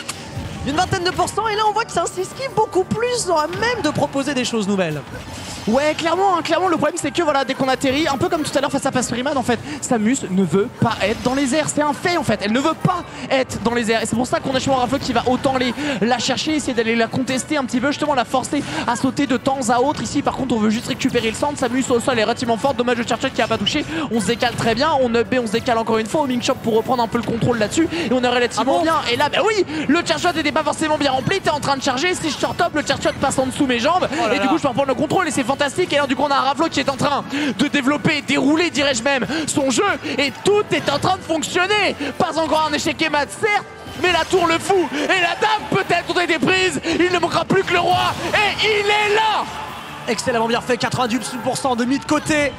Une vingtaine de pourcents, et là on voit que c'est un Siski beaucoup plus dans la même de proposer des choses nouvelles. Ouais, clairement, hein, clairement, le problème c'est que voilà, dès qu'on atterrit, un peu comme tout à l'heure face à Pastoriman, en fait, Samus ne veut pas être dans les airs. C'est un fait en fait, elle ne veut pas être dans les airs. Et c'est pour ça qu'on a chez Raflo qui va autant aller la chercher, essayer d'aller la contester un petit peu, justement la forcer à sauter de temps à autre. Ici, par contre, on veut juste récupérer le centre. Samus au sol est relativement forte, dommage le Charchat qui a pas touché. On se décale très bien, on up B, on se décale encore une fois au Ming Shop pour reprendre un peu le contrôle là-dessus. Et on est relativement Ah bon bien. Et là, bah oui, le Charchat n'était pas forcément bien rempli, t'es en train de charger. Si je short top, le Charchat passe en dessous mes jambes. Oh là et du coup, je peux reprendre le contrôle et c'est fantastique. Et là, du coup, on a un Raflo qui est en train de développer, dérouler, dirais-je même, son jeu. Et tout est en train de fonctionner. Pas encore un échec et mat, certes. Mais la tour le fou et la dame peut-être ont été prises. Il ne manquera plus que le roi et il est là. Excellemment bien fait, 98% de mis de côté.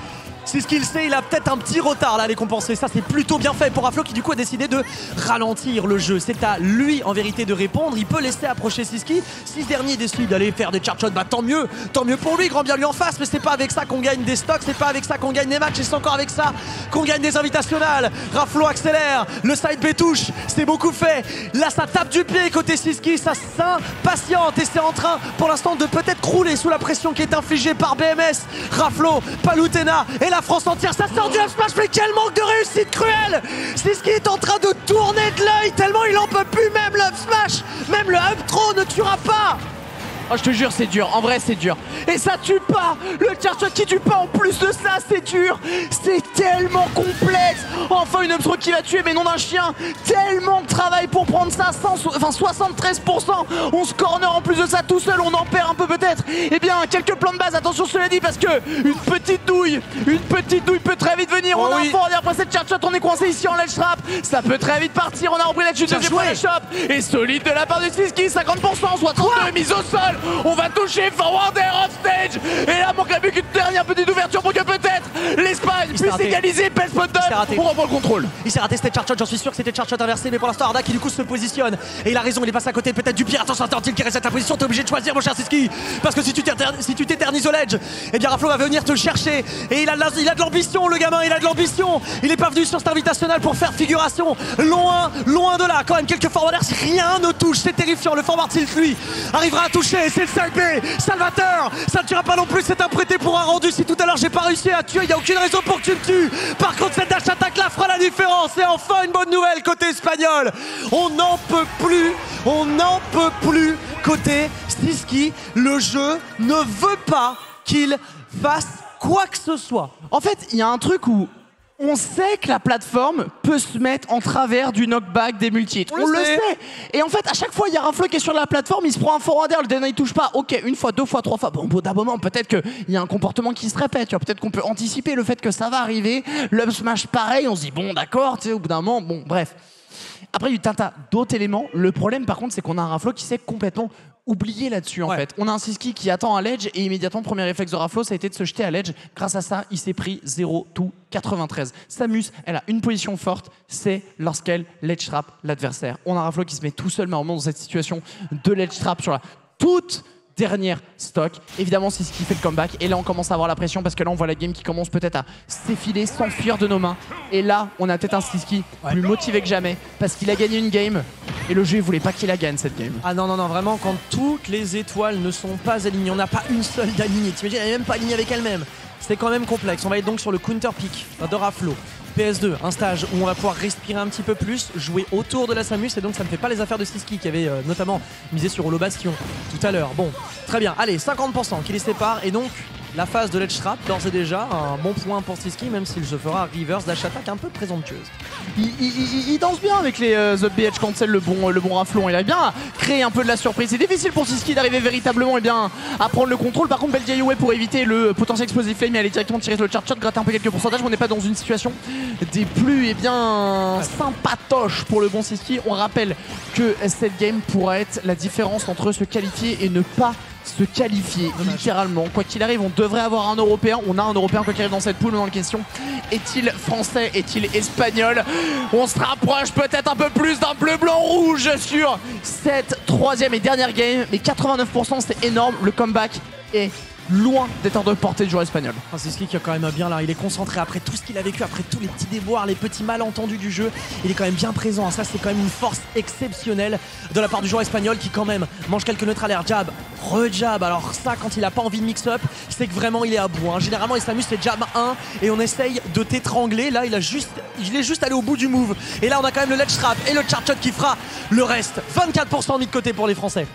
C'est ce qu'il sait, il a peut-être un petit retard là à les compenser. Ça, c'est plutôt bien fait pour Aflo qui, du coup, a décidé de ralentir le jeu. C'est à lui, en vérité, de répondre. Il peut laisser approcher Siski. Si ce dernier décide d'aller faire des charge shots, bah tant mieux. Tant mieux pour lui, grand bien lui en face. Mais c'est pas avec ça qu'on gagne des stocks, c'est pas avec ça qu'on gagne des matchs, et c'est encore avec ça qu'on gagne des invitationales. Raflo accélère, le side B touche, c'est beaucoup fait. Là, ça tape du pied côté Siski, ça s'impatiente et c'est en train, pour l'instant, de peut-être crouler sous la pression qui est infligée par BMS, Raflo, Palutena la France entière. Ça sort du up smash, mais quel manque de réussite cruelle Siski est en train de tourner de l'œil tellement il en peut plus, même le up smash, même le up throw ne tuera pas Oh, je te jure, c'est dur. En vrai, c'est dur. Et ça tue pas. Le charge qui tue pas. En plus de ça, c'est dur. C'est tellement complexe. Enfin, une upthrow qui va tuer, mais non d'un chien. Tellement de travail pour prendre ça. 100 enfin, 73%. On se corner en plus de ça tout seul. On en perd un peu peut-être. Eh bien, quelques plans de base. Attention, cela dit, parce que une petite douille, une petite douille peut très vite venir. Oh on a oui. un fort après cette charge. On est coincé ici en ledge trap. Ça peut très vite partir. On a repris la chute de la shop. Et solide de la part de Siski. 50%, soit 32 mise au sol. On va toucher forward air off stage. Et là, manque plus qu'une dernière petite ouverture pour que peut-être l'Espagne puisse égaliser. Pèse spot Il s'est raté. On reprend le contrôle. Il s'est raté, c'était Charchot, j'en suis sûr que c'était Charchot inversé, mais pour l'instant Arda qui du coup se positionne. Et il a raison, il est passé à côté peut-être du pire. Attention, Tartil qui reste à ta position, t'es obligé de choisir mon cher Siski. Parce que si tu si t'éternises au ledge, eh bien Raflo va venir te chercher. Et il a, de la- il a de l'ambition, le gamin, il a de l'ambition. Il est pas venu sur cet invitationnel pour faire figuration. Loin, loin de là, quand même quelques forwarders, rien ne touche, c'est terrifiant. Le forward tilt lui arrivera à toucher, c'est le 5B. Salvateur, ça ne tuera pas non plus, c'est un prêté pour un rendu. Si tout à l'heure j'ai pas réussi à tuer, il n'y a aucune raison pour que tu me tues. Par contre, cette dash attaque là fera la différence. Et enfin, une bonne nouvelle côté espagnol. On n'en peut plus, on n'en peut plus côté Stiski. Le jeu ne veut pas qu'il fasse quoi que ce soit. En fait, il y a un truc où on sait que la plateforme peut se mettre en travers du knockback des multi On le sait. Et en fait, à chaque fois, il y a un flow qui est sur la plateforme, il se prend un forwarder, le DNA il touche pas. Ok, une fois, deux fois, trois fois. Bon, au bout d'un moment, peut-être qu'il y a un comportement qui se répète. tu vois. Peut-être qu'on peut anticiper le fait que ça va arriver. L'up smash pareil, on se dit bon, d'accord, tu sais, au bout d'un moment, bon, bref. Après, il y a eu un tas d'autres éléments. Le problème, par contre, c'est qu'on a un Raflo qui s'est complètement oublié là-dessus, en Ouais. fait. On a un Siski qui attend un ledge et immédiatement, premier réflexe de Raflo, ça a été de se jeter à ledge. Grâce à ça, il s'est pris 0 tout 93. Samus, elle a une position forte, c'est lorsqu'elle ledge trap l'adversaire. On a Raflo qui se met tout seul, malheureusement, dans cette situation de ledge trap sur la toute dernière stock. Évidemment, c'est ce qui fait le comeback. Et là, on commence à avoir la pression parce que là, on voit la game qui commence peut-être à s'effiler, s'enfuir de nos mains. Et là, on a peut-être un Siski plus motivé que jamais parce qu'il a gagné une game. Et le jeu, il voulait pas qu'il la gagne cette game. Ah non, non, non, vraiment, quand toutes les étoiles ne sont pas alignées, on n'a pas une seule d'alignée. T'imagines, elle n'est même pas alignée avec elle-même. C'est quand même complexe. On va être donc sur le counter pick de Raflo. PS2, un stage où on va pouvoir respirer un petit peu plus, jouer autour de la Samus, et donc ça ne fait pas les affaires de Siski qui avait euh, notamment misé sur Holo Bastion tout à l'heure. Bon, très bien, allez, 50% qui les sépare, et donc la phase de Ledge Trap, d'ores et déjà, un bon point pour Siski, même s'il se fera reverse dash attack un peu présomptueuse. Il, danse bien avec les euh, The BH Cancel, le bon, le bon raflon. Il a bien créé un peu de la surprise. C'est difficile pour Siski d'arriver véritablement eh à prendre le contrôle. Par contre, Belgian Way pour éviter le potentiel explosive flame et aller directement tirer sur le chart shot, gratter un peu quelques pourcentages. On n'est pas dans une situation des plus eh sympatoches pour le bon Siski. On rappelle que cette game pourra être la différence entre se qualifier et ne pas se qualifier littéralement. Quoi qu'il arrive, on devrait avoir un Européen. On a un Européen quoi qu'il arrive dans cette poule. Dans la question, est-il français? Est-il espagnol? On se rapproche peut-être un peu plus d'un bleu blanc rouge sur cette troisième et dernière game. Mais 89% c'est énorme. Le comeback est loin d'être de portée du joueur espagnol. Francisco qui est quand même bien là, il est concentré après tout ce qu'il a vécu, après tous les petits déboires, les petits malentendus du jeu, il est quand même bien présent, ça c'est quand même une force exceptionnelle de la part du joueur espagnol qui quand même mange quelques neutralaires, jab, re-jab, alors ça quand il a pas envie de mix-up, c'est que vraiment il est à bout, hein. généralement il s'amuse c'est jab 1 et on essaye de t'étrangler, là il a juste, il est juste allé au bout du move, et là on a quand même le ledge trap et le charge qui fera le reste, 24% mis de côté pour les français.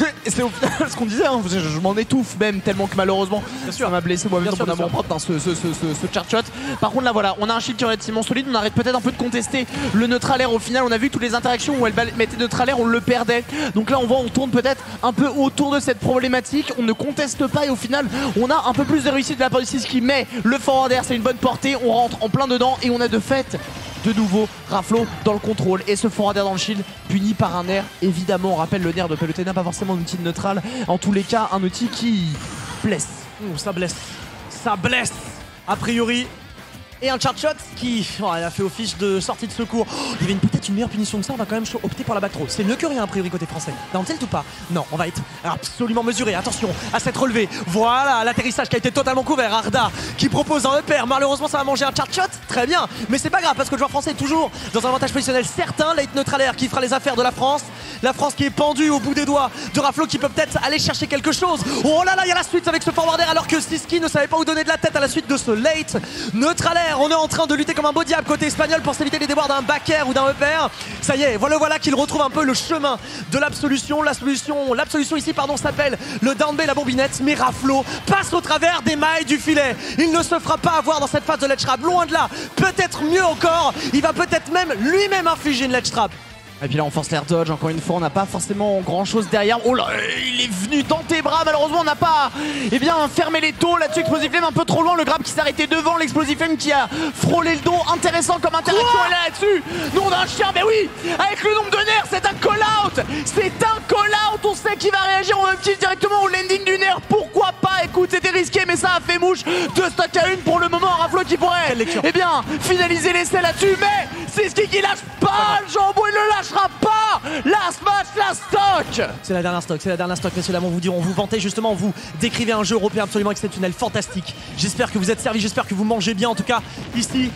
Et c'est au final ce qu'on disait, hein, je, je m'en étouffe même tellement que malheureusement ça m'a blessé moi-même dans mon amour propre dans ce, ce, ce, shot. Par contre là voilà, on a un shield qui est relativement solide, on arrête peut-être un peu de contester le neutralaire au final, on a vu toutes les interactions où elle mettait neutralaire, on le perdait. Donc là on voit on tourne peut-être un peu autour de cette problématique, on ne conteste pas et au final on a un peu plus de réussite de la part du Sis qui met le forward air, c'est une bonne portée, on rentre en plein dedans et on a de fait de nouveau Raflo dans le contrôle et ce forward air dans le shield puni par un air évidemment on rappelle le nerf de Peloté n'a pas forcément un outil neutral en tous les cas un outil qui blesse Ouh, ça blesse. Ça blesse. A priori. Et un charge shot qui oh, a fait office de sortie de secours. Oh, il y avait peut-être une meilleure punition que ça. On va quand même opter pour la back. C'est mieux que rien a priori côté français. Dans le tilt ou pas Non, on va être absolument mesuré. Attention à cette relevée. Voilà l'atterrissage qui a été totalement couvert. Arda qui propose un repère. Malheureusement, ça va manger un charge shot. Très bien. Mais c'est pas grave parce que le joueur français est toujours dans un avantage positionnel certain. Late neutralaire qui fera les affaires de la France. La France qui est pendue au bout des doigts de Raflo qui peut peut-être aller chercher quelque chose. Oh là là, il y a la suite avec ce forward air alors que Siski ne savait pas où donner de la tête à la suite de ce late On est en train de lutter comme un beau diable côté espagnol pour s'éviter les déboires d'un back air ou d'un repère. Ça y est, voilà voilà qu'il retrouve un peu le chemin de l'absolution. La solution, l'absolution ici pardon s'appelle le down B, la bobinette. Mais Raflo passe au travers des mailles du filet. Il ne se fera pas avoir dans cette phase de ledge trap. Loin de là, peut-être mieux encore. Il va peut-être même lui-même infliger une ledge trap. Et puis là on force l'air dodge, encore une fois on n'a pas forcément grand chose derrière. Oh là, il est venu dans tes bras, malheureusement on n'a pas eh bien, fermé les taux là-dessus. Explosive Flame un peu trop loin, le grab qui s'est arrêté devant, l'Explosive Flame qui a frôlé le dos. Intéressant comme interaction là-dessus. Nous on a un chien, mais oui, avec le nombre de nerfs, c'est un call-out C'est un call-out, on sait qu'il va réagir, on utilise directement au landing du nerf. Pourquoi pas? Écoute, c'était risqué, mais ça a fait mouche. Deux stocks à une pour le moment, Raflo qui pourrait eh bien, finaliser l'essai là-dessus, mais c'est ce qui lâche pas le jambon, il ne pas Last match, last stock C'est la dernière stock, c'est la dernière stock, messieurs dames. On vous dit, on vous vantait justement, vous décrivez un jeu européen absolument exceptionnel, fantastique. J'espère que vous êtes servis, j'espère que vous mangez bien. En tout cas, ici,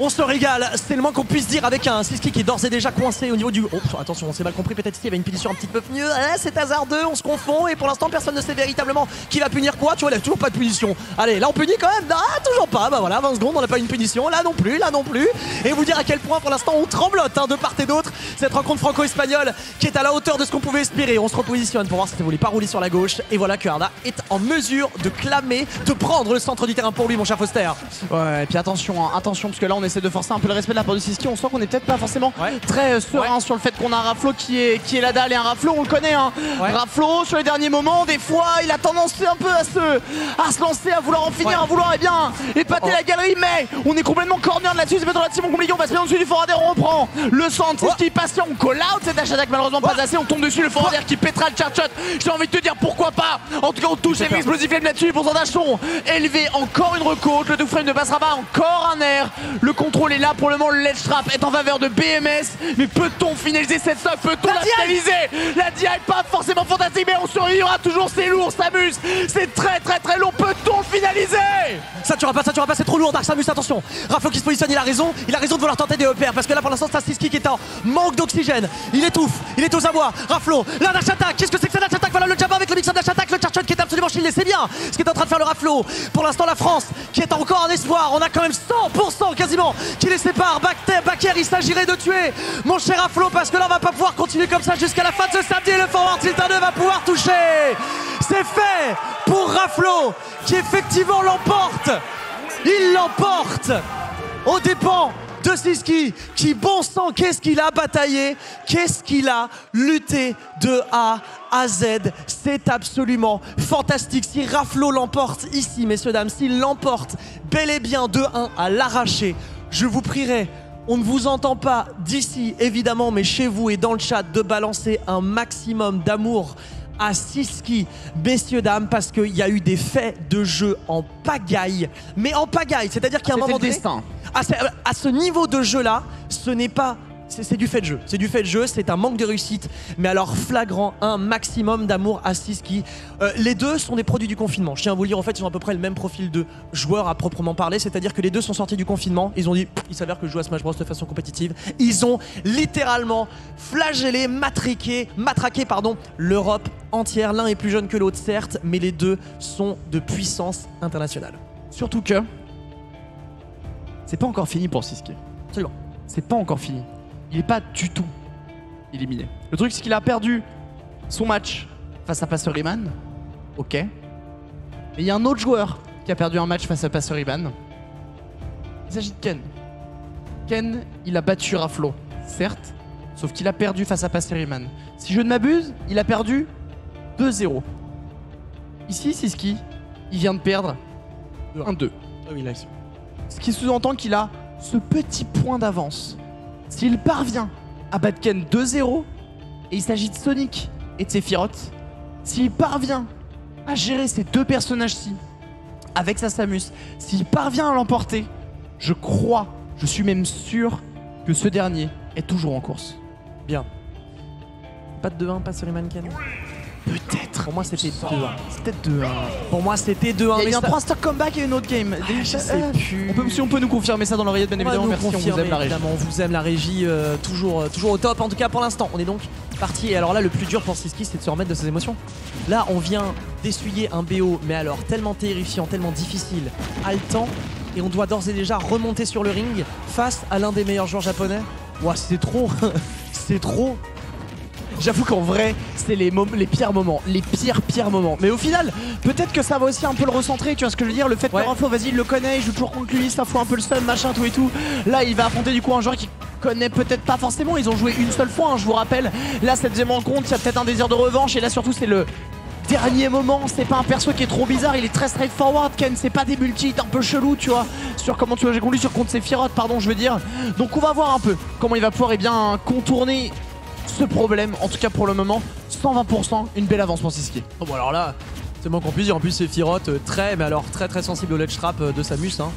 on se régale. C'est le moins qu'on puisse dire avec un Siski qui est d'ores et déjà coincé au niveau du. Oh, attention, on s'est mal compris. Peut-être qu'il y avait une punition un petit peu mieux. Eh, c'est hasardeux, on se confond. Et pour l'instant, personne ne sait véritablement qui va punir quoi. Tu vois, il a toujours pas de punition. Allez, là, on punit quand même. Ah, toujours pas. Bah voilà, 20 secondes, on n'a pas une punition. Là non plus, là non plus. Et vous dire à quel point, pour l'instant, on tremblote hein, de part et d'autre. Cette rencontre franco-espagnole qui est à la hauteur de ce qu'on pouvait espérer. On se repositionne pour voir si ça voulait pas rouler sur la gauche. Et voilà que Arda est en mesure de clamer, de prendre le centre du terrain pour lui, mon cher Foster. Ouais, et puis attention, hein, attention, parce que là on on essaie de forcer un peu le respect de la part de Siski. On sent qu'on est peut-être pas forcément très euh, serein sur le fait qu'on a un Raflo qui est, qui est la dalle et un Raflo, on le connaît. Hein. Raflo, sur les derniers moments, des fois, il a tendance un peu à se, à se lancer, à vouloir en finir, à vouloir eh bien, épater la galerie. Mais on est complètement corner là-dessus. C'est pas dans la team compliqué. On va se mettre en dessous du Forader. On reprend le centre. Est patient. On call out cette attack, malheureusement pas assez. On tombe dessus. Le Forader qui pétera le charge shot. J'ai envie de te dire pourquoi pas? En tout cas, on touche les explosifs là-dessus. Les pourcentages sont élevés. Encore une recote. Le deux frame ne passera pas. Encore un air. Le contrôle est là pour le moment. Le ledge trap est en faveur de BMS. Mais peut-on finaliser cette stock Peut-on la, finaliser? La DI pas forcément fantastique, mais on survivra toujours. C'est lourd, s'amuse. C'est très très très long. Peut-on le finaliser? Ça tuera pas, ça tuera pas, c'est trop lourd. Dark Samus, attention. Raflo qui se positionne, il a raison. Il a raison de vouloir tenter des EPR parce que là pour l'instant, Stastiski qui est en manque d'oxygène. Il étouffe, il est aux abois. Raflo, là, dash attack. Qu'est-ce que c'est que ça dash attack? Voilà le jab avec le mix dash attack. Le charge qui est absolument shieldé. C'est bien ce qui est en train de faire le Raflo. Pour l'instant, la France qui est encore un espoir. On a quand même 100% quasiment qui les sépare. Backer, il s'agirait de tuer mon cher Raflo parce que là, on va pas pouvoir continuer comme ça jusqu'à la fin de ce samedi. Le forward tilt 2 va pouvoir toucher. C'est fait pour Raflo qui effectivement l'emporte. Il l'emporte aux dépens de Siski qui, bon sang, qu'est-ce qu'il a bataillé, qu'est-ce qu'il a lutté de A à Z? C'est absolument fantastique. Si Raflo l'emporte ici, messieurs, dames, s'il l'emporte bel et bien 2-1 à l'arracher, je vous prierai on ne vous entend pas d'ici, évidemment, mais chez vous et dans le chat, de balancer un maximum d'amour à Siski, messieurs, dames, parce qu'il y a eu des faits de jeu en pagaille. Mais en pagaille, c'est-à-dire qu'à un C'était moment donné, destin. à ce, à ce niveau de jeu-là, ce n'est pas. C'est du fait de jeu. C'est du fait de jeu, c'est un manque de réussite. Mais alors flagrant, un maximum d'amour à Siski. Euh, les deux sont des produits du confinement. Je tiens à vous le dire, en fait, ils ont à peu près le même profil de joueurs à proprement parler. C'est-à-dire que les deux sont sortis du confinement. Ils ont dit, il s'avère que je joue à Smash Bros de façon compétitive. Ils ont littéralement flagellé, matraqué, matraqué pardon, l'Europe entière. L'un est plus jeune que l'autre, certes, mais les deux sont de puissance internationale. Surtout que c'est pas encore fini pour Siski. Absolument. C'est pas encore fini. Il est pas du tout éliminé. Le truc, c'est qu'il a perdu son match face à Passeriman. Ok. Mais il y a un autre joueur qui a perdu un match face à Passeriman. Il s'agit de Ken. Ken, il a battu Raflo, certes, sauf qu'il a perdu face à Passeriman. Si je ne m'abuse, il a perdu 2-0. Ici, Siski, il vient de perdre 1-2. Ah oui, Ce qui sous-entend qu'il a ce petit point d'avance. S'il parvient à battre Ken 2-0, et il s'agit de Sonic et de Sephiroth, s'il parvient à gérer ces deux personnages-ci avec sa Samus, s'il parvient à l'emporter, je crois, je suis même sûr que ce dernier est toujours en course. Bien. Pas de 2-1, pas sur Rayman Ken Peut-être. Pour moi, c'était 2-1. C'est peut-être 2-1. Pour moi, c'était 2-1. Il y a eu un ça- 3 stock comeback et une autre game. je sais Euh, plus. On peut, si on peut nous confirmer ça dans l'oreillette, bien évidemment. nous Merci, on vous confirmer, aime la régie. évidemment, on vous aime la régie, euh, toujours, euh, toujours au top. En tout cas, pour l'instant, on est donc parti. Et alors là, le plus dur pour Siski, c'est de se remettre de ses émotions. Là, on vient d'essuyer un BO, mais alors tellement terrifiant, tellement difficile, haletant. Et on doit d'ores et déjà remonter sur le ring face à l'un des meilleurs joueurs japonais. Ouah, c'est trop. c'est trop. J'avoue qu'en vrai, c'est les, pires moments, les pires pires moments. Mais au final, peut-être que ça va aussi un peu le recentrer, tu vois ce que je veux dire? Le fait que Ouais. Vas-y, il le connaît, il joue toujours contre lui, ça fout un peu le seum, machin, tout et tout. Là, il va affronter du coup un joueur qui connaît peut-être pas forcément, ils ont joué une seule fois, hein, je vous rappelle. Là, cette deuxième rencontre, il y a peut-être un désir de revanche, et là surtout, c'est le dernier moment, c'est pas un perso qui est trop bizarre, il est très straightforward, Ken, c'est pas des multis un peu chelou, tu vois, sur comment tu jouer contre lui, sur contre Sephiroth, pardon, je veux dire. Donc on va voir un peu comment il va pouvoir eh bien contourner ce problème, en tout cas pour le moment, 120%, une belle avance pour Siski. Oh, bon, alors là, c'est moins qu'on puisse dire. En plus, Sephiroth, euh, très, mais alors très très sensible au ledge trap euh, de Samus. Hein.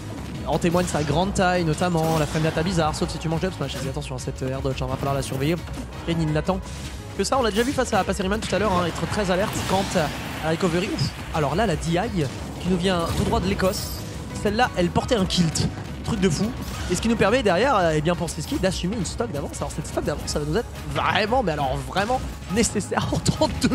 En témoigne sa grande taille, notamment la frame data bizarre, sauf si tu manges up smash. Attention à cette euh, air dodge, hein, va falloir la surveiller. Et il n'attend que ça. On l'a déjà vu face à Passeriman tout à l'heure, hein, être très alerte quant à la recovery. Alors là, la DI qui nous vient tout droit de l'Écosse, celle-là, elle portait un kilt. Truc de fou. Et ce qui nous permet derrière, euh, eh bien pour Siski, d'assumer une stock d'avance. Alors cette stock d'avance, ça va nous être vraiment, mais alors vraiment nécessaire en 32%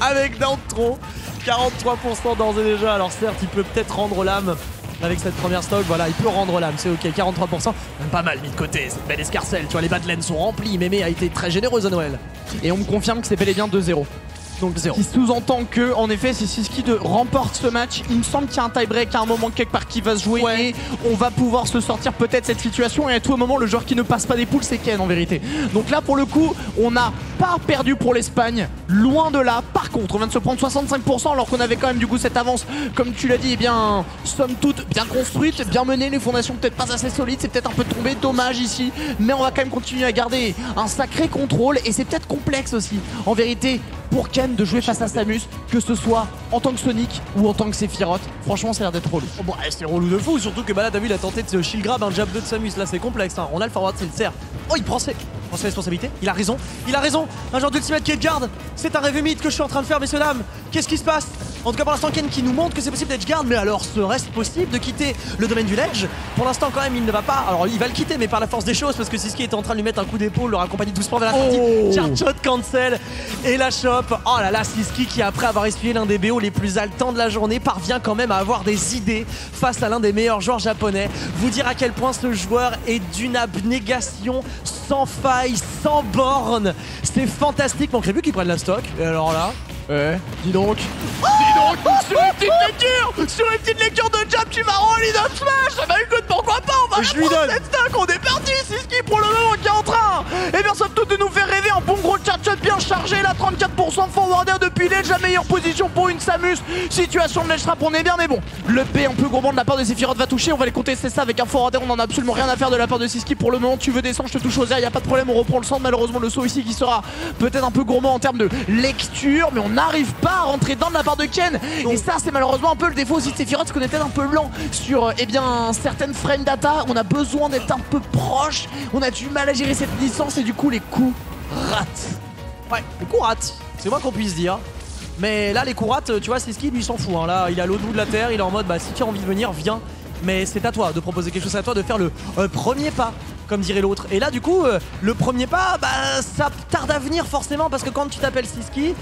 avec d'un de trop. 43% d'ores et déjà. Alors certes, il peut peut-être rendre l'âme avec cette première stock. Voilà, il peut rendre l'âme, c'est ok. 43%, même pas mal mis de côté. Cette belle escarcelle. Tu vois, les badlands sont remplis. Mémé a été très généreuse à Noël. Et on me confirme que c'est bel et bien 2-0. Donc ce qui sous-entend que, en effet, si Siski de remporte ce match, il me semble qu'il y a un tie-break à un moment quelque part qui va se jouer et on va pouvoir se sortir peut-être cette situation. Et à tout moment, le joueur qui ne passe pas des poules, c'est Ken en vérité. Donc là, pour le coup, on n'a pas perdu pour l'Espagne, loin de là. Par contre, on vient de se prendre 65% alors qu'on avait quand même du coup cette avance, comme tu l'as dit, eh bien, somme toute bien construite, bien menée. Les fondations peut-être pas assez solides, c'est peut-être un peu tombé, dommage ici. Mais on va quand même continuer à garder un sacré contrôle et c'est peut-être complexe aussi. En vérité, pour Ken de jouer face à Samus, que ce soit en tant que Sonic ou en tant que Sephiroth. Franchement, ça a l'air d'être relou. Oh, bon, eh, c'est relou de fou, surtout que bah là, t'as vu, il a tenté de se shield grab un jab 2 de Samus. Là, c'est complexe. Hein. On a le forward, c'est le sert. Oh, il prend ses... prend ses responsabilités. Il a raison. Il a raison. Un genre d'ultimate qui est de garde. C'est un rêve humide que je suis en train de faire, messieurs dames. Qu'est-ce qui se passe? En tout cas, pour l'instant, Ken qui nous montre que c'est possible d'edge guard. Mais alors, serait-ce possible de quitter le domaine du ledge? Pour l'instant, quand même, il ne va pas. Alors, il va le quitter, mais par la force des choses, parce que Siski était en train de lui mettre un coup d'épaule, le raccompagner doucement vers la sortie. Oh. Cancel et la chope. Oh là là, Siski qui, après avoir essuyé l'un des BO les plus haletants de la journée, parvient quand même à avoir des idées face à l'un des meilleurs joueurs japonais. Vous dire à quel point ce joueur est d'une abnégation sans faille, sans borne. C'est fantastique. Manquerait plus qu'il prenne la stock. Et alors là, Ouais, dis donc. dis donc, sur une petite lecture Sur une petite lecture de jab, tu en lead up smash Bah écoute, pourquoi pas On va Je lui donne. cette stock, on est parti Siski pour le moment qui est en train Et bien somme toute de nous faire rêver un bon gros shot bien chargé, là 34% de forwarder depuis l'edge, la meilleure position pour une Samus. Situation de ledge trap, on est bien, mais bon. Le P un peu gourmand de la part de Sephiroth va toucher, on va les contester ça avec un forwarder, on en a absolument rien à faire de la part de Siski pour le moment. Tu veux descendre, je te touche aux airs, y a pas de problème, on reprend le centre. Malheureusement, le saut ici qui sera peut-être un peu gourmand en termes de lecture, mais on n'arrive pas à rentrer dedans de la part de Ken. Et ça, c'est malheureusement un peu le défaut aussi de Sephiroth, parce qu'on est peut-être un peu lent sur eh bien, certaines frame data. On a besoin d'être un peu proche, on a du mal à gérer cette licence et du coup, les coups ratent. ouais, les coups ratent. C'est moi qu'on puisse dire. Mais là, les coups ratent, tu vois, c'est ce qui lui s'en fout. hein. Là, il est à l'autre bout de la terre, il est en mode, bah si tu as envie de venir, viens. Mais c'est à toi de proposer quelque chose, c'est à toi de faire le euh, premier pas, comme dirait l'autre. Et là, du coup, euh, le premier pas, bah ça tarde à venir forcément parce que quand tu t'appelles Siski.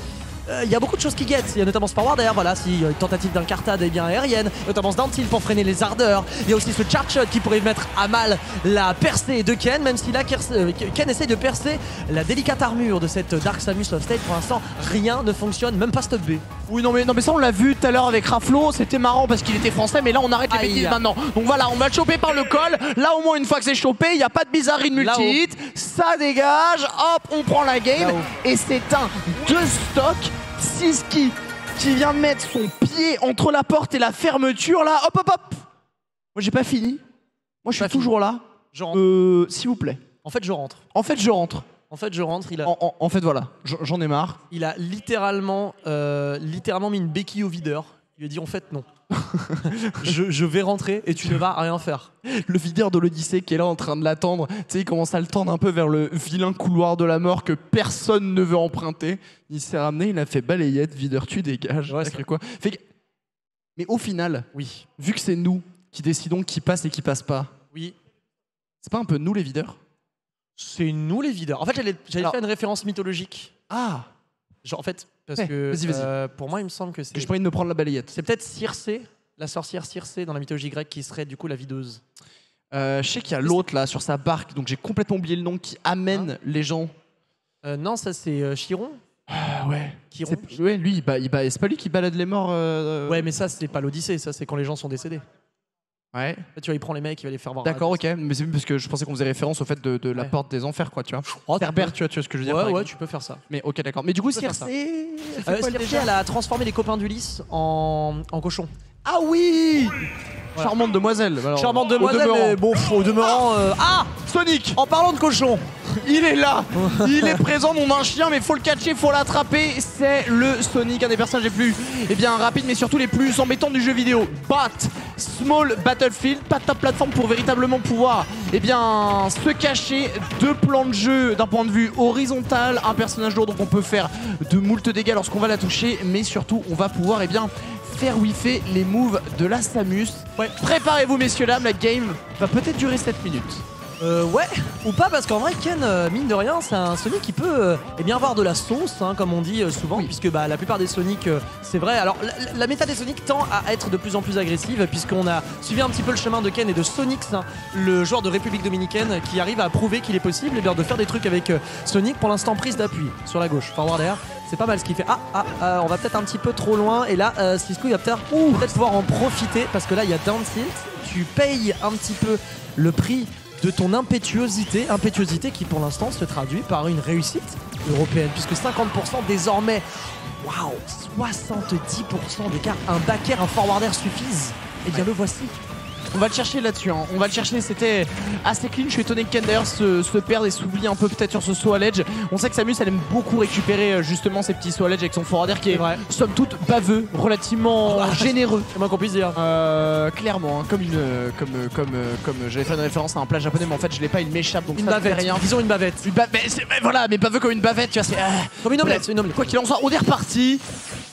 Euh, Il y a beaucoup de choses qui guettent, il y a notamment ce forward d'ailleurs, voilà, si euh, tentative d'incartade est bien aérienne, notamment ce down pour freiner les ardeurs. Il y a aussi ce charge shot qui pourrait mettre à mal la percée de Ken, même si là euh, Ken essaye de percer la délicate armure de cette Dark Samus of State. Pour l'instant, rien ne fonctionne, même pas stop B. Oui non mais non mais ça on l'a vu tout à l'heure avec Raflo, c'était marrant parce qu'il était français mais là on arrête les Aïe. bêtises maintenant. Donc voilà, on va le choper par le col. Là au moins une fois que c'est chopé, il n'y a pas de bizarrerie de multi-hit. Ça dégage, hop, on prend la game et c'est un deux stock Siski qui vient de mettre son pied entre la porte et la fermeture là. Hop hop hop. Moi j'ai pas fini. Moi je suis Pas fini. toujours là. Je rentre. Euh, s'il vous plaît. En fait, je rentre. En fait, je rentre. En fait, je rentre. Il a, En, en- en fait, voilà, j'en ai marre. il a littéralement, euh, littéralement mis une béquille au videur. Il lui a dit en fait non. Je, je vais rentrer et tu ne vas rien faire. le videur de l'Odyssée qui est là en train de l'attendre. Tu sais, il commence à le tendre un peu vers le vilain couloir de la mort que personne ne veut emprunter. Il s'est ramené, il a fait balayette, videur, tu dégages. Ouais, quoi. Fait que- Mais au final, Oui. vu que c'est nous qui décidons qui passe et qui passe pas, Oui. c'est pas un peu nous les videurs C'est nous les videurs. En fait, j'allais faire une référence mythologique. Ah Genre, en fait, parce Ouais, que euh, pour moi, il me semble que c'est. je pourrais de me prendre la balayette. C'est peut-être Circé, la sorcière Circé dans la mythologie grecque qui serait du coup la videuse. Euh, je sais qu'il y a l'autre là sur sa barque, donc j'ai complètement oublié le nom, qui amène les gens. Euh, non, ça c'est Chiron. Ah ouais. Chiron. C'est- Ouais, lui, il ba- il ba- c'est pas lui qui balade les morts. Ouais, mais ça c'est pas l'Odyssée, ça c'est quand les gens sont décédés. Ouais. Là, tu vois, il prend les mecs, il va les faire voir. D'accord, ok. Mais c'est parce que je pensais qu'on faisait référence au fait de, de la Ouais. porte des enfers, quoi, tu vois. Oh, tu vois, tu vois ce que je veux dire Ouais, par ouais, exemple. tu peux faire ça. Mais ok, d'accord. Mais du coup, ça. Euh, Circé, déjà elle a transformé les copains d'Ulysse en, en cochons. Ah oui Voilà. Charmante demoiselle. Alors, Charmante demoiselle, mais bon, au demeurant. euh, Ah Sonic En parlant de cochons Il est là Il est présent, on a un chien, mais faut le catcher, faut l'attraper. C'est le Sonic, un des personnages les plus eh bien, rapides, mais surtout les plus embêtants du jeu vidéo. Bat Small Battlefield, pas de top plateforme pour véritablement pouvoir eh bien, se cacher. Deux plans de jeu d'un point de vue horizontal, un personnage lourd, donc on peut faire de moult dégâts lorsqu'on va la toucher, mais surtout on va pouvoir eh bien, faire whiffer les moves de la Samus. Ouais. Préparez-vous messieurs dames, la game va peut-être durer 7 minutes. Euh, ouais, ou pas, parce qu'en vrai, Ken, euh, mine de rien, c'est un Sonic qui peut euh, eh bien avoir de la sauce, hein, comme on dit euh, souvent, puisque bah, la plupart des Sonic, c'est vrai. Alors, la, la méta des Sonic tend à être de plus en plus agressive, puisqu'on a suivi un petit peu le chemin de Ken et de Sonix, hein, le joueur de République Dominicaine, qui arrive à prouver qu'il est possible eh bien, de faire des trucs avec Sonic. Pour l'instant, prise d'appui sur la gauche, forward air. C'est pas mal ce qu'il fait. Ah, ah, ah, on va peut-être un petit peu trop loin. Et là, euh, Cisco, il va peut-être peut-être pouvoir en profiter parce que là, il y a down tilt. Tu payes un petit peu le prix de ton impétuosité, impétuosité qui pour l'instant se traduit par une réussite européenne, puisque 50% désormais, waouh, 70% d'écart, un back air, un forward air suffisent. Et bien le voici. On va le chercher là-dessus. hein. On va le chercher. C'était assez clean. Je suis étonné que Ken d'ailleurs se, se perde et s'oublie un peu peut-être sur ce saut à l'edge. On sait que Samus elle aime beaucoup récupérer euh, justement ces petits sauts à l'edge avec son forward air qui est vrai. somme toute baveux, relativement Ah, généreux. C'est moins qu'on puisse dire. Euh, clairement, hein, comme une, euh, comme, comme, comme j'avais fait une référence à un plat japonais, mais en fait je l'ai pas, il m'échappe donc Une ça fait bavette, rien. disons une bavette. Une ba- mais c'est- mais voilà, mais baveux comme une bavette, tu vois. c'est, euh, Comme une omelette, une omelette. Quoi qu'il en soit, on est reparti.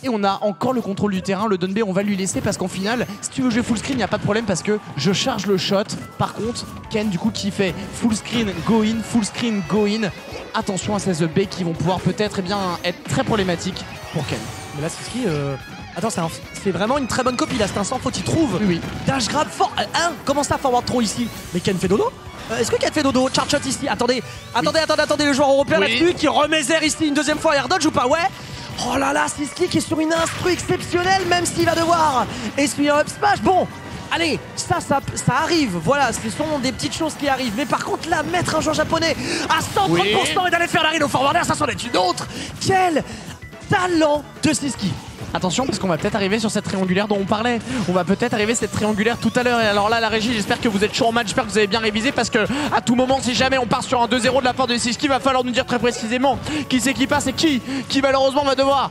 Et on a encore le contrôle du terrain. Le Dunbay, on va lui laisser parce qu'en final, si tu veux jouer full screen, il n'y a pas de problème parce que je charge le shot. Par contre, Ken, du coup, qui fait full screen, go in, full screen, go in. Attention à ces B qui vont pouvoir peut-être eh bien, être très problématiques pour Ken. Mais là, c'est ce qui. euh, Attends, c'est un- c'est vraiment une très bonne copie là, c'est un sans faute, il trouve. Oui, oui. Dash grab fort. euh, Hein Comment ça, forward throw ici? Mais Ken fait dodo? Euh, Est-ce que Ken fait dodo? Charge shot ici. Attendez, attendez, attendez, attendez, le joueur européen Oui. là-dessus qui remet Zer ici une deuxième fois, air dodge ou pas? Ouais Oh là là, Siski qui est sur une instru exceptionnelle, même s'il va devoir essuyer un up smash. Bon, allez, ça, ça, ça arrive. Voilà, ce sont des petites choses qui arrivent. Mais par contre, là, mettre un joueur japonais à 130% et d'aller faire la read au forward air, ça s'en est une autre. Quel talent de Siski Attention parce qu'on va peut-être arriver sur cette triangulaire dont on parlait. On va peut-être arriver à cette triangulaire tout à l'heure. Et alors là, la régie, j'espère que vous êtes chaud en match, j'espère que vous avez bien révisé parce que à tout moment, si jamais on part sur un 2-0 de la part de Siski, il va falloir nous dire très précisément qui c'est qui passe et qui qui malheureusement va devoir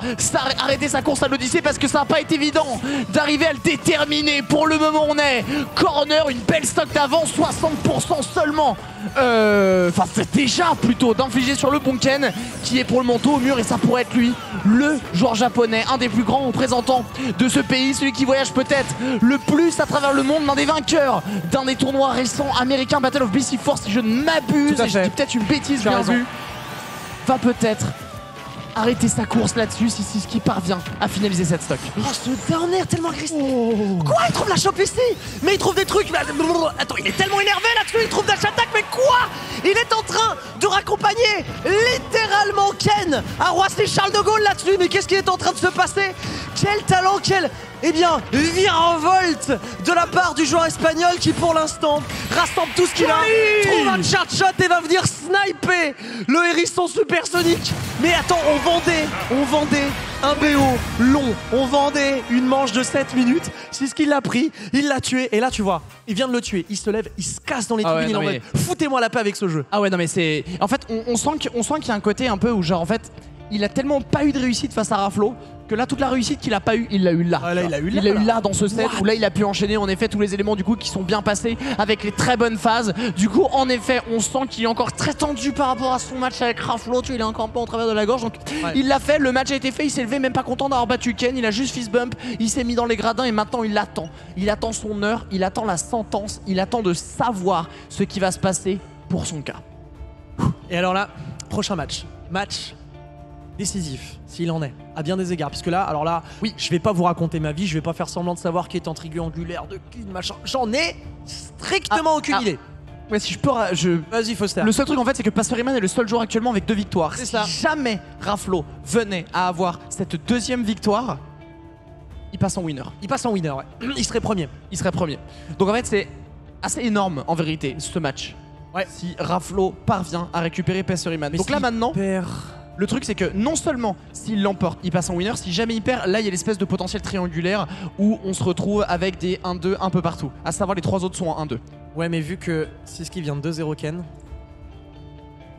arrêter sa course à l'Odyssée parce que ça n'a pas été évident d'arriver à le déterminer. Pour le moment, on est corner, une belle stock d'avance, 60% seulement. Euh, Enfin, déjà plutôt d'infliger sur le Bonken qui est pour le manteau au mur et ça pourrait être lui, le joueur japonais, un des plus grands représentants de ce pays, celui qui voyage peut-être le plus à travers le monde, l'un des vainqueurs d'un des tournois récents américains Battle of BC Force, si je ne m'abuse, et je dis peut-être une bêtise bien vue, va peut-être arrêter sa course là-dessus si c'est ce qui parvient à finaliser cette stock. Oh, ce air tellement agressif. Quoi Il trouve la chope ici? Mais il trouve des trucs. Attends, il est tellement énervé là-dessus. Il trouve dash attack. Mais quoi? Il est en train de raccompagner littéralement Ken à Roissy Charles de Gaulle là-dessus. Mais qu'est-ce qui est en train de se passer? Quel talent, quel. Eh bien, virevolte de la part du joueur espagnol qui pour l'instant rassemble tout ce qu'il a, trouve un charge shot et va venir sniper le hérisson supersonique. Mais attends, on vendait, on vendait un BO long, on vendait une manche de 7 minutes. C'est ce qu'il l'a pris, il l'a tué et là tu vois, il vient de le tuer, il se lève, il se casse dans les Ah ouais, tribunes, il foutez-moi la paix avec ce jeu. Ah ouais non mais c'est en fait on, on sent qu'il on sent qu'il y a un côté un peu où genre en fait il a tellement pas eu de réussite face à Raflo que là toute la réussite qu'il a pas eu il l'a eu là. Ah, là, il l'a eu là, Il l'a eu là. là dans ce set What où là il a pu enchaîner en effet tous les éléments du coup qui sont bien passés avec les très bonnes phases. Du coup en effet on sent qu'il est encore très tendu par rapport à son match avec Raflo, tu il est encore un peu en travers de la gorge donc Ouais. il l'a fait, le match a été fait, il s'est levé même pas content d'avoir battu Ken, il a juste fist bump, il s'est mis dans les gradins et maintenant il attend. Il attend son heure, il attend la sentence, il attend de savoir ce qui va se passer pour son cas. Et alors là, prochain match. Match décisif, s'il en est, à bien des égards. Puisque là, alors là, oui, je vais pas vous raconter ma vie, je vais pas faire semblant de savoir qui est en triangulaire, de qui, de machin. J'en ai strictement Ah, aucune ah. idée. Ouais, si je peux, ra- je, Vas-y, Foster. Le seul truc en fait, c'est que Pastor Iman est le seul joueur actuellement avec deux victoires. C'est Si ça. jamais Raflo venait à avoir cette deuxième victoire, il passe en winner. Il passe en winner, ouais. Il serait premier. Il serait premier. Donc en fait, c'est assez énorme en vérité ce match. Ouais. Si Raflo parvient à récupérer Pastor Iman. Mais Donc là s'il maintenant, perd- le truc c'est que non seulement s'il l'emporte, il passe en winner, si jamais il perd, là il y a l'espèce de potentiel triangulaire où on se retrouve avec des 1-2 un peu partout. À savoir les trois autres sont en 1-2. Ouais, mais vu que Siski vient de 2-0 Ken,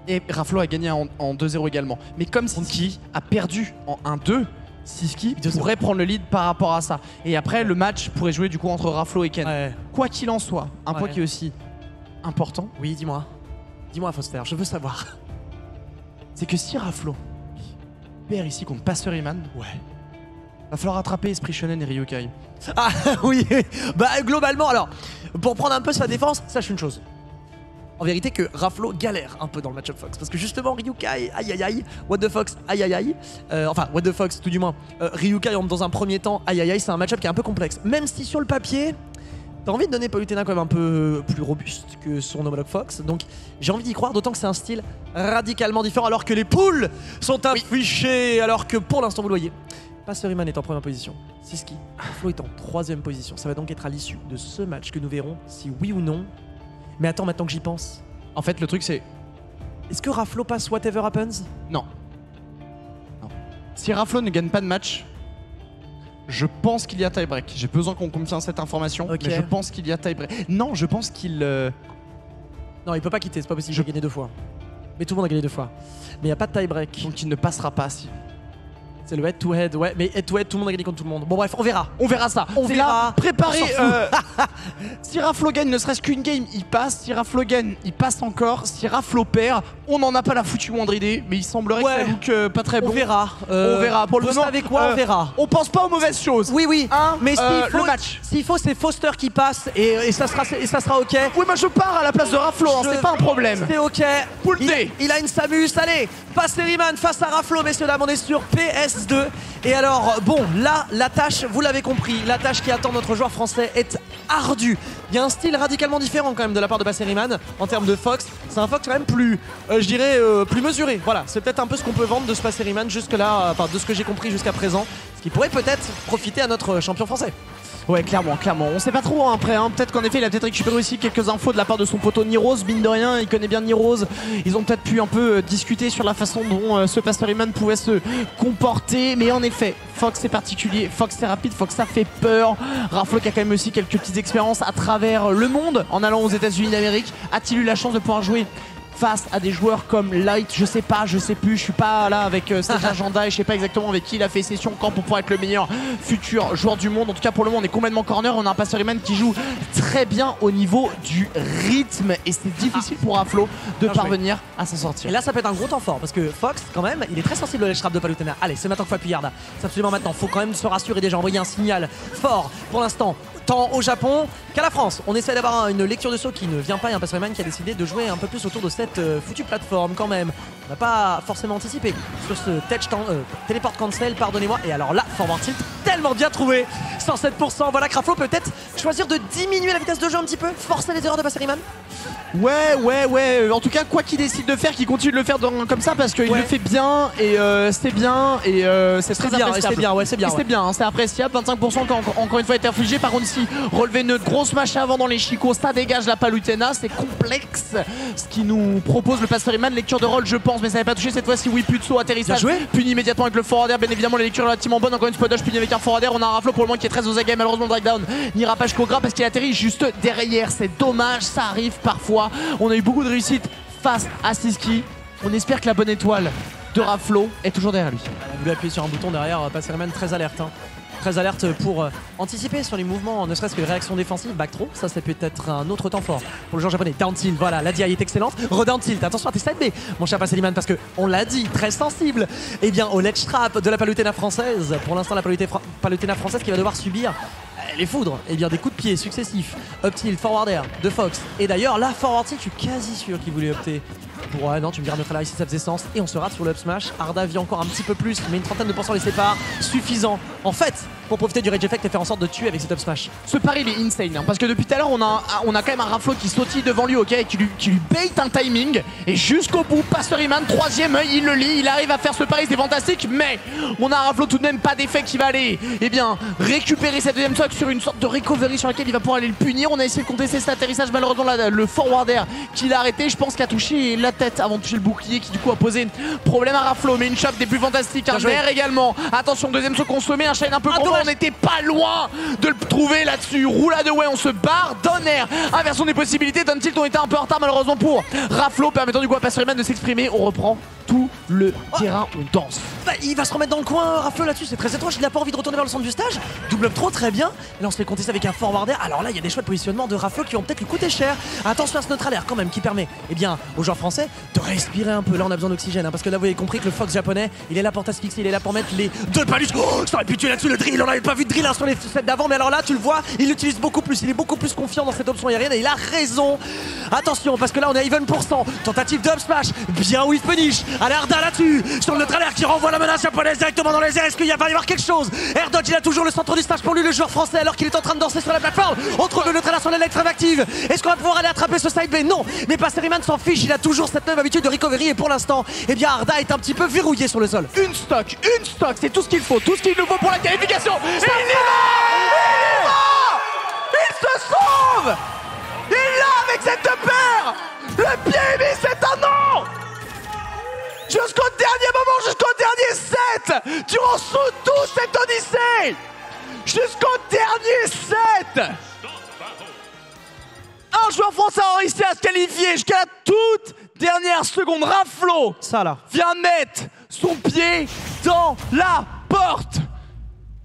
Et Raflo a gagné en, en 2-0 également. Mais comme Siski a perdu en 1-2, Siski 2-0. pourrait prendre le lead par rapport à ça. Et après, le match pourrait jouer du coup entre Raflo et Ken. ouais. Quoi qu'il en soit, un point qui est aussi important, Oui, dis-moi. Dis-moi, Foster, je veux savoir. C'est que si Raflo perd ici contre Pasteur Iman, Ouais. va falloir rattraper Esprit Shonen et Ryokai. Ah oui, bah globalement, alors, pour prendre un peu sa défense, sache une chose. en vérité que Raflo galère un peu dans le match-up Fox. Parce que justement, Ryukai, aïe aïe aïe, What the Fox, aïe aïe aïe. Euh, enfin, What the Fox, tout du moins. Euh, Ryukai dans un premier temps, aïe aïe aïe, c'est un match-up qui est un peu complexe. Même si sur le papier, t'as envie de donner Palutena quand même un peu plus robuste que son homologue Fox. Donc j'ai envie d'y croire, d'autant que c'est un style radicalement différent alors que les poules sont affichées. Alors que pour l'instant, vous le voyez. Passeriman est en première position. Siski, Flo est en troisième position. Ça va donc être à l'issue de ce match que nous verrons si oui ou non. Mais attends, maintenant que j'y pense, En fait, le truc, c'est. est-ce que Raflo passe whatever happens? Non. Non. Si Raflo ne gagne pas de match, je pense qu'il y a tie-break. J'ai besoin qu'on confirme cette information, Ok. mais je pense qu'il y a tie-break. Non, je pense qu'il. euh, Non, il peut pas quitter, c'est pas possible. Il a gagné deux fois. Mais tout le monde a gagné deux fois. Mais il n'y a pas de tie-break. Donc il ne passera pas. Si... C'est le head-to-head, ouais. Mais head-to-head, tout le monde a gagné contre tout le monde. Bon, bref, on verra. On verra ça. On verra. là, préparez. On euh, si Raflo gagne ne serait-ce qu'une game, il passe. Si Raflo gagne, il passe encore. Si Raflo perd, on n'en a pas la foutue moindre idée. Mais il semblerait Ouais. que ça look euh, pas très On bon. verra. Euh, On verra. Pour le moment, quoi euh, On verra. On pense pas aux mauvaises choses. Oui, oui. Hein, mais s'il euh, faut, le match. S'il faut, c'est Foster qui passe et, et ça, sera, et ça sera ok. Oui, moi je pars à la place de Raflo. hein, C'est pas un problème. C'est ok. Il, il a une Samus. Allez, Passeriman face à Raflo, messieurs dames, on est sur PS2. Et alors, bon, là, la tâche, vous l'avez compris, la tâche qui attend notre joueur français est ardue. Il y a un style radicalement différent quand même de la part de Passeriman en termes de Fox. C'est un Fox quand même plus, euh, je dirais, euh, plus mesuré. Voilà, c'est peut-être un peu ce qu'on peut vendre de ce Passeriman jusque-là, euh, enfin de ce que j'ai compris jusqu'à présent. Ce qui pourrait peut-être profiter à notre champion français. Ouais, clairement, clairement. On sait pas trop hein, après. Hein. Peut-être qu'en effet, il a peut-être récupéré aussi quelques infos de la part de son poteau Nirose. Mine de rien, il connaît bien Nirose. Ils ont peut-être pu un peu euh, discuter sur la façon dont euh, ce Pastoryman pouvait se comporter. Mais en effet, Fox c'est particulier. Fox c'est rapide. Fox ça fait peur. Raflo qui a quand même aussi quelques petites expériences à travers le monde en allant aux États-Unis d'Amérique. A-t-il eu la chance de pouvoir jouer face à des joueurs comme Light, je sais pas, je sais plus, je suis pas là avec euh, cet agenda et je sais pas exactement avec qui il a fait session quand pour pouvoir être le meilleur futur joueur du monde. En tout cas pour le moment on est complètement corner, on a un Passeryman qui joue très bien au niveau du rythme et c'est difficile pour Aflo de joué. parvenir à s'en Et sortir. là, ça peut être un gros temps fort parce que Fox, quand même, il est très sensible au ledge trap de Palutena. Allez, c'est maintenant qu'il faut appuyer Yarda. C'est absolument maintenant. Faut quand même se rassurer déjà, envoyer un signal fort pour l'instant. Tant au Japon qu'à la France. On essaie d'avoir une lecture de saut qui ne vient pas et un Passeriman qui a décidé de jouer un peu plus autour de cette euh, foutue plateforme quand même. On n'a pas forcément anticipé sur ce euh, téléport cancel, pardonnez-moi. Et alors là, forward tilt, tellement bien trouvé 107%. Voilà, Kraflo peut peut-être choisir de diminuer la vitesse de jeu un petit peu, forcer les erreurs de Passeriman. Ouais, ouais, ouais. En tout cas, quoi qu'il décide de faire, qu'il continue de le faire dans- comme ça parce qu'il Ouais. le fait bien et euh, c'est bien et euh, c'est très bien, c'est bien, ouais, c'est bien, C'est ouais. bien, hein, c'est appréciable. 25% qui a encore, encore une fois été infligé. Par contre, ici, relever une grosse mâche avant dans les chicots, ça dégage la palutena. C'est complexe ce qui nous propose le Pastoryman. Lecture de rôle, je pense, mais ça n'avait pas touché cette fois-ci. Oui, Putso, atterrissage. Bien joué. Puni immédiatement avec le forwarder. Bien évidemment, les lectures relativement bonnes. Encore une dodge puni avec un forwarder. On a un raflo pour le moment qui est très aux aguets. Malheureusement, le dragdown n'ira pas jusqu'au gras parce qu'il atterrit juste derrière. C'est dommage, ça arrive parfois. On a eu beaucoup de réussite face à Siski. On espère que la bonne étoile de Raflo est toujours derrière lui. Voulu appuyer sur un bouton derrière, euh, Passerman très alerte. hein. Très alerte pour euh, anticiper sur les mouvements, ne serait-ce que les réactions défensives, back ça c'est peut-être un autre temps fort pour le joueur japonais. Down tilt, voilà, la DI est excellente. Redown tilt, attention à tes B, mon cher Passeliman, parce que on l'a dit, très sensible. Eh bien, au ledge trap de la Palutena française, pour l'instant la Palutena française qui va devoir subir euh, les foudres, eh bien des coups de pied successifs, up tilt, forward air de Fox. Et d'ailleurs, là, forward tilt, je suis quasi sûr qu'il voulait opter ouais, non, tu me diras neutraliser si ça faisait sens. Et on se rate sur le smash. Arda vit encore un petit peu plus, mais une trentaine de pourcents les sépare. Suffisant, en fait, pour profiter du rage effect et faire en sorte de tuer avec cet up smash. Ce pari il est insane hein, parce que depuis tout à l'heure on a, on a quand même un Raflo qui sautille devant lui ok et qui lui, qui lui bait un timing et jusqu'au bout Pastoriman troisième œil il le lit il arrive à faire ce pari c'est fantastique mais on a un Raflo tout de même pas d'effet qui va aller eh bien récupérer cette deuxième stock sur une sorte de recovery sur laquelle il va pouvoir aller le punir on a essayé de contester cet atterrissage malheureusement le forwarder qu'il a arrêté je pense qu'il a touché la tête avant de toucher le bouclier qui du coup a posé problème à Raflo mais une shot des plus fantastiques un air également attention deuxième saut consommé un shine un peu Ah, on était pas loin de le trouver là-dessus. Roulade ouais, on se barre. Donner, inversion des possibilités. Don Tilt, on était un peu en retard malheureusement pour Raflo, permettant du coup à Passerman de s'exprimer. On reprend tout le terrain, on danse. Bah, il va se remettre dans le coin, Raflo là-dessus, c'est très étrange. Il a pas envie de retourner vers le centre du stage. Double up trop, très bien. Et là, on se fait contester avec un forwarder. Alors là, il y a des choix de positionnement de Raflo qui vont peut-être lui coûter cher. Attention à ce neutre air quand même qui permet eh bien, aux joueurs français de respirer un peu. Là, on a besoin d'oxygène hein, parce que là, vous avez compris que le Fox japonais, il est là pour t'asphyxier, il est là pour mettre les deux palus. Oh, je t'aurais pu tuer là-dessus le drill. On n'avait pas vu de drill hein, sur les sets d'avant, mais alors là, tu le vois, il l'utilise beaucoup plus. Il est beaucoup plus confiant dans cette option aérienne et il a raison. Attention, parce que là, on est à even pourcent. Tentative de up smash, bien whiff punish. Allez, Arda là-dessus, sur le air qui renvoie la menace japonaise directement dans les airs. Est-ce qu'il va y avoir quelque chose? Air Dodge, il a toujours le centre du stage pour lui, le joueur français, alors qu'il est en train de danser sur la plateforme. On trouve le air sur l'électrave active. Est-ce qu'on va pouvoir aller attraper ce side? B Non, mais Passeriman s'en fiche. Il a toujours cette même habitude de recovery. Et pour l'instant, eh bien, Arda est un petit peu verrouillé sur le sol. Une stock, une stock, c'est tout ce qu'il faut, tout ce qu'il nous faut pour la qualification. Et il y va Il y va Il se sauve! Il l'a avec cette paire! Le pied est mis, c'est un non Jusqu'au dernier moment, jusqu'au dernier set! Durant sous tout cette odyssée! Jusqu'au dernier set! Un joueur français a réussi à se qualifier jusqu'à la toute dernière seconde. Raflo Ça là. vient mettre son pied dans la porte.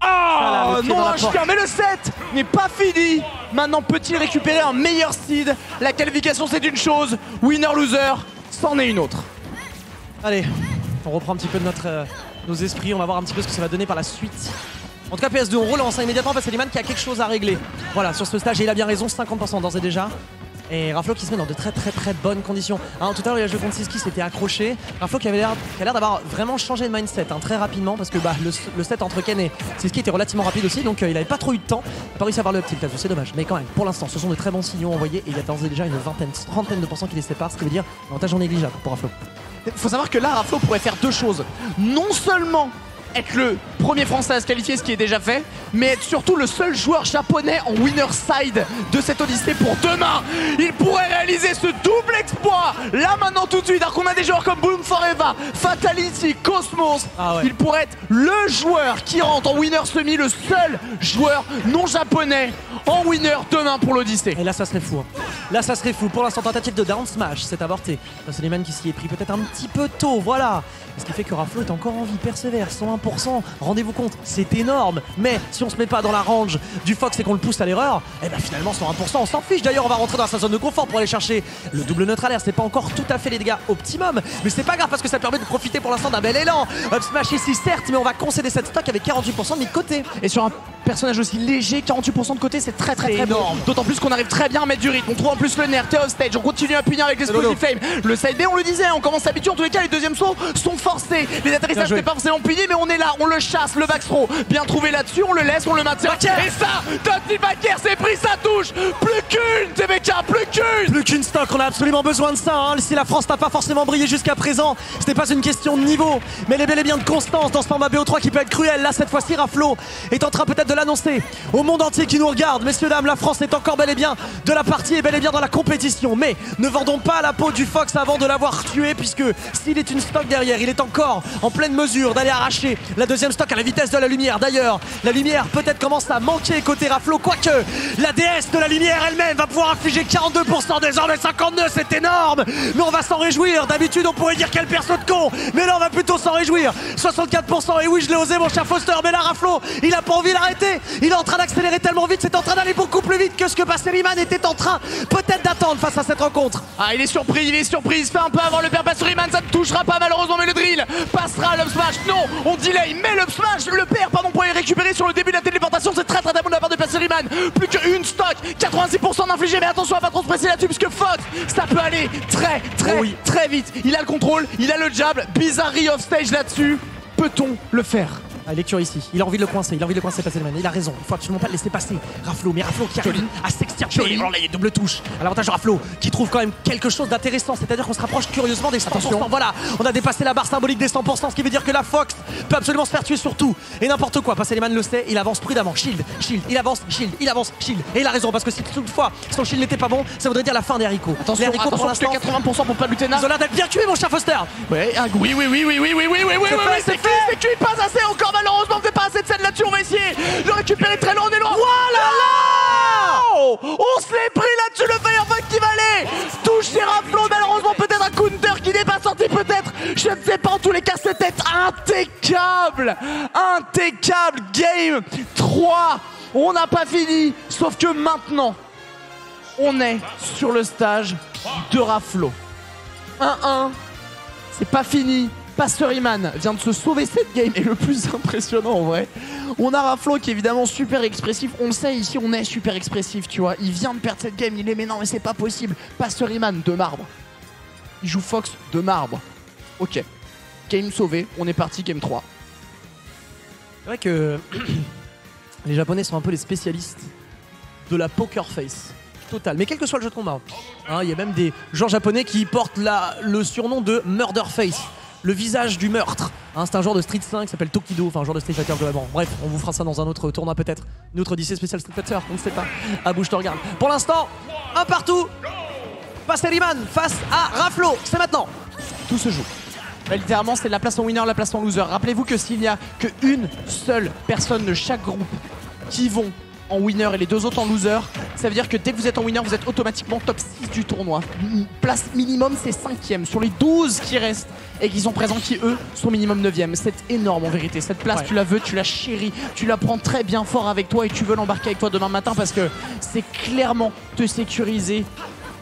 Ah pied non un chien, mais le set n'est pas fini. Maintenant peut-il récupérer un meilleur seed? La qualification c'est une chose, winner-loser, c'en est une autre. Allez, on reprend un petit peu de notre, euh, nos esprits, on va voir un petit peu ce que ça va donner par la suite. En tout cas, PS2, on relance hein, immédiatement parce que Liman qui a quelque chose à régler. Voilà, sur ce stage, et il a bien raison, 50% d'ores et déjà. Et Raflo qui se met dans de très très très bonnes conditions. Hein, tout à l'heure, il y a le jeu contre Siski, c'était accroché. Raflo qui avait l'air d'avoir vraiment changé de mindset hein, très rapidement parce que bah, le, set entre Ken et Siski était relativement rapide aussi, donc euh, il avait pas trop eu de temps. Il a pas réussi à avoir le petit tilt, c'est dommage. Mais quand même, pour l'instant, ce sont de très bons signaux envoyés et il y a déjà une vingtaine, trentaine de pourcents qui les séparent, ce qui veut dire avantage négligeable pour Raflo. faut savoir que là, Raflo pourrait faire deux choses. Non seulement être le premier français à se qualifier, ce qui est déjà fait, mais être surtout le seul joueur japonais en winner side de cette Odyssée pour demain. Il pourrait réaliser ce double exploit là maintenant tout de suite, alors qu'on a des joueurs comme Boom Forever, Fatality, Cosmos. Ah ouais. Il pourrait être le joueur qui rentre en winner semi, le seul joueur non japonais en winner demain pour l'Odyssée. Et là, ça serait fou. hein. Là, ça serait fou. Pour l'instant, tentative de down smash, c'est avorté. C'est Suleiman qui s'y est pris peut-être un petit peu tôt. Voilà. Ce qui fait que Raflo est encore en vie, persévère, 101%. Rendez-vous compte, c'est énorme. Mais si on se met pas dans la range du Fox et qu'on le pousse à l'erreur, eh ben finalement, 101%, on s'en fiche. D'ailleurs, on va rentrer dans sa zone de confort pour aller chercher le double neutralaire. C'est pas encore tout à fait les dégâts optimum, mais c'est pas grave parce que ça permet de profiter pour l'instant d'un bel élan. Up smash ici, certes, mais on va concéder cette stock avec 48% de mis côté. Et sur un personnage aussi léger, 48% de côté, c'est très très très bon. énorme. D'autant plus qu'on arrive très bien à mettre du rythme. On trouve en plus le nerf, t'es off stage, on continue à punir avec l'explosive flame. Le side B, on le disait, on commence à s'habituer. En tous les cas, les deuxièmes sauts sont forcés. Les atterrissages, c'est pas forcément puni, mais on est là, on le chasse, le backthrow. Bien trouvé là-dessus, on le laisse, on le maintient. Et ça, Tony Baker, c'est pris sa touche. Plus qu'une, TBK, plus qu'une. Plus qu'une stock, on a absolument besoin de ça. hein. Si la France n'a pas forcément brillé jusqu'à présent, n'est pas une question de niveau, mais elle est bel et bien de constance dans ce format BO3 qui peut être cruel. Là, cette fois-ci, Raflo est en train peut-être de l'annoncer au monde entier qui nous regarde. Messieurs, dames, la France est encore bel et bien de la partie et bel et bien dans la compétition. Mais ne vendons pas la peau du Fox avant de l'avoir tué, puisque s'il est une stock derrière, il est encore en pleine mesure d'aller arracher la deuxième stock à la vitesse de la lumière. D'ailleurs, la lumière peut-être commence à manquer côté Raflo, quoique la déesse de la lumière elle-même va pouvoir infliger 42% désormais. 52, c'est énorme. Mais on va s'en réjouir, d'habitude on pourrait dire quel perso de con. Mais là on va plutôt s'en réjouir. 64% et oui je l'ai osé mon cher Foster, mais là Raflo, il a pas envie d'arrêter Il est en train d'accélérer tellement vite, c'est en train d'aller beaucoup plus vite que ce que Passeriman était en train peut-être d'attendre face à cette rencontre Ah, il est surpris, il est surpris, il se fait un peu avant le père Passuriman, ça ne touchera pas malheureusement, mais le drill passera l'up smash. Non, on delay, mais l'up smash, le père, pardon, pour les récupérer sur le début de la téléportation, c'est très très bon de la part de Passuriman. Plus qu'une stock, 86% d'infligé, mais attention à pas trop se presser là-dessus, puisque Fox, ça peut aller très très oui. très vite. Il a le contrôle, il a le jab, bizarrerie off stage là-dessus. Peut-on le faire? Ah, lecture ici, il a envie de le coincer, il a envie de le coincer Passeriman, il a raison, il faut absolument pas le laisser passer. Raflo, mais Raflo qui arrive à s'extirper, oh là il y a double touche. À l'avantage de Raflo qui trouve quand même quelque chose d'intéressant, c'est-à-dire qu'on se rapproche curieusement des 100%, voilà, on a dépassé la barre symbolique des 100%, ce qui veut dire que la Fox peut absolument se faire tuer sur tout et n'importe quoi, Passeriman le sait, il avance prudemment, shield, shield, il avance, shield, il avance, shield, et il a raison, parce que si toutefois son shield n'était pas bon, ça voudrait dire la fin des haricots. Attention, les haricots pour attention, que 80% pour pas ont l'air d'être bien tués mon cher Foster. Ouais, ah, oui, oui, oui, oui, oui, oui, oui, oui, oui, oui, C'est oui, fait, oui, c'est c'est cuit, c'est cuit, pas malheureusement, on fait pas assez de scène là-dessus, on va essayer de récupérer très loin, on est loin. Voilà On se l'est pris là-dessus, le Firefox qui va aller Touche chez Raflo, malheureusement, peut-être un counter qui n'est pas sorti, peut-être Je ne sais pas, en tous les cas, c'était impeccable Impeccable Game 3 On n'a pas fini, sauf que maintenant, on est sur le stage de Raflo. 1-1, c'est pas fini. Pasteur Iman vient de se sauver cette game et le plus impressionnant en vrai, on a Raflo qui est évidemment super expressif. On le sait ici, on est super expressif, tu vois. Il vient de perdre cette game, il est mais non mais c'est pas possible. Pasteur Iman de marbre. Il joue Fox de marbre. Ok. Game sauvé, on est parti game 3. C'est vrai que les Japonais sont un peu les spécialistes de la poker face totale. Mais quel que soit le jeu de combat, hein, il y a même des gens japonais qui portent la- le surnom de murder face. Le visage du meurtre. Hein, c'est un genre de Street 5 qui s'appelle Tokido, enfin un genre de Street Fighter globalement. Bref, on vous fera ça dans un autre tournoi peut-être. Une autre Odyssée spécial Street Fighter, on ne sait pas. À bouge, te regarde. Pour l'instant, un partout. Passeriman face à Raflo. C'est maintenant. Tout se joue. Là, littéralement, c'est la place en winner, la place en loser. Rappelez-vous que s'il n'y a qu'une seule personne de chaque groupe qui vont en winner et les deux autres en loser, ça veut dire que dès que vous êtes en winner, vous êtes automatiquement top 6 du tournoi. Place minimum, c'est 5ème. Sur les 12 qui restent et qui sont présents, qui eux sont minimum 9ème. C'est énorme en vérité. Cette place, Ouais. tu la veux, tu la chéris, tu la prends très bien fort avec toi et tu veux l'embarquer avec toi demain matin parce que c'est clairement te sécuriser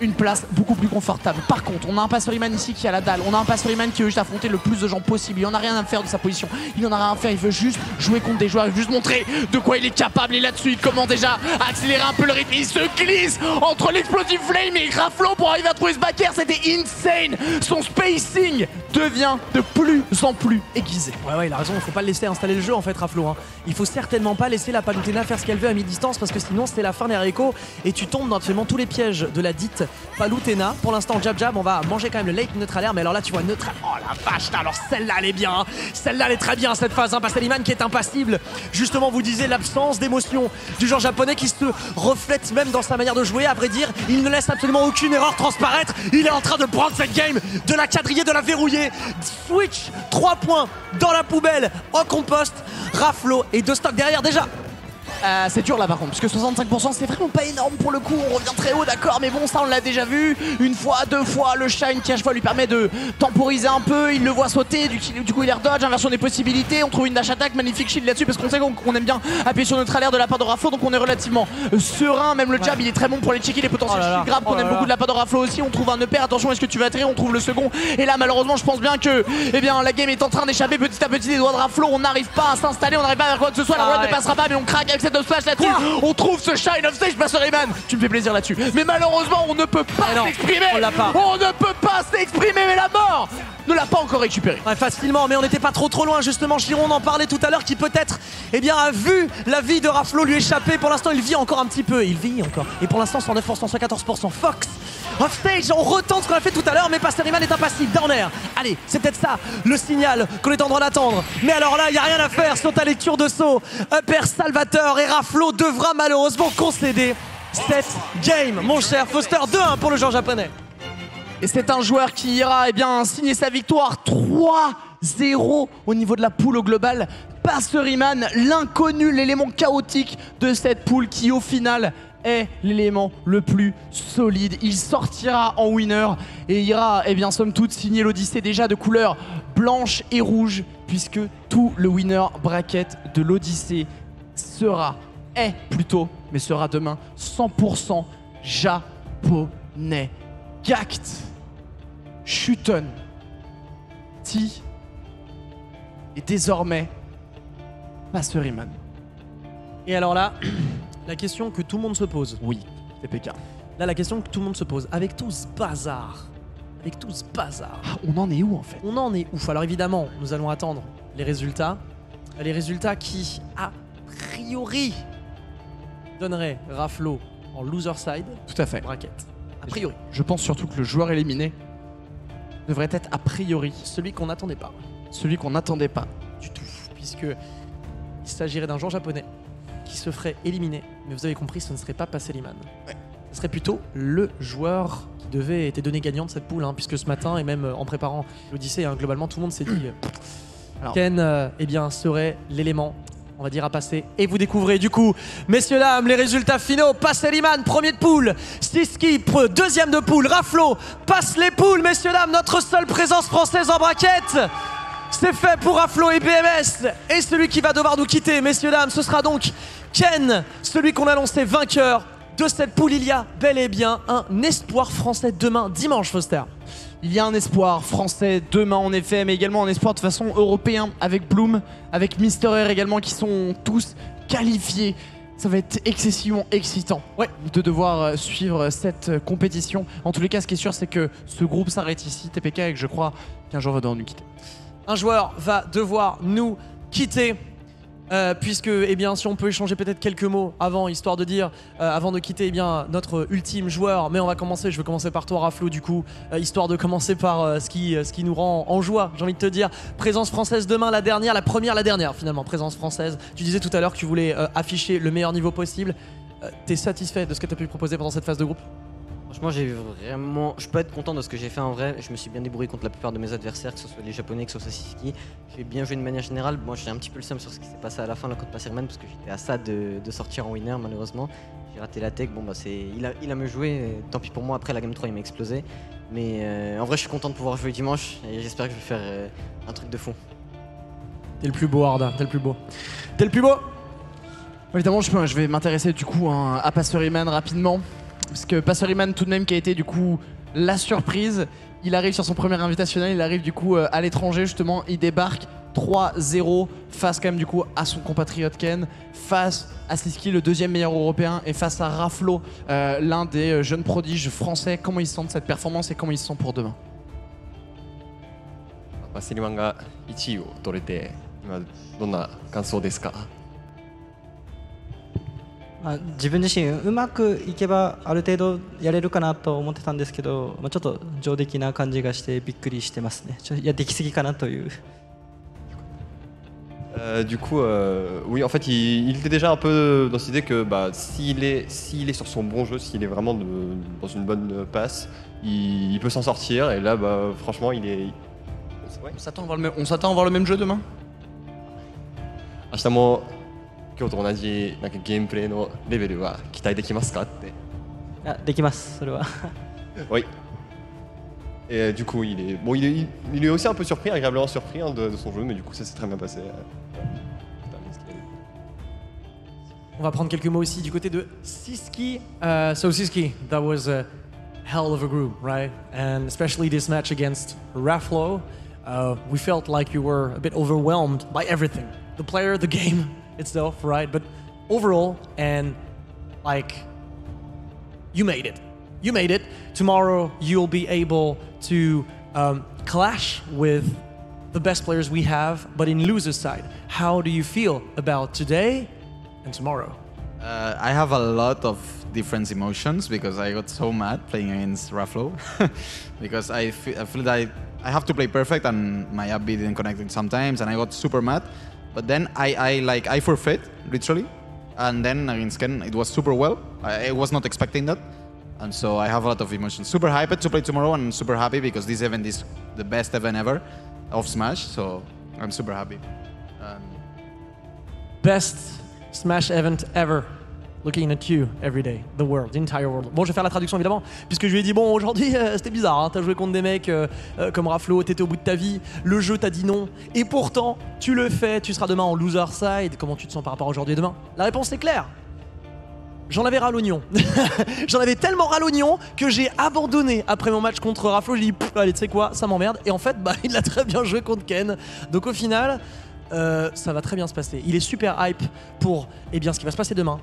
une place beaucoup plus confortable. Par contre, on a un Passeriman ici qui a la dalle. On a un Passeriman qui veut juste affronter le plus de gens possible. Il en a rien à faire de sa position. Il en a rien à faire. Il veut juste jouer contre des joueurs. Il veut juste montrer de quoi il est capable. Et là-dessus, il commence déjà à accélérer un peu le rythme. Il se glisse entre l'explosive flame et Graflo pour arriver à trouver ce backer. C'était insane. Son spacing devient de plus en plus aiguisé. Ouais, ouais, il a raison, il faut pas laisser installer le jeu en fait, Raflo. hein. Il faut certainement pas laisser la Palutena faire ce qu'elle veut à mi-distance parce que sinon c'est la fin des haricots et tu tombes dans absolument tous les pièges de la dite Palutena. Pour l'instant, jab jab, on va manger quand même le late neutral air, mais alors là tu vois neutral. Oh la vache, alors celle-là elle est bien, hein. celle-là elle est très bien cette phase. Hein. Passeliman qui est impassible. Justement, vous disiez l'absence d'émotion du genre japonais qui se reflète même dans sa manière de jouer. À vrai dire, il ne laisse absolument aucune erreur transparaître. Il est en train de prendre cette game, de la quadriller, de la verrouiller. Switch, 3 points dans la poubelle, en compost. Raflo et deux stocks derrière déjà. Euh, c'est dur là par contre, parce que 65% c'est vraiment pas énorme pour le coup, on revient très haut d'accord, mais bon ça on l'a déjà vu, une fois, deux fois, le shine qui à chaque fois lui permet de temporiser un peu, il le voit sauter, du, du coup il air dodge, inversion des possibilités, on trouve une dash attack, magnifique shield là-dessus, parce qu'on sait qu'on aime bien appuyer sur notre alerte de la part de Raflo, donc on est relativement euh, serein, même le jab il est très bon pour les checker les potentiels Oh grab oh qu'on aime beaucoup de la part de Raflo aussi, on trouve un EP, attention est-ce que tu vas atterrir, on trouve le second, et là malheureusement je pense bien que eh bien, la game est en train d'échapper petit à petit des doigts de Raflo, on n'arrive pas à s'installer, on n'arrive pas à faire quoi que ce soit, la Ah roulette ouais. ne passera pas, mais on craque avec cette là-dessus, on trouve ce shine of stage Pastor Rayman Tu me fais plaisir là-dessus. Mais malheureusement, on ne peut pas s'exprimer. On ne peut pas s'exprimer, mais la mort ne l'a pas encore récupéré. Ouais, facilement, mais on n'était pas trop trop loin justement. Chiron en parlait tout à l'heure qui peut-être eh bien, a vu la vie de Raflo lui échapper. Pour l'instant, il vit encore un petit peu. Il vit encore. Et pour l'instant, 109%, 114%. Fox, off stage, on retente ce qu'on a fait tout à l'heure, mais Pasteriman est impassible. Down. Allez, c'est peut-être ça le signal qu'on est en droit d'attendre. Mais alors là, il n'y a rien à faire sur ta lecture de saut. Upper Salvateur et Raflo devra malheureusement concéder cette game, mon cher Foster. 2-1 pour le joueur japonais. Et c'est un joueur qui ira eh signer sa victoire 3-0 au niveau de la poule au global. Passeriman, l'inconnu, l'élément chaotique de cette poule qui au final est l'élément le plus solide. Il sortira en winner et ira, eh bien, somme toute, signer l'Odyssée déjà de couleur blanche et rouge, puisque tout le winner bracket de l'Odyssée sera, est plutôt, mais sera demain 100% japonais. Gact, Shuton, Ti et désormais Passeriman. Et alors là, la question que tout le monde se pose. Oui, TPK. Là, la question que tout le monde se pose, avec tout ce bazar, avec tout ce bazar, Ah, on en est où en fait? On en est ouf. Alors évidemment, nous allons attendre les résultats. Les résultats qui, a priori, donneraient Raflo en loser side, Tout à fait. bracket. A priori. Je pense surtout que le joueur éliminé devrait être a priori Celui qu'on n'attendait pas celui qu'on n'attendait pas. du tout, puisque il s'agirait d'un joueur japonais qui se ferait éliminer. Mais vous avez compris, ce ne serait pas Passeliman. Ce serait plutôt le joueur qui devait être donné gagnant de cette poule, hein, puisque ce matin, et même euh, en préparant l'Odyssée, hein, globalement, tout le monde s'est dit euh, Alors- Ken euh, eh bien, serait l'élément on va dire, à passer. Et vous découvrez du coup, messieurs, dames, les résultats finaux. Passeriman, premier de poule. Stiski, pre- deuxième de poule. Raflo passe les poules, messieurs, dames. Notre seule présence française en braquette. C'est fait pour Raflo et BMS. Et celui qui va devoir nous quitter, messieurs, dames, ce sera donc Ken, celui qu'on a annoncé vainqueur de cette poule. Il y a bel et bien un espoir français demain, dimanche, Foster. Il y a un espoir français demain en effet, mais également un espoir de façon européen avec Bloom, avec Mister Air également qui sont tous qualifiés. Ça va être excessivement excitant Ouais. de devoir euh, suivre cette euh, compétition. En tous les cas, ce qui est sûr, c'est que ce groupe s'arrête ici, TPK, et que je crois qu'un jour va devoir nous quitter. un joueur va devoir nous quitter. Euh, puisque, eh bien, si on peut échanger peut-être quelques mots avant, histoire de dire, euh, avant de quitter, eh bien, notre ultime joueur. Mais on va commencer. Je vais commencer par toi, Raflo, du coup, euh, histoire de commencer par ce qui, nous rend en joie. J'ai envie de te dire, présence française demain, la dernière, la première, la dernière, finalement, présence française. Tu disais tout à l'heure que tu voulais afficher le meilleur niveau possible. T'es satisfait de ce que tu as pu proposer pendant cette phase de groupe? Franchement, j'ai vraiment. Je peux être content de ce que j'ai fait en vrai. Je me suis bien débrouillé contre la plupart de mes adversaires, que ce soit les japonais, que ce soit Sisiki. J'ai bien joué de manière générale. Moi, j'ai un petit peu le seum sur ce qui s'est passé à la fin, là, contre Passerman, parce que j'étais à ça de, sortir en winner, malheureusement. J'ai raté la tech. Bon, bah, c'est. Il a, il me joué. Tant pis pour moi. Après, la game 3, il m'a explosé. Mais euh, en vrai, je suis content de pouvoir jouer dimanche. Et j'espère que je vais faire euh, un truc de fou. T'es le plus beau, Arda. T'es le plus beau. T'es le plus beau Évidemment, je, vais m'intéresser du coup hein, à Passeriman rapidement Parce que Passeriman, tout de même, qui a été du coup la surprise. Il arrive sur son premier invitationnel, il arrive du coup euh, à l'étranger justement, il débarque 3-0 face quand même du coup à son compatriote Ken, face à Siski, le deuxième meilleur européen, et face à Raflo, euh, l'un des euh, jeunes prodiges français. Comment ils se sentent de cette performance et comment ils se sentent pour demain パセリマンが1位を取れて今どんな感想ですか まあ、自分自身うまくいけばある程度やれるかなと思ってたんですけど、まあ、ちょっと上出来な感じがしてびっくりしてますねちょいやできすぎかなという Euh, du coup, euh, oui, en fait, il, il était déjà un peu dans cette idée que bah, s'il est, s'il est sur son bon jeu, s'il est vraiment de- dans une bonne passe, il, il peut s'en sortir. Et là, bah, franchement, il est. Ouais. On s'attend à voir le même- on s'attend à voir le même jeu demain 明日も 今日と同じなんかゲームプレイのレベルは期待できますかって。あできますそれは Oui. Et euh, du coup, il est, bon, il est, il est aussi un peu surpris, agréablement surpris hein, de, de son jeu, mais du coup, ça s'est très bien passé. euh. Putain, ce qu'il a dit. On va prendre quelques mots aussi du côté de Siski. Uh, so Siski, that was a hell of a group, right? And especially this match against Raflo, uh, we felt like you were a bit overwhelmed by everything. The player, the game itself, right? But overall, and like, you made it. You made it. Tomorrow, you'll be able to um, clash with the best players we have, but in loser's side. How do you feel about today and tomorrow? Uh, I have a lot of different emotions because I got so mad playing against Raflo because I feel, that I, I have to play perfect and my app didn't connect sometimes and I got super mad. But then I, I like I forfeit literally, and then against Ken it was super well. I, I was not expecting that, and so I have a lot of emotions. Super hyped to play tomorrow and super happy because this event is the best event ever of Smash. So I'm super happy. And Best Smash event ever. Looking at you every day, the world, the entire world. Bon, je vais faire la traduction évidemment, puisque je lui ai dit bon, aujourd'hui euh, c'était bizarre, hein, t'as joué contre des mecs euh, euh, comme Raflo, t'étais au bout de ta vie, le jeu t'a dit non, et pourtant tu le fais, tu seras demain en loser side. Comment tu te sens par rapport à aujourd'hui et demain? La réponse est claire. J'en avais ras l'oignon. J'en avais tellement ras l'oignon que j'ai abandonné après mon match contre Raflo. J'ai dit, allez, tu sais quoi, ça m'emmerde. Et en fait, bah, il a très bien joué contre Ken. Donc au final, ça va très bien se passer. Il est super hype pour eh bien, ce qui va se passer demain.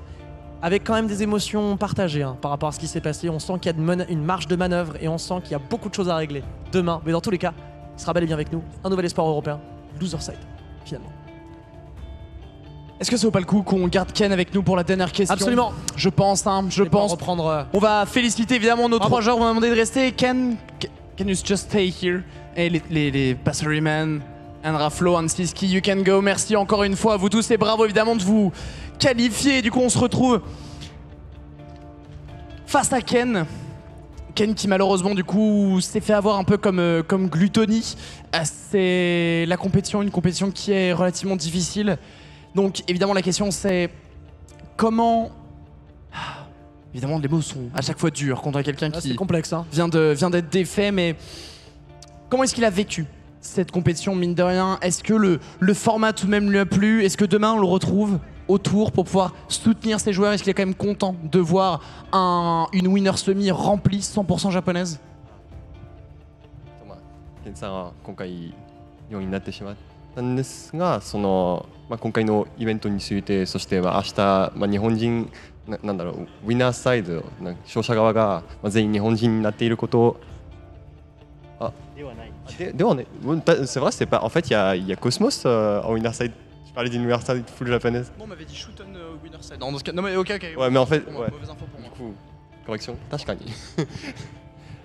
Avec quand même des émotions partagées hein, par rapport à ce qui s'est passé. On sent qu'il y a une marge de manœuvre et on sent qu'il y a beaucoup de choses à régler demain. Mais dans tous les cas, il sera bel et bien avec nous. Un nouvel espoir européen. Loser side, finalement. Est-ce que ça vaut pas le coup qu'on garde Ken avec nous pour la dernière question Absolument. Je pense, hein, je pense. reprendre. euh, On va féliciter évidemment nos Bravo. trois joueurs, on va demander de rester. Ken, can you just stay here Et les, les, les Passeryman, and Raflo, and Siski, you can go. Merci encore une fois à vous tous et bravo évidemment de vous qualifier. Du coup, on se retrouve face à Ken. Ken qui malheureusement du coup s'est fait avoir un peu comme, euh, comme Gluttony. Euh, C'est la compétition, une compétition qui est relativement difficile. Donc évidemment la question c'est comment... Ah, Évidemment les mots sont à chaque fois durs contre quelqu'un Ah, qui complexe, hein. vient de vient d'être défait, mais comment est-ce qu'il a vécu cette compétition mine de rien Est-ce que le, le format tout de même lui a plu Est-ce que demain on le retrouve autour pour pouvoir soutenir ses joueurs Est-ce qu'il est quand même content de voir un, une winner semi remplie 100% japonaise まあ、ケンさんは今回4位になってしまったんですがその、まあ、今回のイベントについてそしてまあ明日、まあ、日本人ななんだろうウィナーサイドな勝者側が、まあ、全員日本人になっていることをあでは C'est vrai c'est pas en fait il y a, y a Cosmos euh, en winner side je parlais d'une winner side full japonaise Non, on m'avait dit shoot on winner side. Non, dans ce cas- non, mais ok, ok. Ouais, mais en fait, Pour ouais. mauvaise info pour moi. くコレクション確かに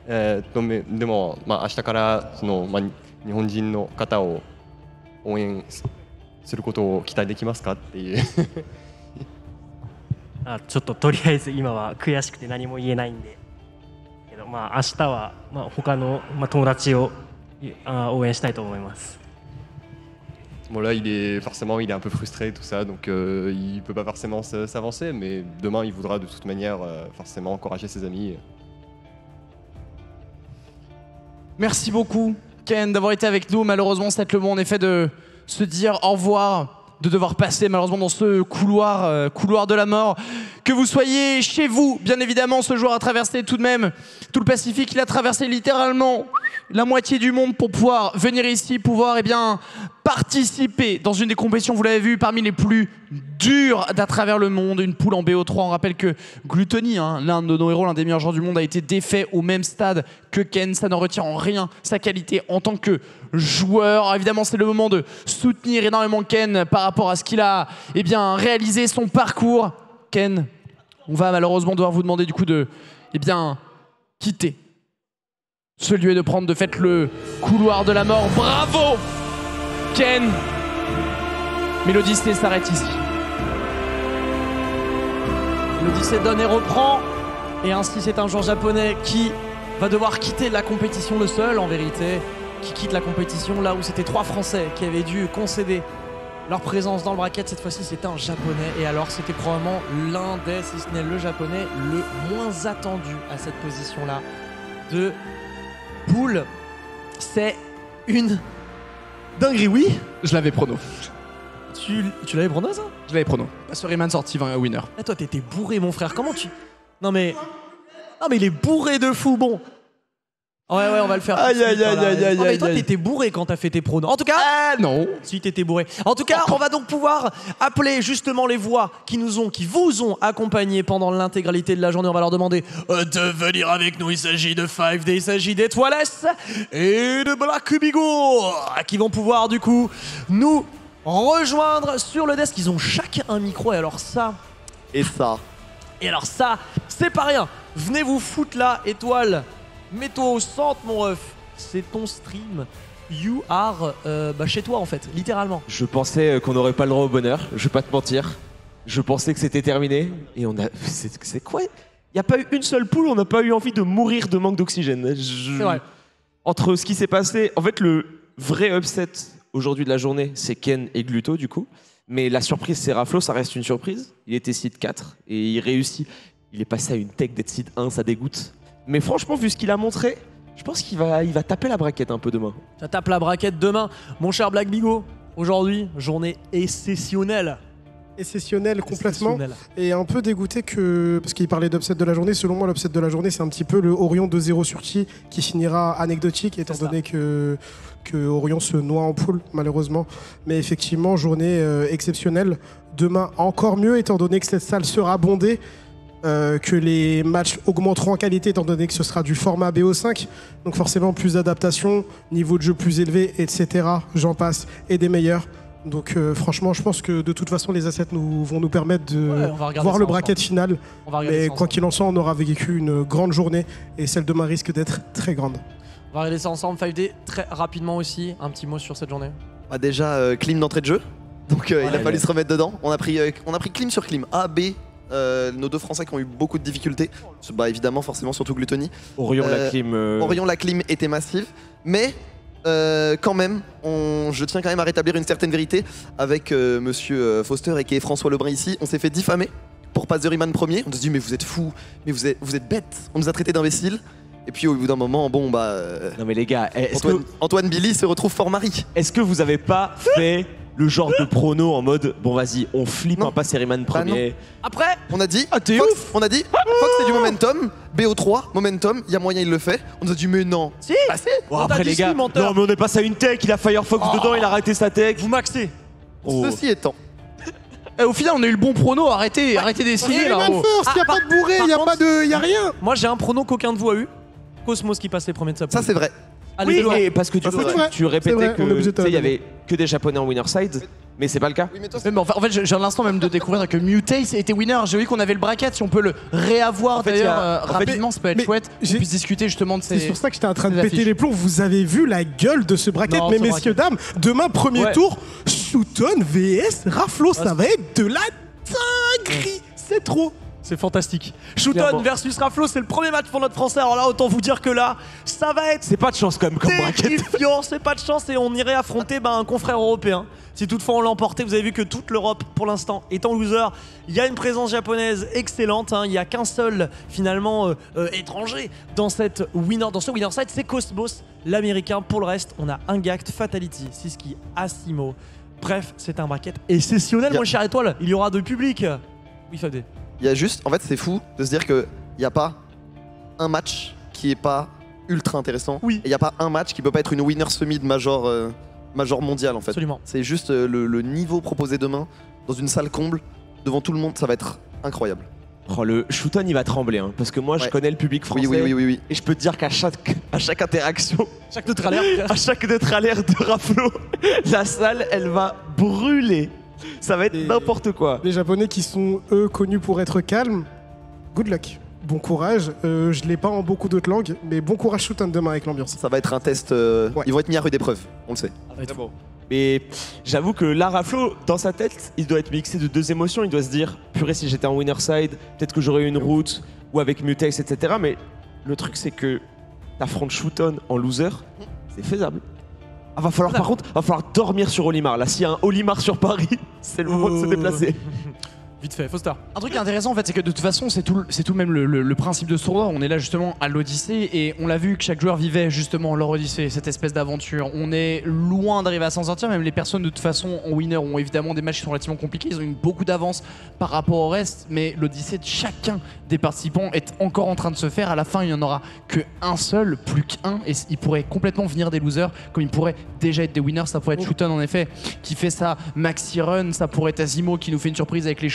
えーっとめでも、まあ、明日からその、まあ、日本人の方を応援すすることを期待できますかっていうあちょっととりあえず今は悔しくて何も言えないんでけどまあ明日はまあ他のまあ友達をいあ応援したいと思います Bon là il est forcément il est un peu frustré tout ça donc euh, il peut pas forcément s- s'avancer mais demain il voudra de toute manière euh, forcément encourager ses amis. Merci beaucoup, Ken, d'avoir été avec nous. Malheureusement, c'est le moment en effet de se dire au revoir, de devoir passer malheureusement dans ce couloir, euh, couloir de la mort. Que vous soyez chez vous, bien évidemment, ce joueur a traversé tout de même tout le Pacifique. Il a traversé littéralement la moitié du monde pour pouvoir venir ici, pouvoir eh participer dans une des compétitions, vous l'avez vu, parmi les plus dures d'à travers le monde, une poule en BO3. On rappelle que Gluttony, hein, l'un de nos héros, l'un des meilleurs joueurs du monde, a été défait au même stade que Ken. Ça n'en retire en rien sa qualité en tant que joueur. Évidemment, c'est le moment de soutenir énormément Ken par rapport à ce qu'il a eh bien, réalisé, son parcours. Ken, on va malheureusement devoir vous demander du coup de eh bien, quitter ce lieu et de prendre de fait le couloir de la mort. Bravo Ken Mais s'arrête ici. L'Odyssée donne et reprend. Et ainsi, c'est un joueur japonais qui va devoir quitter la compétition, le seul en vérité, qui quitte la compétition là où c'était trois Français qui avaient dû concéder leur présence dans le bracket. Cette fois-ci, c'était un japonais. Et alors, c'était probablement l'un des, si ce n'est le japonais, le moins attendu à cette position-là de poule. C'est une dinguerie, oui Je l'avais prono. Tu, tu l'avais prono ça? Je l'avais prono. Passeryman sorti 20 winner. Ah, toi, t'étais bourré, mon frère. Comment tu. Non, mais. Non, mais il est bourré de fou. Bon. Ouais, ouais, on va le faire. Aïe, aïe, aïe, voilà. aïe, aïe, Non, mais toi, aïe. t'étais bourré quand t'as fait tes pronos. En tout cas. Ah non Si t'étais bourré. En tout cas, on va donc pouvoir appeler justement les voix qui nous ont, qui vous ont accompagnés pendant l'intégralité de la journée. On va leur demander euh, de venir avec nous. Il s'agit de 5D, il s'agit d'Étoiles et de Black Bigo qui vont pouvoir du coup nous rejoindre sur le desk. Ils ont chacun un micro et alors ça, Et ça. et alors ça, c'est pas rien. Venez vous foutre là, étoile. Mets-toi au centre, mon ref. C'est ton stream. You are euh, bah, chez toi en fait, littéralement. Je pensais euh, qu'on n'aurait pas le droit au bonheur, je vais pas te mentir. Je pensais que c'était terminé et on a. C'est c'est quoi? Il n'y a pas eu une seule poule, on n'a pas eu envie de mourir de manque d'oxygène. Je- C'est vrai. Entre ce qui s'est passé, en fait, le vrai upset aujourd'hui de la journée, c'est Ken et Gluto du coup. Mais la surprise, c'est Raflo, ça reste une surprise. Il était seed 4 et il réussit. Il est passé à une tech d'être seed 1, ça dégoûte. Mais franchement, vu ce qu'il a montré, je pense qu'il va, il va taper la braquette un peu demain. Ça tape la braquette demain. Mon cher Black Bigo, aujourd'hui, journée exceptionnelle. Exceptionnel complètement. Et un peu dégoûté que. Parce qu'il parlait d'upset de la journée. Selon moi, l'upset de la journée, c'est un petit peu le Orion de 0 sur Chi qui finira anecdotique, étant donné que, que Orion se noie en poule, malheureusement. Mais effectivement, journée euh, exceptionnelle. Demain, encore mieux, étant donné que cette salle sera bondée. Euh, que les matchs augmenteront en qualité étant donné que ce sera du format BO5 donc forcément plus d'adaptation niveau de jeu plus élevé etc j'en passe et des meilleurs donc euh, franchement je pense que de toute façon les assets nous, vont nous permettre de Ouais, voir le ensemble. bracket final On va mais quoi qu'il en soit on aura vécu une grande journée et celle de demain risque d'être très grande On va regarder ça ensemble. 5D, très rapidement aussi. Un petit mot sur cette journée. Bah déjà, euh, clim d'entrée de jeu. Donc euh, il a fallu se remettre dedans. On a pris, euh, on a pris clim sur clim. A, B. euh, nos deux Français qui ont eu beaucoup de difficultés. Bah évidemment, forcément, surtout Gluttony. Orion, Euh, la clim. euh, Orion, la clim était massive. Mais euh, quand même, on- je tiens quand même à rétablir une certaine vérité avec euh, monsieur euh, Foster et qui est François Lebrun ici. On s'est fait diffamer pour Paz de Riemann premier. On se dit, mais vous êtes fous, mais vous êtes, vous êtes bêtes. On nous a traités d'imbéciles. Et puis au bout d'un moment, bon, bah. euh, Non mais les gars, Antoine, que, Antoine Billy se retrouve fort mari. est-ce que vous avez pas fait le genre de prono en mode bon vas-y on flippe Non. un pas Seriman Bah premier Après, On a dit. Ah, t'es Fox, ouf On a dit. Fox, c'est du momentum. BO3, momentum. Il y a moyen, il le fait. On nous a dit, mais non. si, Bah, si. Bon, On t'a après dit les si, gars, menteur. non mais on est passé à une tech, il a Firefox dedans, il a arrêté sa tech. vous maxez. Oh. Ceci étant. Eh, au final, on a eu le bon prono. Arrêtez, arrêtez d'essayer là. oh. y a pas de bourré, par y a contre- pas de. y a rien. Moi j'ai un prono qu'aucun de vous a eu. Cosmos qui passe les premiers de sa Ça, poule. c'est vrai. Allez, Oui, et parce que du Ah, coup, c'est tu, tu répétais C'est vrai, que on est obligé de tu sais, il y la avait que des japonais en winner side, mais c'est pas le cas. Oui, mais toi, Mais bon, enfin, en fait, je je viens de l'instant même de découvrir que Mutace était winner. J'ai vu qu'on avait le bracket. Si on peut le réavoir En fait, il y a- d'ailleurs euh, en fait, rapidement, ça peut être mais chouette. j'ai- On puisse discuter justement de C'est ces. sur ça que j'étais en train de ces péter affiches. les plombs. Vous avez vu la gueule de ce bracket, Non, mais ce messieurs, dames, demain, premier Ouais. tour, Shooton vs Raflo, ça va être de la dinguerie. C'est trop. C'est fantastique. Shooton versus Raflo, c'est le premier match pour notre français. Alors là, autant vous dire que là, ça va être C'est pas de chance quand même comme bracket. terrifiant. C'est pas de chance et on irait affronter bah, un confrère européen. Si toutefois on l'emportait, vous avez vu que toute l'Europe, pour l'instant, est en loser. Il y a une présence japonaise excellente. hein. Il n'y a qu'un seul, finalement, euh, euh, étranger dans, cette winner, dans ce winner side. C'est Cosmos, l'américain. Pour le reste, on a Ingact, Fatality, Siski, Asimo. Bref, c'est un bracket exceptionnel, mon cher étoile. Il y aura de public. Oui, Fabé. Il y a juste, en fait, c'est fou de se dire qu'il n'y a pas un match qui est pas ultra intéressant. Oui. Et il n'y a pas un match qui peut pas être une winner semi de major, euh, major mondial, en fait. Absolument. C'est juste euh, le, le niveau proposé demain dans une salle comble, devant tout le monde, ça va être incroyable. Oh, le Shooton il va trembler hein, parce que moi je connais le public français Oui, oui, oui, oui, oui. et je peux te dire qu'à chaque, à chaque interaction, Chaque alerte. à chaque neutralaire de Raflo, la salle elle va brûler. Ça va être n'importe quoi. Les Japonais qui sont, eux, connus pour être calmes, good luck. Bon courage. Euh, je l'ai pas en beaucoup d'autres langues, mais bon courage Shooton demain avec l'ambiance. Ça va être un test. euh, Ouais. Ils vont être mis à rude épreuve, on le sait. Mais j'avoue que là, Raflo, dans sa tête, il doit être mixé de deux émotions. Il doit se dire, purée, si j'étais en winner side, peut-être que j'aurais eu une route, ou avec Mutex, etc. Mais le truc, c'est que t'affrontes Shooton en loser, c'est faisable. Ah, va falloir, par contre, va falloir dormir sur Olimar. Là, s'il y a un Olimar sur Paris, c'est le moment de se déplacer. Vite fait, Foster. Un truc intéressant en fait, c'est que de toute façon, c'est tout, le- c'est tout même le, le- le principe de ce tournoi. On est là justement à l'Odyssée et on l'a vu que chaque joueur vivait justement leur Odyssée, cette espèce d'aventure. On est loin d'arriver à s'en sortir. Même les personnes de toute façon en winner ont évidemment des matchs qui sont relativement compliqués. Ils ont eu beaucoup d'avance par rapport au reste, mais l'Odyssée de chacun des participants est encore en train de se faire. À la fin, il n'y en aura que un seul, plus qu'un, et il pourrait complètement venir des losers, comme il pourrait déjà être des winners. Ça pourrait être Shooton en effet, qui fait sa maxi run. Ça pourrait être Azimo qui nous fait une surprise avec les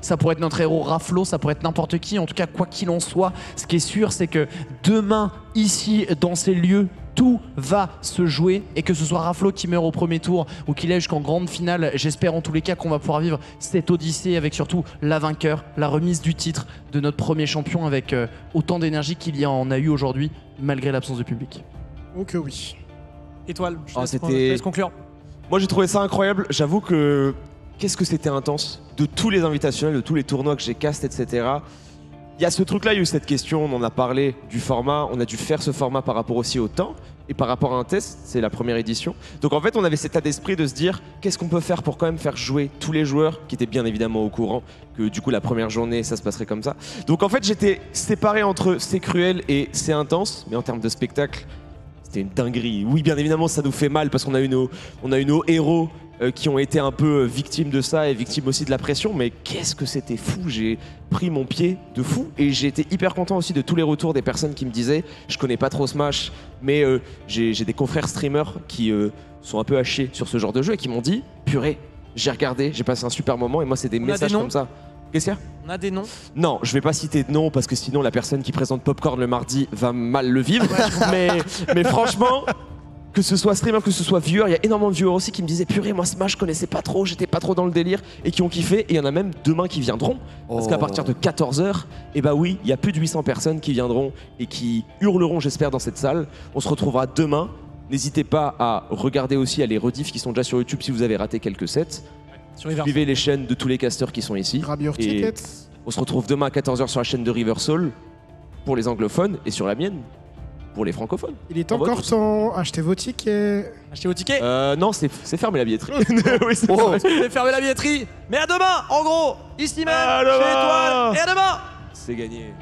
Ça pourrait être notre héros Raflo. Ça pourrait être n'importe qui. En tout cas, quoi qu'il en soit, ce qui est sûr, c'est que demain, ici, dans ces lieux, tout va se jouer et que ce soit Raflo qui meurt au premier tour ou qu'il aille jusqu'en grande finale, j'espère en tous les cas qu'on va pouvoir vivre cette odyssée avec surtout la vainqueur, la remise du titre de notre premier champion avec euh, autant d'énergie qu'il y en a eu aujourd'hui malgré l'absence de public. Euh, oui. Étoile, je Oh, laisse conclure. Moi, j'ai trouvé ça incroyable. J'avoue que qu'est-ce que c'était intense de tous les invitationnels, de tous les tournois que j'ai cast, etc. Il y a ce truc-là, il y a eu cette question, on en a parlé du format, on a dû faire ce format par rapport aussi au temps et par rapport à un test, c'est la première édition. Donc en fait, on avait cet état d'esprit de se dire qu'est-ce qu'on peut faire pour quand même faire jouer tous les joueurs qui étaient bien évidemment au courant que du coup la première journée ça se passerait comme ça. Donc en fait, j'étais séparé entre c'est cruel et c'est intense, mais en termes de spectacle, c'était une dinguerie. Oui, bien évidemment, ça nous fait mal parce qu'on a eu nos, a eu nos héros qui ont été un peu euh, victimes de ça et victimes aussi de la pression. Mais qu'est-ce que c'était fou J'ai pris mon pied de fou et j'ai été hyper content aussi de tous les retours des personnes qui me disaient je connais pas trop Smash, mais euh, j'ai des confrères streamers qui euh, sont un peu hachés sur ce genre de jeu et qui m'ont dit purée, j'ai regardé, j'ai passé un super moment et moi c'est des On messages des noms comme ça. Qu'est-ce qu'il y a? On a des noms? non, je vais pas citer de nom parce que sinon la personne qui présente Popcorn le mardi va mal le vivre. mais, mais franchement, que ce soit streamer, que ce soit viewer, il y a énormément de viewers aussi qui me disaient purée, moi Smash je connaissais pas trop, j'étais pas trop dans le délire et qui ont kiffé. Et il y en a même demain qui viendront. Parce qu'à Oh. partir de 14h, et bah oui, il y a plus de 800 personnes qui viendront et qui hurleront, j'espère, dans cette salle. On se retrouvera demain. N'hésitez pas à regarder aussi à les rediffs qui sont déjà sur YouTube si vous avez raté quelques sets. Sur Suivez les chaînes de tous les casters qui sont ici. Grab your Et- tickets. On se retrouve demain à 14h sur la chaîne de Riversol pour les anglophones et sur la mienne pour les francophones. Il est vote encore tous. temps. Achetez vos tickets. Achetez vos tickets. Euh, non, c'est c'est fermé la billetterie. oui, c'est Oh, fermé la billetterie? Mais à demain, en gros, ici même, chez. Étoile. Et à demain. C'est gagné.